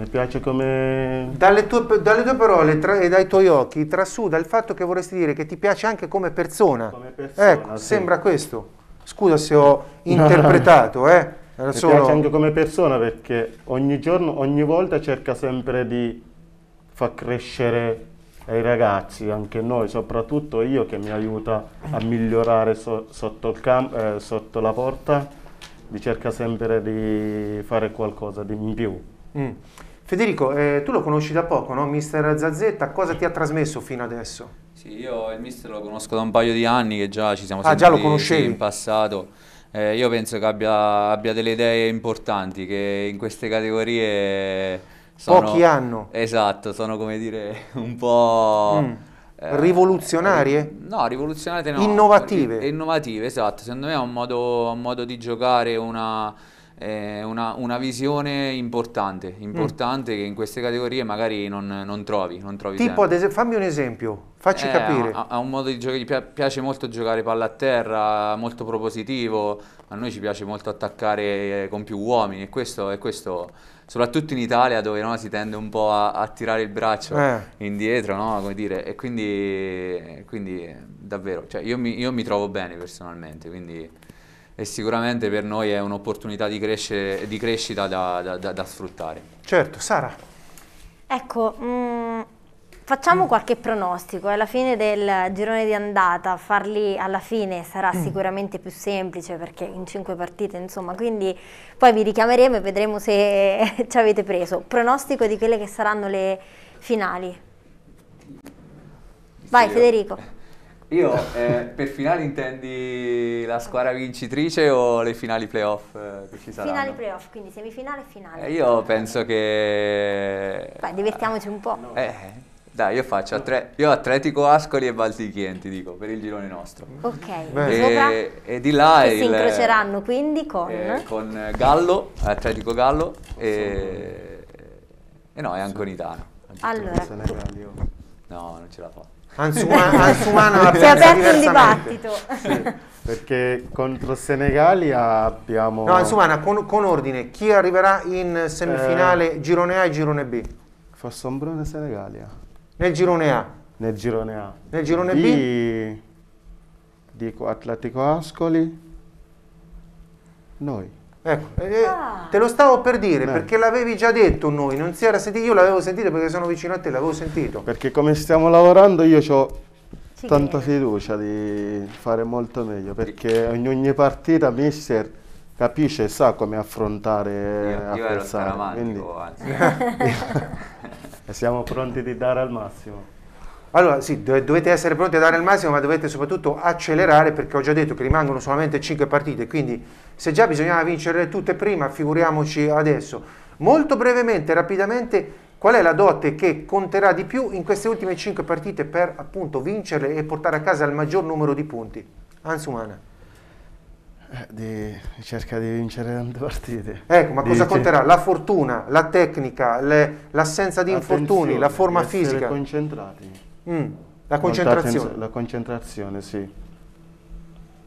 Mi piace come... Dalle tue, dalle tue parole tra, e dai tuoi occhi trasuda il fatto che vorresti dire che ti piace anche come persona. Come persona ecco, sì. sembra questo. Scusa se ho interpretato, eh. Era Mi solo... piace anche come persona perché ogni giorno, ogni volta cerca sempre di far crescere ai ragazzi, anche noi, soprattutto io che mi aiuta a migliorare so- sotto, eh, sotto la porta, di cerca sempre di fare qualcosa di in più. Mm. Federico, eh, tu lo conosci da poco, no? Mister Zazzetta, cosa ti ha trasmesso fino adesso? Sì, io il mister lo conosco da un paio di anni che già ci siamo Ah, già lo conoscevi? in passato. Eh, io penso che abbia, abbia delle idee importanti che in queste categorie sono... Pochi hanno. Esatto, sono come dire un po'... Mm. eh, Rivoluzionarie? No, rivoluzionarie no. Innovative? Innovative, esatto. Secondo me è un modo, un modo di giocare, una, eh, una, una visione importante, importante che in queste categorie magari non, non trovi, non trovi Tipo, sempre. fammi un esempio, facci Eh, capire. Ha, ha un modo di giocare, piace molto giocare palla a terra, molto propositivo, a noi ci piace molto attaccare con più uomini e questo, e questo soprattutto in Italia dove no, si tende un po' a, a tirare il braccio Eh. indietro, no, come dire, e quindi, quindi davvero, cioè, io, mi, io mi trovo bene personalmente, quindi e sicuramente per noi è un'opportunità di, crescere- di crescita da- da- da- da sfruttare. Certo, Sara. Ecco, mm, facciamo qualche pronostico. Alla fine del girone di andata, farli alla fine sarà Mm. sicuramente più semplice perché in cinque partite, insomma, quindi poi vi richiameremo e vedremo se ci avete preso. Pronostico di quelle che saranno le finali. Vai Sì, io- Federico. Io, eh, per finali intendi la squadra vincitrice o le finali playoff eh, che ci saranno? Finali playoff, quindi semifinale e finale. Eh, io penso che... Vai, divertiamoci un po'. Eh, dai, io faccio Atre- io Atletico Ascoli e Valtichienti, dico, per il girone nostro. Ok, E, e di là che si il- incroceranno quindi con... eh, con Gallo, Atletico Gallo e, e no, è Anconitano. Allora, No, non ce la fa. Ansumana, Ansumana la si è aperto un diversamente. dibattito. Perché contro Senegali abbiamo... No, Ansumana, con, con ordine, chi arriverà in semifinale girone A e girone B? Fossombrone Senegalia. Nel girone A. Nel girone A. Nel girone B? Dico Atletico Ascoli. Noi. Ecco, eh, te lo stavo per dire Eh. perché l'avevi già detto noi, non si era sentito, io l'avevo sentito perché sono vicino a te, l'avevo sentito. Perché come stiamo lavorando io ho tanta fiducia di fare molto meglio perché in ogni partita mister capisce e sa come affrontare Io, avversari, quindi- anzi. e siamo pronti di dare al massimo. Allora sì, dov- dovete essere pronti a dare il massimo, ma dovete soprattutto accelerare perché ho già detto che rimangono solamente 5 partite, quindi se già bisognava vincere tutte prima, figuriamoci adesso. Molto brevemente, rapidamente, qual è la dote che conterà di più in queste ultime 5 partite per appunto vincerle e portare a casa il maggior numero di punti? Ansumana. Eh, Di, cerca di vincere tante partite. Ecco, ma Di- cosa conterà? La fortuna, la tecnica, l'assenza di infortuni, la forma fisica? concentrati. Mm, la concentrazione. La concentrazione, sì.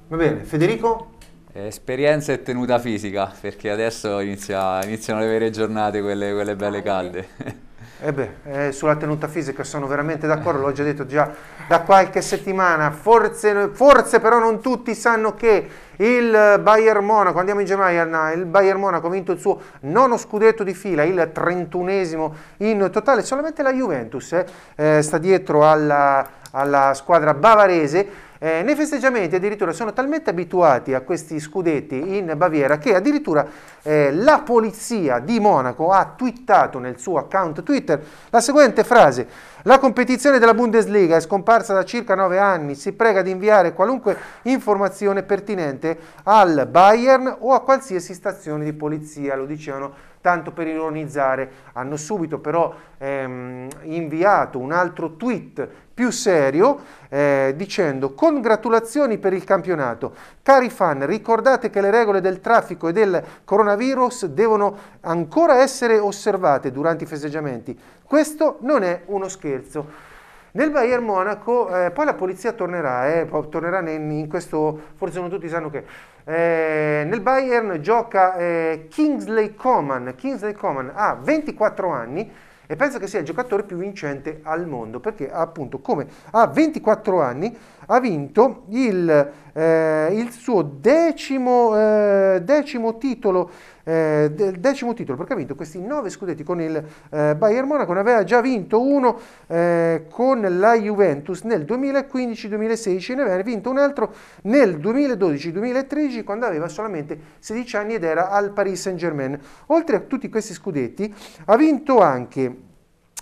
Va bene, Federico? Esperienza e tenuta fisica, perché adesso inizia, iniziano le vere giornate, quelle, quelle belle calde. Eh beh, eh, sulla tenuta fisica sono veramente d'accordo, l'ho già detto già da qualche settimana, forse, forse, però non tutti sanno che il Bayern Monaco, andiamo in Germania, il Bayern Monaco ha vinto il suo nono scudetto di fila, il trentunesimo in totale, solamente la Juventus eh, eh, sta dietro alla, alla squadra bavarese eh, nei festeggiamenti addirittura sono talmente abituati a questi scudetti in Baviera che addirittura eh, la polizia di Monaco ha twittato nel suo account Twitter la seguente frase. La competizione della Bundesliga è scomparsa da circa nove anni, si prega di inviare qualunque informazione pertinente al Bayern o a qualsiasi stazione di polizia, lo dicevano tanto per ironizzare, hanno subito però ehm, inviato un altro tweet più serio eh, dicendo congratulazioni per il campionato. Cari fan, ricordate che le regole del traffico e del coronavirus devono ancora essere osservate durante i festeggiamenti. Questo non è uno scherzo. Nel Bayern Monaco, eh, poi la polizia tornerà, eh, tornerà in, in, questo, forse non tutti sanno che, eh, nel Bayern gioca eh, Kingsley Coman, Kingsley Coman ha 24 anni, e penso che sia il giocatore più vincente al mondo perché appunto come ha 24 anni ha vinto il, eh, il suo decimo, eh, decimo titolo eh, decimo titolo perché ha vinto questi nove scudetti con il eh, Bayern Monaco, ne aveva già vinto uno eh, con la Juventus nel 2015-2016 e ne aveva vinto un altro nel 2012-2013 quando aveva solamente 16 anni ed era al Paris Saint Germain. Oltre a tutti questi scudetti ha vinto anche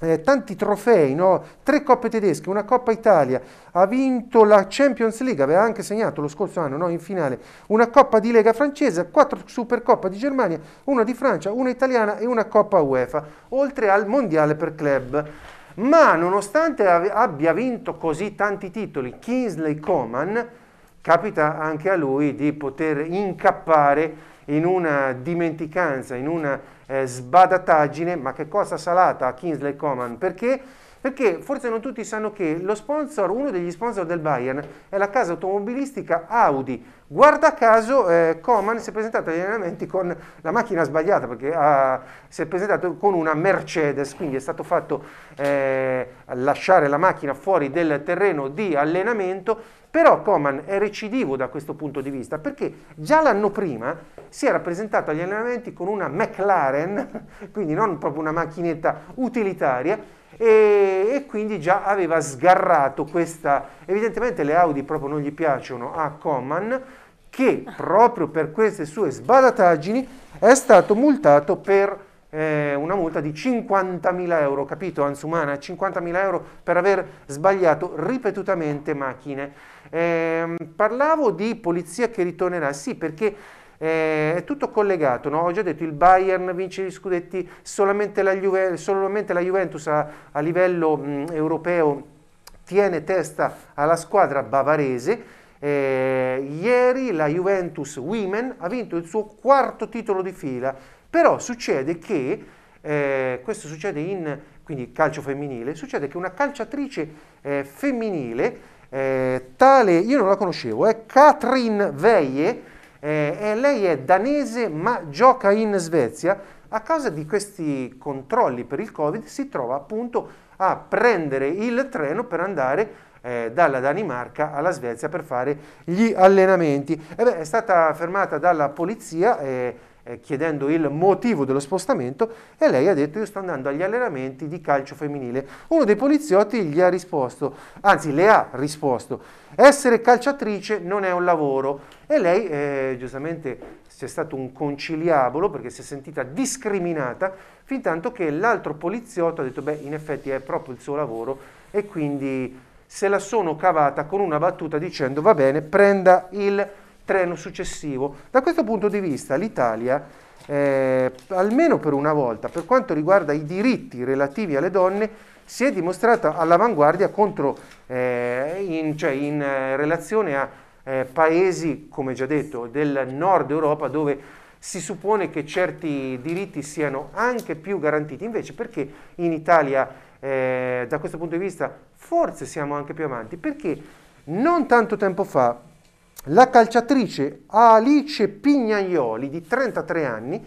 eh, tanti trofei, no? tre coppe tedesche, una Coppa Italia, ha vinto la Champions League, aveva anche segnato lo scorso anno no? in finale una Coppa di Lega francese, quattro Supercoppa di Germania, una di Francia, una italiana e una Coppa UEFA, oltre al Mondiale per club. Ma nonostante abbia vinto così tanti titoli, Kingsley Coman, capita anche a lui di poter incappare in una dimenticanza, in una eh, sbadataggine, ma che cosa salata a Kingsley Coman, perché? Perché forse non tutti sanno che lo sponsor, uno degli sponsor del Bayern è la casa automobilistica Audi. Guarda caso eh, Coman si è presentato agli allenamenti con la macchina sbagliata perché ha, si è presentato con una Mercedes, quindi è stato fatto eh, lasciare la macchina fuori del terreno di allenamento però Coman è recidivo da questo punto di vista perché già l'anno prima si era presentato agli allenamenti con una McLaren, quindi non proprio una macchinetta utilitaria, e, e, quindi già aveva sgarrato questa, evidentemente le Audi proprio non gli piacciono a Coman, che proprio per queste sue sbadataggini è stato multato per eh, una multa di 50.000 euro, capito Ansumana? 50.000 euro per aver sbagliato ripetutamente macchine. Eh, parlavo di polizia che ritornerà, sì perché eh, è tutto collegato, no? ho già detto il Bayern vince gli scudetti, solamente la, Juve, solamente la Juventus a, a livello mh, europeo tiene testa alla squadra bavarese, eh, ieri la Juventus Women ha vinto il suo quarto titolo di fila, però succede che, eh, questo succede in quindi calcio femminile, succede che una calciatrice eh, femminile eh, tale, io non la conoscevo, è Katrin Veie, eh, lei è danese ma gioca in Svezia, a causa di questi controlli per il Covid si trova appunto a prendere il treno per andare eh, dalla Danimarca alla Svezia per fare gli allenamenti. Beh, è stata fermata dalla polizia eh, chiedendo il motivo dello spostamento e lei ha detto io sto andando agli allenamenti di calcio femminile. Uno dei poliziotti gli ha risposto, anzi le ha risposto, essere calciatrice non è un lavoro e lei eh, giustamente c'è stato un conciliabolo perché si è sentita discriminata fin tanto che l'altro poliziotto ha detto beh in effetti è proprio il suo lavoro e quindi se la sono cavata con una battuta dicendo va bene prenda il treno successivo. Da questo punto di vista l'Italia, eh, almeno per una volta, per quanto riguarda i diritti relativi alle donne, si è dimostrata all'avanguardia contro, eh, in, cioè in eh, relazione a eh, paesi, come già detto, del nord Europa dove si suppone che certi diritti siano anche più garantiti. Invece perché in Italia eh, da questo punto di vista forse siamo anche più avanti? Perché non tanto tempo fa la calciatrice Alice Pignaioli di 33 anni,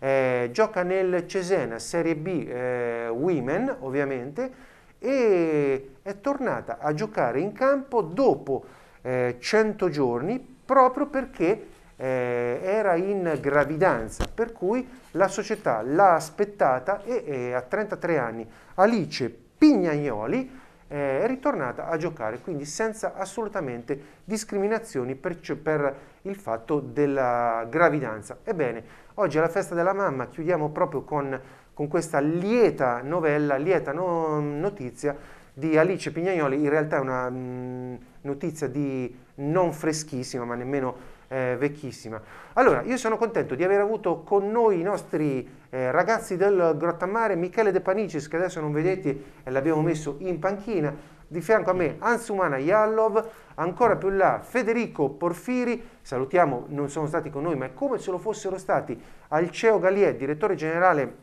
eh, gioca nel Cesena Serie B eh, Women ovviamente e è tornata a giocare in campo dopo eh, 100 giorni proprio perché eh, era in gravidanza, per cui la società l'ha aspettata e, e a 33 anni. Alice Pignaioli eh, è ritornata a giocare, quindi senza assolutamente discriminazioni per, per, il fatto della gravidanza. Ebbene, oggi alla festa della mamma chiudiamo proprio con, con questa lieta novella, lieta no, notizia di Alice Pignaioli, in realtà è una mh, mm, notizia di non freschissima, ma nemmeno eh, vecchissima. Allora, io sono contento di aver avuto con noi i nostri eh, ragazzi del Grottammare, Michele De Panicis, che adesso non vedete e l'abbiamo messo in panchina, di fianco a me Ansumana Yallov, ancora più là Federico Porfiri, salutiamo, non sono stati con noi, ma è come se lo fossero stati Alceo Gallier, direttore generale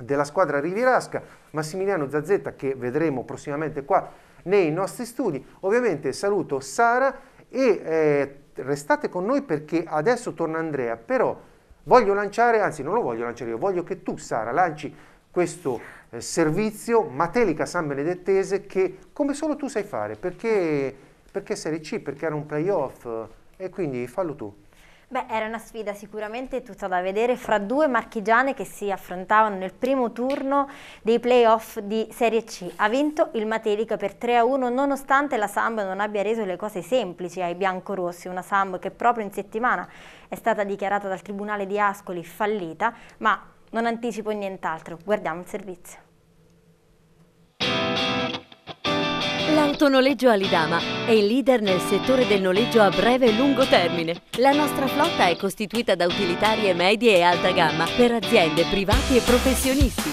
della squadra Rivirasca, Massimiliano Zazzetta che vedremo prossimamente qua nei nostri studi. Ovviamente saluto Sara e eh, restate con noi perché adesso torna Andrea, però voglio lanciare, anzi non lo voglio lanciare io, voglio che tu Sara lanci questo eh, servizio Matelica San Benedettese che come solo tu sai fare, perché, perché Serie C, perché era un playoff e quindi fallo tu. Beh, era una sfida sicuramente tutta da vedere fra due marchigiane che si affrontavano nel primo turno dei playoff di Serie C. Ha vinto il Matelica per 3-1 nonostante la Samb non abbia reso le cose semplici ai biancorossi, una Samb che proprio in settimana è stata dichiarata dal Tribunale di Ascoli fallita, ma non anticipo nient'altro. Guardiamo il servizio. L'autonoleggio Alidama è il leader nel settore del noleggio a breve e lungo termine. La nostra flotta è costituita da utilitarie medie e alta gamma per aziende, privati e professionisti.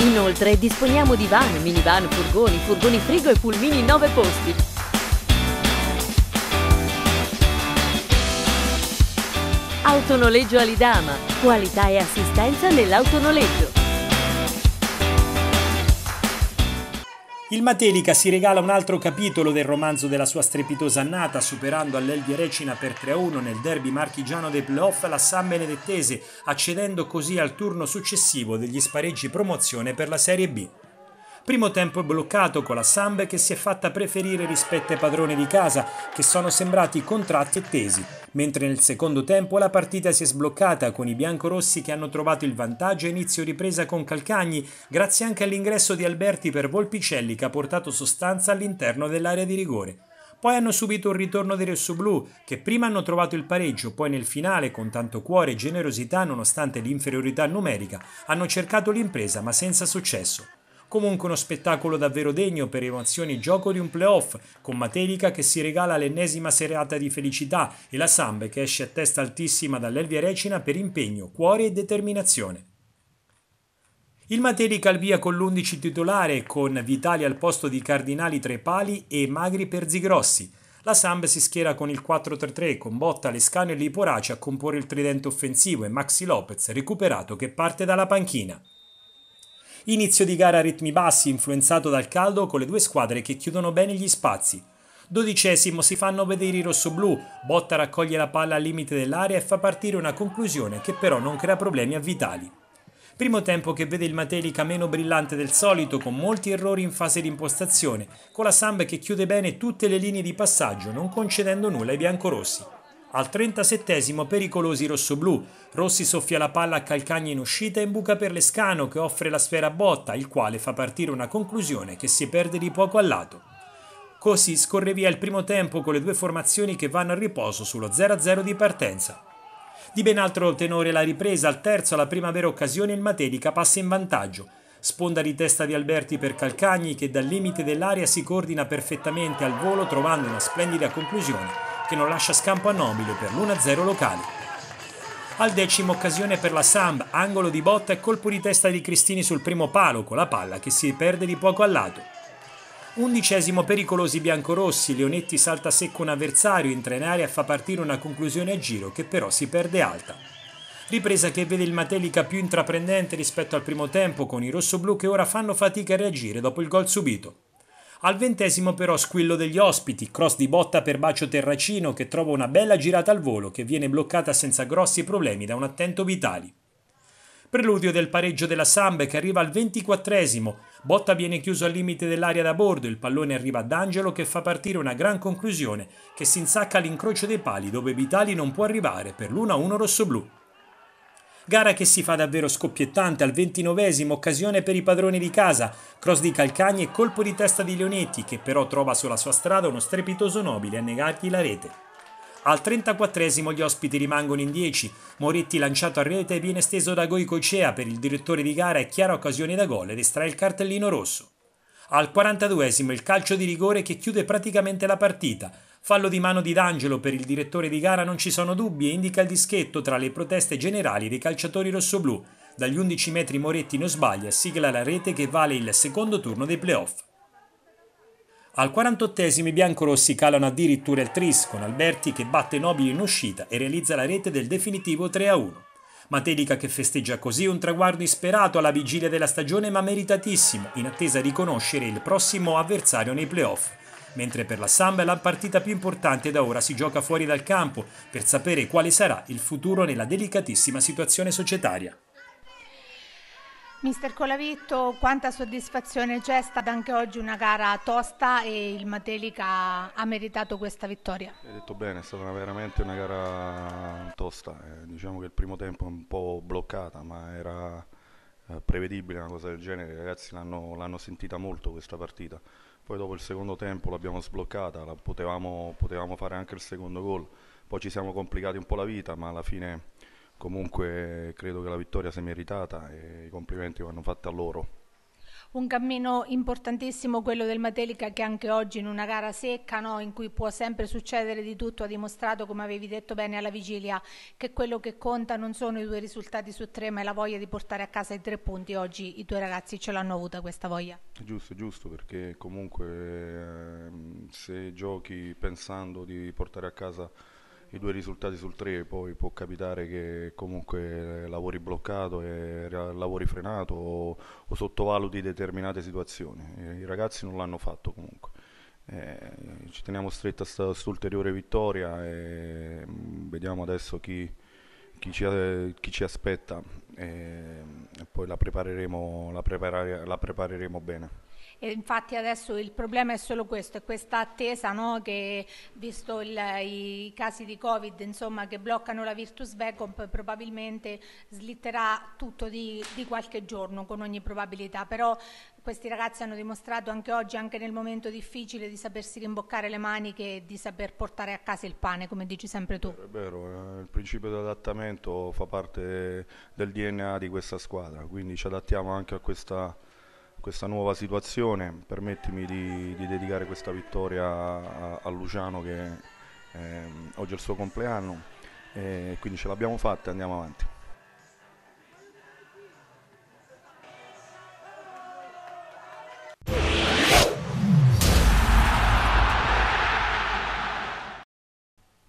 Inoltre disponiamo di van, minivan, furgoni, furgoni frigo e pulmini 9 posti. Autonoleggio Alidama, qualità e assistenza nell'autonoleggio. Il Matelica si regala un altro capitolo del romanzo della sua strepitosa annata, superando all'Elvia Recina per 3-1 nel derby marchigiano dei playoff la San Benedettese, accedendo così al turno successivo degli spareggi promozione per la Serie B. Primo tempo bloccato con la Samb che si è fatta preferire rispetto ai padroni di casa, che sono sembrati contratti e tesi, mentre nel secondo tempo la partita si è sbloccata con i biancorossi che hanno trovato il vantaggio a inizio ripresa con Calcagni, grazie anche all'ingresso di Alberti per Volpicelli che ha portato sostanza all'interno dell'area di rigore. Poi hanno subito un ritorno dei rossoblù, che prima hanno trovato il pareggio, poi nel finale, con tanto cuore e generosità nonostante l'inferiorità numerica, hanno cercato l'impresa ma senza successo. Comunque uno spettacolo davvero degno per emozioni gioco di un playoff, con Materica che si regala l'ennesima serata di felicità e la Sambe che esce a testa altissima dall'Elvia Recina per impegno, cuore e determinazione. Il Materica al via con l'11 titolare, con Vitali al posto di Cardinali tra i pali e Magri per Zigrossi. La Samb si schiera con il 4-3-3 con Botta, Lescano e Liporaci a comporre il tridente offensivo e Maxi Lopez recuperato che parte dalla panchina. Inizio di gara a ritmi bassi, influenzato dal caldo, con le due squadre che chiudono bene gli spazi. Dodicesimo si fanno vedere i rossoblù, Botta raccoglie la palla al limite dell'area e fa partire una conclusione che però non crea problemi a Vitali. Primo tempo che vede il Matelica meno brillante del solito, con molti errori in fase di impostazione, con la Samb che chiude bene tutte le linee di passaggio, non concedendo nulla ai biancorossi. Al 37 pericolosi rossoblù. Rossi soffia la palla a Calcagni in uscita e imbuca per Lescano che offre la sfera a botta, il quale fa partire una conclusione che si perde di poco al lato. Così scorre via il primo tempo con le due formazioni che vanno a riposo sullo 0-0 di partenza. Di ben altro tenore la ripresa, al terzo alla prima vera occasione il Matelica passa in vantaggio. Sponda di testa di Alberti per Calcagni che dal limite dell'aria si coordina perfettamente al volo trovando una splendida conclusione che non lascia scampo a Nobile per l'1-0 locale. Al decimo occasione per la Samb, angolo di botta e colpo di testa di Cristini sul primo palo con la palla che si perde di poco al lato. Undicesimo pericolosi biancorossi, Leonetti salta secco un avversario, entra in aria e fa partire una conclusione a giro che però si perde alta. Ripresa che vede il Matelica più intraprendente rispetto al primo tempo con i rossoblù che ora fanno fatica a reagire dopo il gol subito. Al ventesimo però squillo degli ospiti, cross di botta per Bacio Terracino che trova una bella girata al volo che viene bloccata senza grossi problemi da un attento Vitali. Preludio del pareggio della Sambe che arriva al ventiquattresimo, Botta viene chiuso al limite dell'area da bordo, il pallone arriva ad Angelo che fa partire una gran conclusione che si insacca all'incrocio dei pali dove Vitali non può arrivare per l'1-1 rossoblù. Gara che si fa davvero scoppiettante al ventinovesimo, occasione per i padroni di casa, cross di Calcagni e colpo di testa di Leonetti che però trova sulla sua strada uno strepitoso nobile a negargli la rete. Al 34esimo gli ospiti rimangono in 10, Moretti lanciato a rete viene steso da Goicocea per il direttore di gara e chiara occasione da gol ed estrae il cartellino rosso. Al 42esimo il calcio di rigore che chiude praticamente la partita. Fallo di mano di D'Angelo per il direttore di gara non ci sono dubbi e indica il dischetto tra le proteste generali dei calciatori rossoblù. Dagli 11 metri Moretti non sbaglia sigla la rete che vale il secondo turno dei playoff. Al 48esimo i biancorossi calano addirittura il tris con Alberti che batte Nobili in uscita e realizza la rete del definitivo 3-1. Matelica che festeggia così un traguardo isperato alla vigilia della stagione ma meritatissimo, in attesa di conoscere il prossimo avversario nei playoff. Mentre per la Samba la partita più importante da ora si gioca fuori dal campo per sapere quale sarà il futuro nella delicatissima situazione societaria. Mister Colavitto, quanta soddisfazione c'è, è stata anche oggi una gara tosta e il Matelica ha meritato questa vittoria. Hai detto bene, è stata una, veramente una gara tosta, eh, diciamo che il primo tempo è un po' bloccata ma era eh, prevedibile una cosa del genere, i ragazzi l'hanno, l'hanno, sentita molto questa partita, poi dopo il secondo tempo l'abbiamo sbloccata, la potevamo, potevamo fare anche il secondo gol, poi ci siamo complicati un po' la vita ma alla fine comunque credo che la vittoria sia meritata e i complimenti vanno fatti a loro. Un cammino importantissimo quello del Matelica che anche oggi in una gara secca no, in cui può sempre succedere di tutto ha dimostrato come avevi detto bene alla vigilia che quello che conta non sono i due risultati su tre ma è la voglia di portare a casa i tre punti. Oggi i tuoi ragazzi ce l'hanno avuta questa voglia. Giusto, giusto perché comunque eh, se giochi pensando di portare a casa i due risultati sul 3, poi può capitare che comunque lavori bloccato e lavori frenato o, o sottovaluti determinate situazioni. I ragazzi non l'hanno fatto comunque. Eh, ci teniamo stretta a questa ulteriore vittoria e mm, vediamo adesso chi, chi, ci, chi ci, aspetta e, e poi la prepareremo, la, prepara, la prepareremo bene. E infatti adesso il problema è solo questo, è questa attesa no, che visto il, i casi di Covid insomma, che bloccano la Virtus Vecomp probabilmente slitterà tutto di, di qualche giorno con ogni probabilità, però questi ragazzi hanno dimostrato anche oggi, anche nel momento difficile, di sapersi rimboccare le maniche e di saper portare a casa il pane, come dici sempre tu. È vero, eh, il principio di adattamento fa parte del DNA di questa squadra, quindi ci adattiamo anche a questa questa nuova situazione, permettimi di, di dedicare questa vittoria a, a Luciano che eh, oggi è il suo compleanno e quindi ce l'abbiamo fatta e andiamo avanti.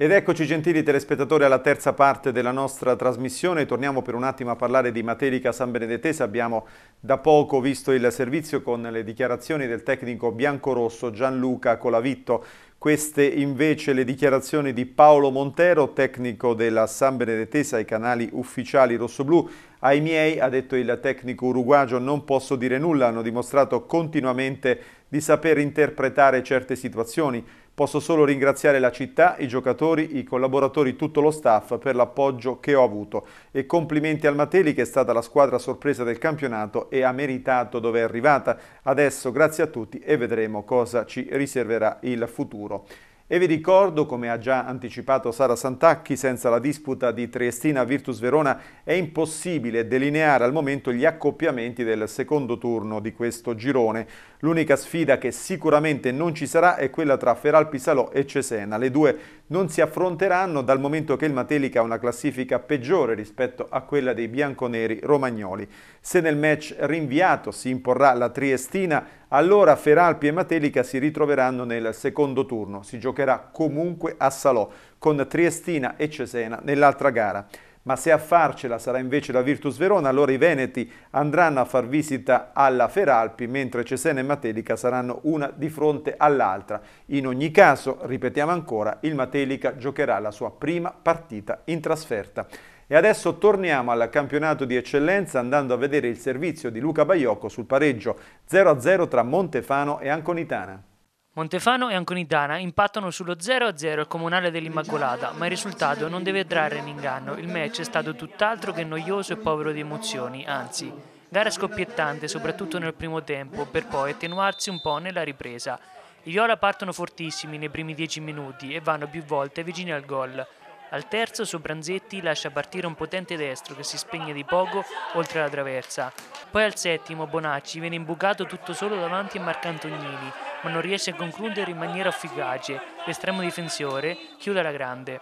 Ed eccoci gentili telespettatori alla terza parte della nostra trasmissione, torniamo per un attimo a parlare di Materica San Benedettese, abbiamo da poco visto il servizio con le dichiarazioni del tecnico biancorosso Gianluca Colavitto, queste invece le dichiarazioni di Paolo Montero, tecnico della San Benedettese ai canali ufficiali rossoblù. Ai miei, ha detto il tecnico uruguagio, non posso dire nulla, hanno dimostrato continuamente di saper interpretare certe situazioni. Posso solo ringraziare la città, i giocatori, i collaboratori, tutto lo staff per l'appoggio che ho avuto e complimenti al Mateli che è stata la squadra sorpresa del campionato e ha meritato dove è arrivata. Adesso grazie a tutti e vedremo cosa ci riserverà il futuro. E vi ricordo, come ha già anticipato Sara Santacchi, senza la disputa di Triestina-Virtus Verona è impossibile delineare al momento gli accoppiamenti del secondo turno di questo girone. L'unica sfida che sicuramente non ci sarà è quella tra Feralpi Salò e Cesena. Le due non si affronteranno dal momento che il Matelica ha una classifica peggiore rispetto a quella dei bianconeri romagnoli. Se nel match rinviato si imporrà la Triestina, allora Feralpi e Matelica si ritroveranno nel secondo turno. Si giocherà comunque a Salò, con Triestina e Cesena nell'altra gara. Ma se a farcela sarà invece la Virtus Verona, allora i Veneti andranno a far visita alla Feralpi, mentre Cesena e Matelica saranno una di fronte all'altra. In ogni caso, ripetiamo ancora, il Matelica giocherà la sua prima partita in trasferta. E adesso torniamo al campionato di eccellenza andando a vedere il servizio di Luca Baiocco sul pareggio 0-0 tra Montefano e Anconitana. Montefano e Anconitana impattano sullo 0-0 al comunale dell'Immacolata, ma il risultato non deve trarre in inganno. Il match è stato tutt'altro che noioso e povero di emozioni, anzi, gara scoppiettante soprattutto nel primo tempo, per poi attenuarsi un po' nella ripresa. I Viola partono fortissimi nei primi 10 minuti e vanno più volte vicini al gol. Al terzo Sobranzetti lascia partire un potente destro che si spegne di poco oltre la traversa. Poi al settimo Bonacci viene imbucato tutto solo davanti a Marcantognini, ma non riesce a concludere in maniera efficace. L'estremo difensore chiude la grande.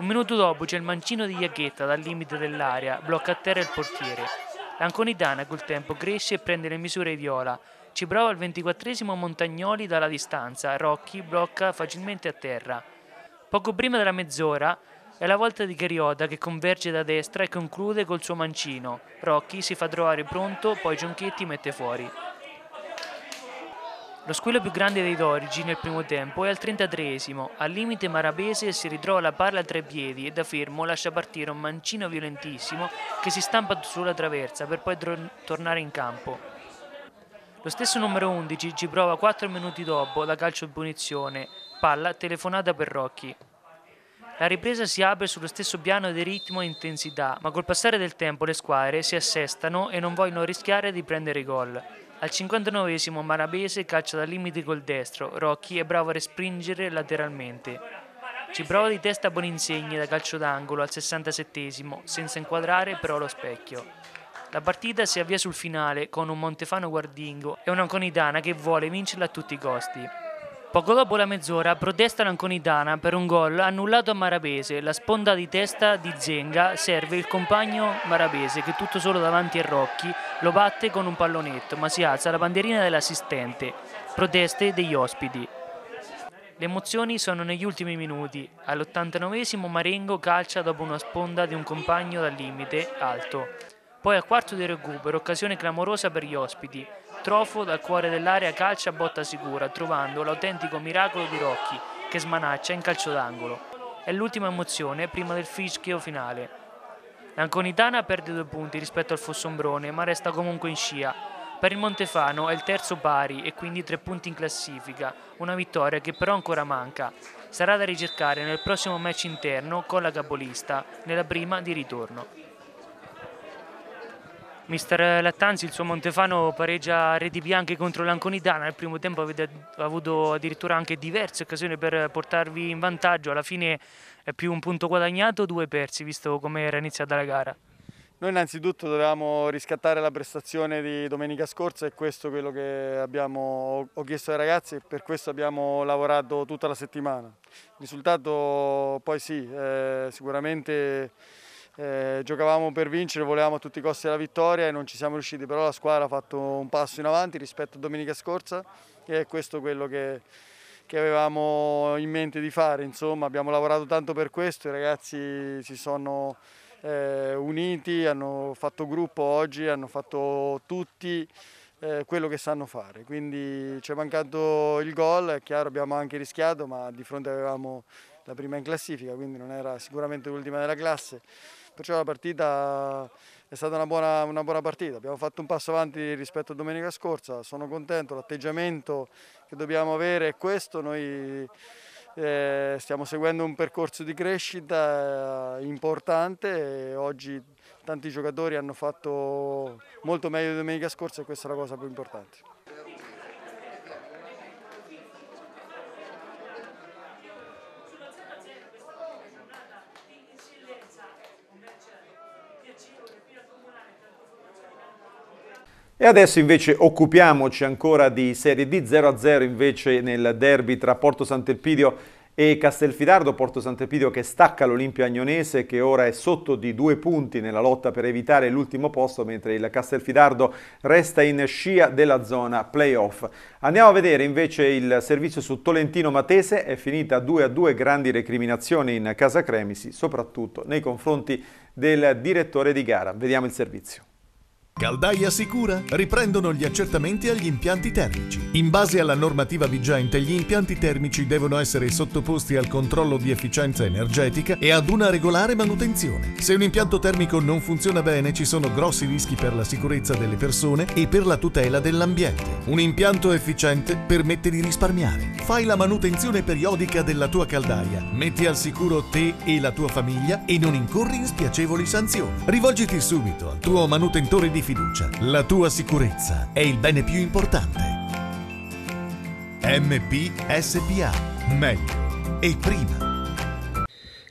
Un minuto dopo c'è il mancino di Iacchetta dal limite dell'area, blocca a terra il portiere. L'Anconitana col tempo cresce e prende le misure Viola. Ci prova al 24esimo Montagnoli dalla distanza, Rocchi blocca facilmente a terra. Poco prima della mezz'ora è la volta di Cheriota che converge da destra e conclude col suo mancino. Rocchi si fa trovare pronto, poi Gionchetti mette fuori. Lo squillo più grande dei Dorici nel primo tempo è al 33esimo. Al limite Marabese si ritrova la palla a tre piedi e da fermo lascia partire un mancino violentissimo che si stampa sulla traversa per poi tornare in campo. Lo stesso numero 11 ci prova 4 minuti dopo la calcio di punizione, palla telefonata per Rocchi. La ripresa si apre sullo stesso piano di ritmo e intensità, ma col passare del tempo le squadre si assestano e non vogliono rischiare di prendere gol. Al 59esimo Marabese calcia dal limite col destro, Rocchi è bravo a respingere lateralmente. Ci prova di testa Boninsegni da calcio d'angolo al 67esimo, senza inquadrare però lo specchio. La partita si avvia sul finale con un Montefano guardingo e una Conidana che vuole vincerla a tutti i costi. Poco dopo la mezz'ora protesta l'Anconitana per un gol annullato a Marabese. La sponda di testa di Zenga serve il compagno Marabese che tutto solo davanti a Rocchi lo batte con un pallonetto ma si alza la bandierina dell'assistente. Proteste degli ospiti. Le emozioni sono negli ultimi minuti. All'89esimo Marengo calcia dopo una sponda di un compagno dal limite alto. Poi al quarto di recupero, occasione clamorosa per gli ospiti. Trofo dal cuore dell'area calcia a botta sicura, trovando l'autentico miracolo di Rocchi, che smanaccia in calcio d'angolo. È l'ultima emozione prima del fischio finale. L'Anconitana perde due punti rispetto al Fossombrone, ma resta comunque in scia. Per il Montefano è il terzo pari e quindi tre punti in classifica, una vittoria che però ancora manca. Sarà da ricercare nel prossimo match interno con la capolista, nella prima di ritorno. Mister Lattanzi, il suo Montefano pareggia reti bianche contro l'Anconitana, nel primo tempo avete avuto addirittura anche diverse occasioni per portarvi in vantaggio, alla fine è più un punto guadagnato o due persi, visto come era iniziata la gara? Noi innanzitutto dovevamo riscattare la prestazione di domenica scorsa e questo è quello che abbiamo, ho chiesto ai ragazzi e per questo abbiamo lavorato tutta la settimana. Il risultato poi sì, eh, sicuramente eh, giocavamo per vincere, volevamo a tutti i costi la vittoria e non ci siamo riusciti, però la squadra ha fatto un passo in avanti rispetto a domenica scorsa e è questo quello che, che avevamo in mente di fare. Insomma, abbiamo lavorato tanto per questo, i ragazzi si sono eh, uniti, hanno fatto gruppo oggi, hanno fatto tutti eh, quello che sanno fare. Quindi ci è mancato il gol, è chiaro abbiamo anche rischiato, ma di fronte avevamo la prima in classifica, quindi non era sicuramente l'ultima della classe perciò la partita è stata una buona, una buona, partita, abbiamo fatto un passo avanti rispetto a domenica scorsa, sono contento, l'atteggiamento che dobbiamo avere è questo, noi eh, stiamo seguendo un percorso di crescita eh, importante. E oggi tanti giocatori hanno fatto molto meglio di domenica scorsa e questa è la cosa più importante. E adesso invece occupiamoci ancora di Serie D 0-0 invece nel derby tra Porto Sant'Elpidio e Castelfidardo, Porto Sant'Elpidio che stacca l'Olimpia Agnonese che ora è sotto di due punti nella lotta per evitare l'ultimo posto mentre il Castelfidardo resta in scia della zona playoff. Andiamo a vedere invece il servizio su Tolentino Matese, è finita 2-2 grandi recriminazioni in casa Cremisi, soprattutto nei confronti del direttore di gara. Vediamo il servizio. Caldaia Sicura riprendono gli accertamenti agli impianti termici. In base alla normativa vigente, gli impianti termici devono essere sottoposti al controllo di efficienza energetica e ad una regolare manutenzione. Se un impianto termico non funziona bene, ci sono grossi rischi per la sicurezza delle persone e per la tutela dell'ambiente. Un impianto efficiente permette di risparmiare. Fai la manutenzione periodica della tua caldaia, metti al sicuro te e la tua famiglia e non incorri in spiacevoli sanzioni. Rivolgiti subito al tuo manutentore di fiducia. La tua sicurezza è il bene più importante. MP SPA. Meglio e prima.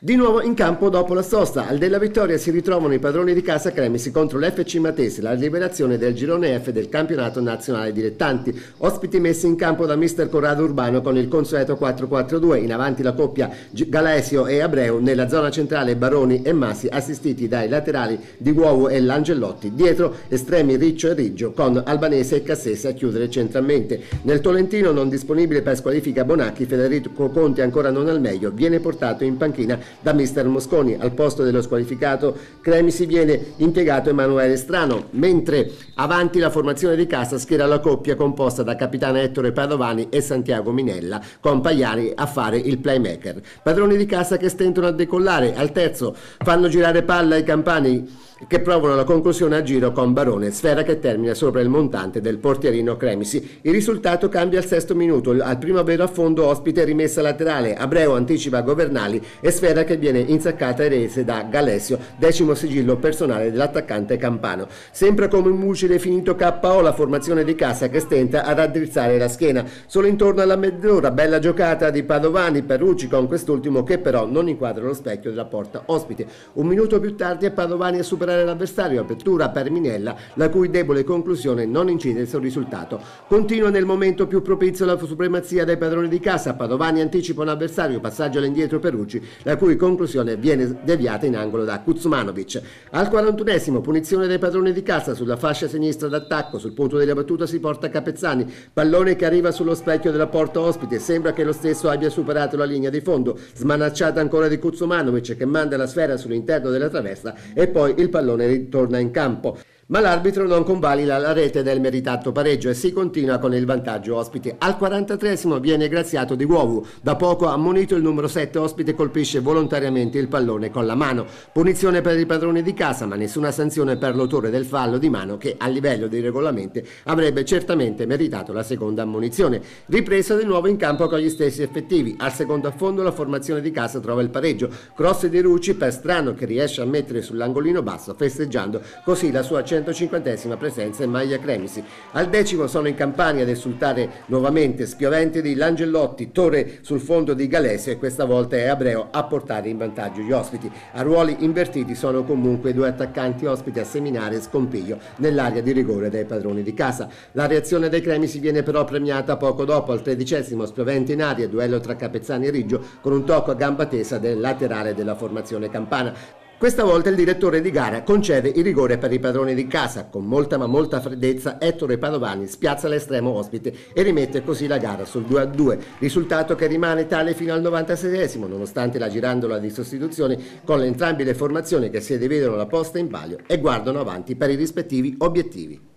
Di nuovo in campo dopo la sosta, al della vittoria si ritrovano i padroni di casa Cremisi contro l'FC Matese, la liberazione del girone F del campionato nazionale dilettanti. Ospiti messi in campo da mister Corrado Urbano con il consueto 4-4-2, in avanti la coppia Galaesio e Abreu, nella zona centrale Baroni e Massi assistiti dai laterali di Uovo e Langellotti, dietro estremi Riccio e Riggio con Albanese e Cassese a chiudere centralmente. Nel Tolentino non disponibile per squalifica Bonacchi, Federico Conti ancora non al meglio, viene portato in panchina da mister Mosconi. Al posto dello squalificato Cremisi viene impiegato Emanuele Strano, mentre avanti la formazione di casa schiera la coppia composta da capitano Ettore Padovani e Santiago Minella, con Pagliari a fare il playmaker. Padroni di casa che stentano a decollare, al terzo fanno girare palla ai campani che provano la conclusione a giro con Barone, sfera che termina sopra il montante del portierino Cremisi. Il risultato cambia al sesto minuto, al primo vero affondo ospite rimessa laterale, Abreu anticipa Governali e sfera che viene insaccata e rese da Galesio, decimo sigillo personale dell'attaccante Campano. Sempre come un mucile finito KO la formazione di Casa che stenta a raddrizzare la schiena. Solo intorno alla mezz'ora, bella giocata di Padovani, Perrucci con quest'ultimo che però non inquadra lo specchio della porta ospite. Un minuto più tardi Padovani è superato superare l'avversario, apertura per Minella, la cui debole conclusione non incide sul risultato. Continua nel momento più propizio la supremazia dei padroni di casa, Padovani anticipa un avversario, passaggio all'indietro per Rucci, la cui conclusione viene deviata in angolo da Kuzmanovic. Al 41esimo, punizione dei padroni di casa sulla fascia sinistra d'attacco, sul punto della battuta si porta Capezzani, pallone che arriva sullo specchio della porta ospite, sembra che lo stesso abbia superato la linea di fondo, smanacciata ancora di Kuzmanovic che manda la sfera sull'interno della traversa e poi il pallone ritorna in campo ma l'arbitro non convalida la rete del meritato pareggio e si continua con il vantaggio ospite. Al 43 viene graziato di Uovu, da poco ammonito il numero 7 ospite colpisce volontariamente il pallone con la mano. Punizione per i padroni di casa, ma nessuna sanzione per l'autore del fallo di mano che a livello dei regolamenti avrebbe certamente meritato la seconda ammonizione. Ripresa di nuovo in campo con gli stessi effettivi. Al secondo affondo la formazione di casa trova il pareggio. Cross di Rucci per Strano che riesce a mettere sull'angolino basso festeggiando così la sua 150 presenza in maglia Cremisi. Al decimo sono in campagna ad esultare nuovamente Spioventi di Langellotti, Torre sul fondo di Galesio e questa volta è Abreo a portare in vantaggio gli ospiti. A ruoli invertiti sono comunque due attaccanti ospiti a seminare scompiglio nell'area di rigore dei padroni di casa. La reazione dei Cremisi viene però premiata poco dopo, al tredicesimo Spioventi in aria, duello tra Capezzani e Riggio con un tocco a gamba tesa del laterale della formazione campana. Questa volta il direttore di gara concede il rigore per i padroni di casa. Con molta ma molta freddezza Ettore Padovani spiazza l'estremo ospite e rimette così la gara sul 2-2, risultato che rimane tale fino al 96esimo, nonostante la girandola di sostituzioni con entrambe le formazioni che si dividono la posta in palio e guardano avanti per i rispettivi obiettivi.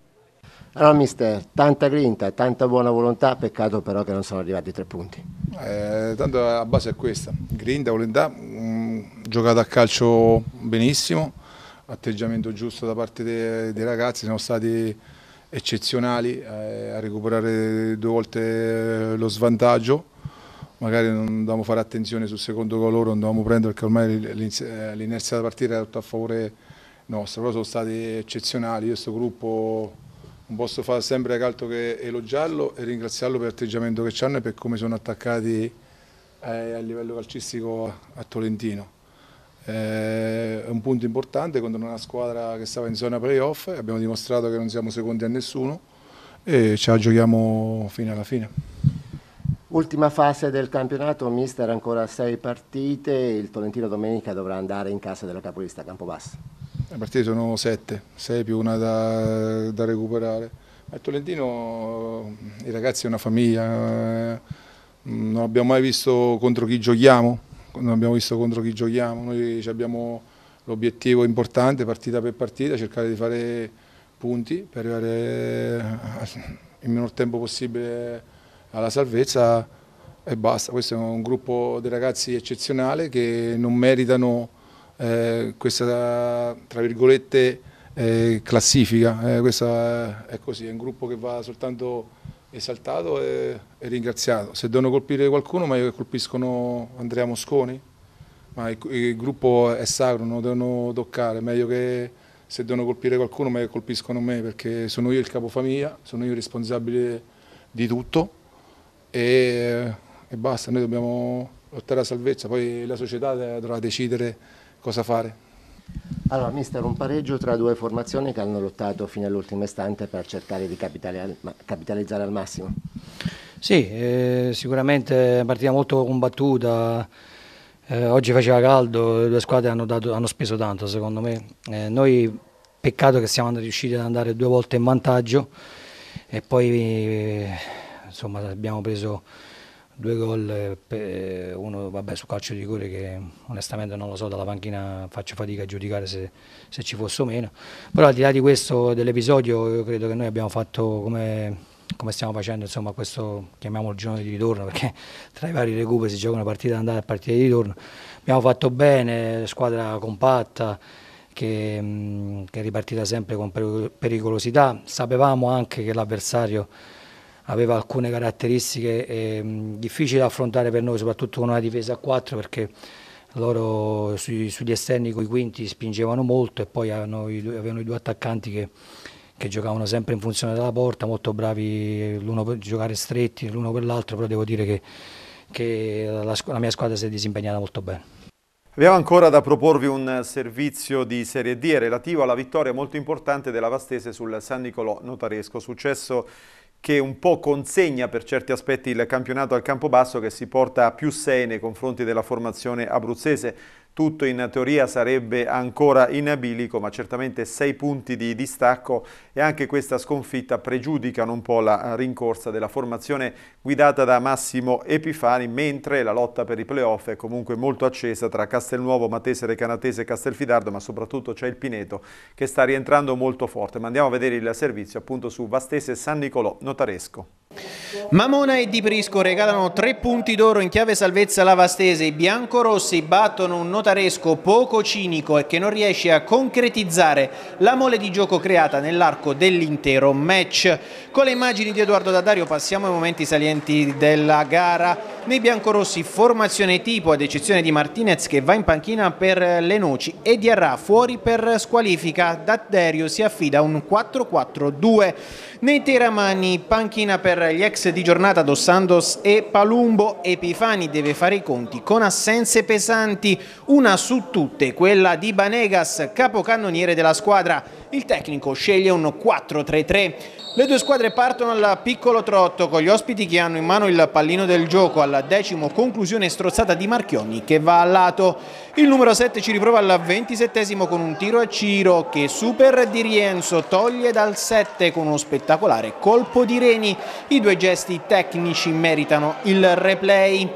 Allora mister, tanta grinta, tanta buona volontà, peccato però che non sono arrivati i tre punti. Eh, tanto la base è questa, grinta, volontà, mh, giocato a calcio benissimo, atteggiamento giusto da parte dei, dei ragazzi, siamo stati eccezionali eh, a recuperare due volte lo svantaggio, magari non dovevamo fare attenzione sul secondo gol loro, non dovevamo prendere perché ormai l'inerzia della partita era tutta a favore nostro, però sono stati eccezionali, io questo gruppo non posso fare sempre altro che elogiarlo e ringraziarlo per l'atteggiamento che hanno e per come sono attaccati eh, a livello calcistico a, Tolentino. Eh, è un punto importante contro una squadra che stava in zona playoff, abbiamo dimostrato che non siamo secondi a nessuno e ce la giochiamo fino alla fine. Ultima fase del campionato, mister ancora sei partite, il Tolentino domenica dovrà andare in casa della capolista Campobasso. Le partite sono sette, sei più una da, da recuperare. A Tolentino i ragazzi è una famiglia, eh, non abbiamo mai visto contro chi giochiamo, non abbiamo visto contro chi giochiamo, noi abbiamo l'obiettivo importante partita per partita, cercare di fare punti per arrivare il minor tempo possibile alla salvezza e basta. Questo è un gruppo di ragazzi eccezionale che non meritano eh, questa, tra virgolette, eh, classifica. Eh, questo è così, è un gruppo che va soltanto esaltato e, e ringraziato. Se devono colpire qualcuno, meglio che colpiscono Andrea Mosconi, ma il, il gruppo è sacro, non devono toccare, meglio che se devono colpire qualcuno, meglio che colpiscono me, perché sono io il capofamiglia, sono io il responsabile di tutto e, e basta, noi dobbiamo lottare a salvezza, poi la società dovrà decidere cosa fare. Allora, mister, un pareggio tra due formazioni che hanno lottato fino all'ultimo istante per cercare di capitalizzare al massimo. Sì, eh, sicuramente è una partita molto combattuta, eh, oggi faceva caldo, le due squadre hanno, dato, hanno speso tanto secondo me. Eh, noi peccato che siamo riusciti ad andare due volte in vantaggio e poi eh, insomma, abbiamo preso due gol, uno vabbè, su calcio di rigore che onestamente non lo so, dalla panchina faccio fatica a giudicare se, se ci fosse o meno, però al di là di questo dell'episodio io credo che noi abbiamo fatto come, come stiamo facendo insomma questo chiamiamolo girone di ritorno perché tra i vari recuperi si gioca una partita d'andata e partita di ritorno, abbiamo fatto bene, squadra compatta, che, che è ripartita sempre con pericolosità, sapevamo anche che l'avversario aveva alcune caratteristiche eh, difficili da affrontare per noi, soprattutto con una difesa a 4 perché loro sui, sugli esterni con i quinti spingevano molto e poi avevano i, avevano i due attaccanti che, che, giocavano sempre in funzione della porta, molto bravi l'uno per giocare stretti l'uno per l'altro, però devo dire che, che la, la mia squadra si è disimpegnata molto bene. Abbiamo ancora da proporvi un servizio di Serie D relativo alla vittoria molto importante della Vastese sul San Nicolò Notaresco, successo che un po' consegna per certi aspetti il campionato al Campobasso che si porta a più 6 nei confronti della formazione abruzzese tutto in teoria sarebbe ancora in bilico, ma certamente sei punti di distacco e anche questa sconfitta pregiudicano un po' la rincorsa della formazione guidata da Massimo Epifani, mentre la lotta per i playoff è comunque molto accesa tra Castelnuovo, Matese, Canatese e Castelfidardo, ma soprattutto c'è il Pineto che sta rientrando molto forte. Ma andiamo a vedere il servizio appunto su Vastese San Nicolò Notaresco. Mamona e Di Prisco regalano tre punti d'oro in chiave salvezza alla Vastese. I biancorossi battono un notaresco poco cinico e che non riesce a concretizzare la mole di gioco creata nell'arco dell'intero match. Con le immagini di Edoardo Daddario passiamo ai momenti salienti della gara. Nei biancorossi formazione tipo, ad eccezione di Martinez che va in panchina per le noci e Diarra fuori per squalifica. Daddario si affida a un 4-4-2. Nei Teramani panchina per gli ex di giornata Dos Santos e Palumbo. Epifani deve fare i conti con assenze pesanti, una su tutte, quella di Banegas, capocannoniere della squadra. Il tecnico sceglie un 4-3-3. Le due squadre partono al piccolo trotto con gli ospiti che hanno in mano il pallino del gioco al decimo conclusione strozzata di Marchionni che va al lato. Il numero 7 ci riprova al ventisettesimo con un tiro a Ciro che super di Rienzo toglie dal 7 con uno spettacolare colpo di Reni. I due gesti tecnici meritano il replay.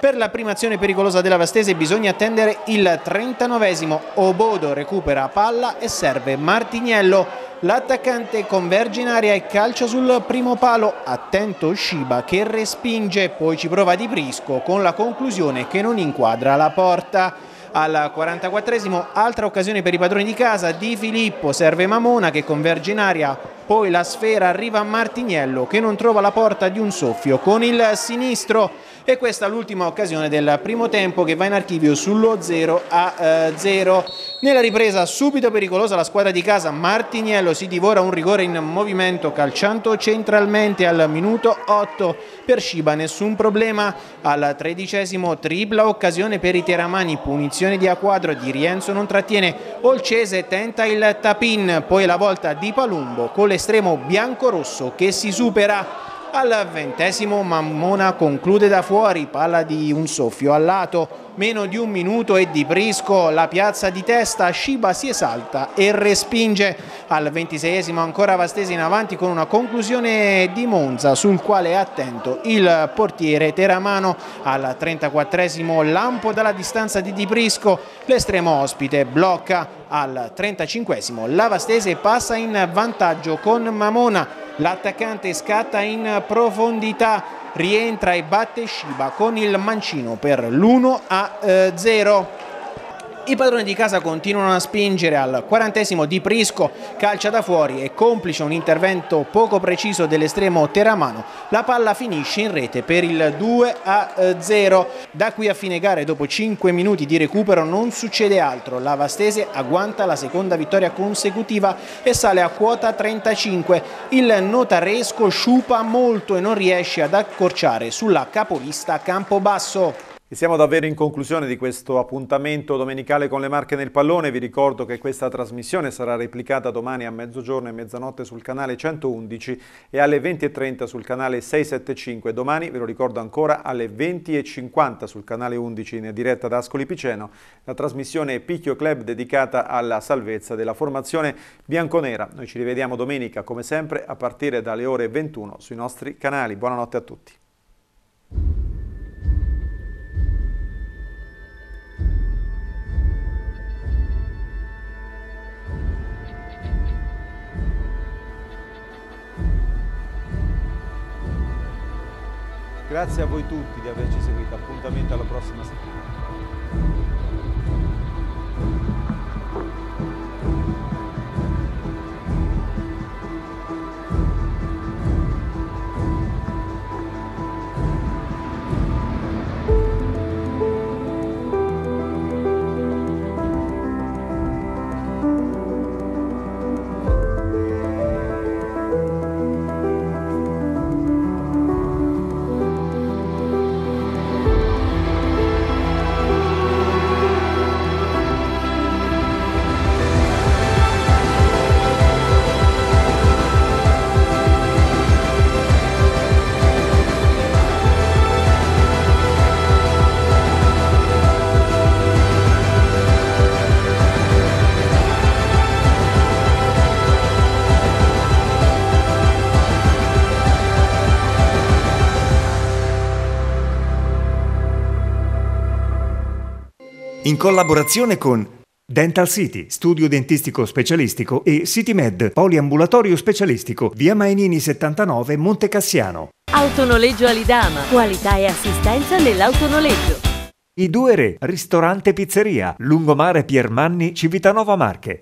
Per la prima azione pericolosa della Vastese bisogna attendere il 39esimo. Obodo recupera palla e serve Martiniello. L'attaccante converge in aria e calcia sul primo palo, attento Shiba che respinge, poi ci prova Di Prisco con la conclusione che non inquadra la porta. Al 44esimo altra occasione per i padroni di casa, Di Filippo serve Mamona che converge in aria, poi la sfera arriva a Martiniello che non trova la porta di un soffio con il sinistro e questa è l'ultima occasione del primo tempo che va in archivio sullo 0 a 0. Eh, Nella ripresa subito pericolosa la squadra di casa Martiniello si divora un rigore in movimento calciando centralmente al minuto 8 per Sciba nessun problema. Al tredicesimo tripla occasione per i teramani punizione di A quadro di Rienzo non trattiene. Olcese tenta il tapin poi la volta di Palumbo con l'estremo bianco-rosso che si supera Al ventesimo Mammona conclude da fuori, palla di un soffio al lato, meno di un minuto e di Prisco la piazza di testa, Shiba si esalta e respinge. Al ventiseiesimo ancora Vastesi in avanti con una conclusione di Monza sul quale è attento il portiere Teramano. Al 34esimo lampo dalla distanza di Di Prisco, l'estremo ospite blocca. Al 35esimo la Vastese passa in vantaggio con Mamona. L'attaccante scatta in profondità, rientra e batte Shiba con il mancino per l'1 a 0. I padroni di casa continuano a spingere al quarantesimo di Prisco, calcia da fuori e complice un intervento poco preciso dell'estremo Teramano, la palla finisce in rete per il 2 a 0. Da qui a fine gare, dopo 5 minuti di recupero, non succede altro. La Vastese agguanta la seconda vittoria consecutiva e sale a quota 35. Il notaresco sciupa molto e non riesce ad accorciare sulla capolista Campobasso. E siamo davvero in conclusione di questo appuntamento domenicale con le marche nel pallone. Vi ricordo che questa trasmissione sarà replicata domani a mezzogiorno e mezzanotte sul canale 111 e alle 20.30 sul canale 675. Domani, ve lo ricordo ancora, alle 20.50 sul canale 11 in diretta da Ascoli Piceno, la trasmissione Picchio Club dedicata alla salvezza della formazione bianconera. Noi ci rivediamo domenica, come sempre, a partire dalle ore 21 sui nostri canali. Buonanotte a tutti. Grazie a voi tutti di averci seguito, appuntamento alla prossima settimana. Collaborazione con Dental City, studio dentistico specialistico e CityMed, poliambulatorio specialistico, via Mainini 79, Monte Cassiano. Autonoleggio Alidama, qualità e assistenza nell'autonoleggio. I due re, ristorante pizzeria, lungomare Piermanni, Civitanova Marche.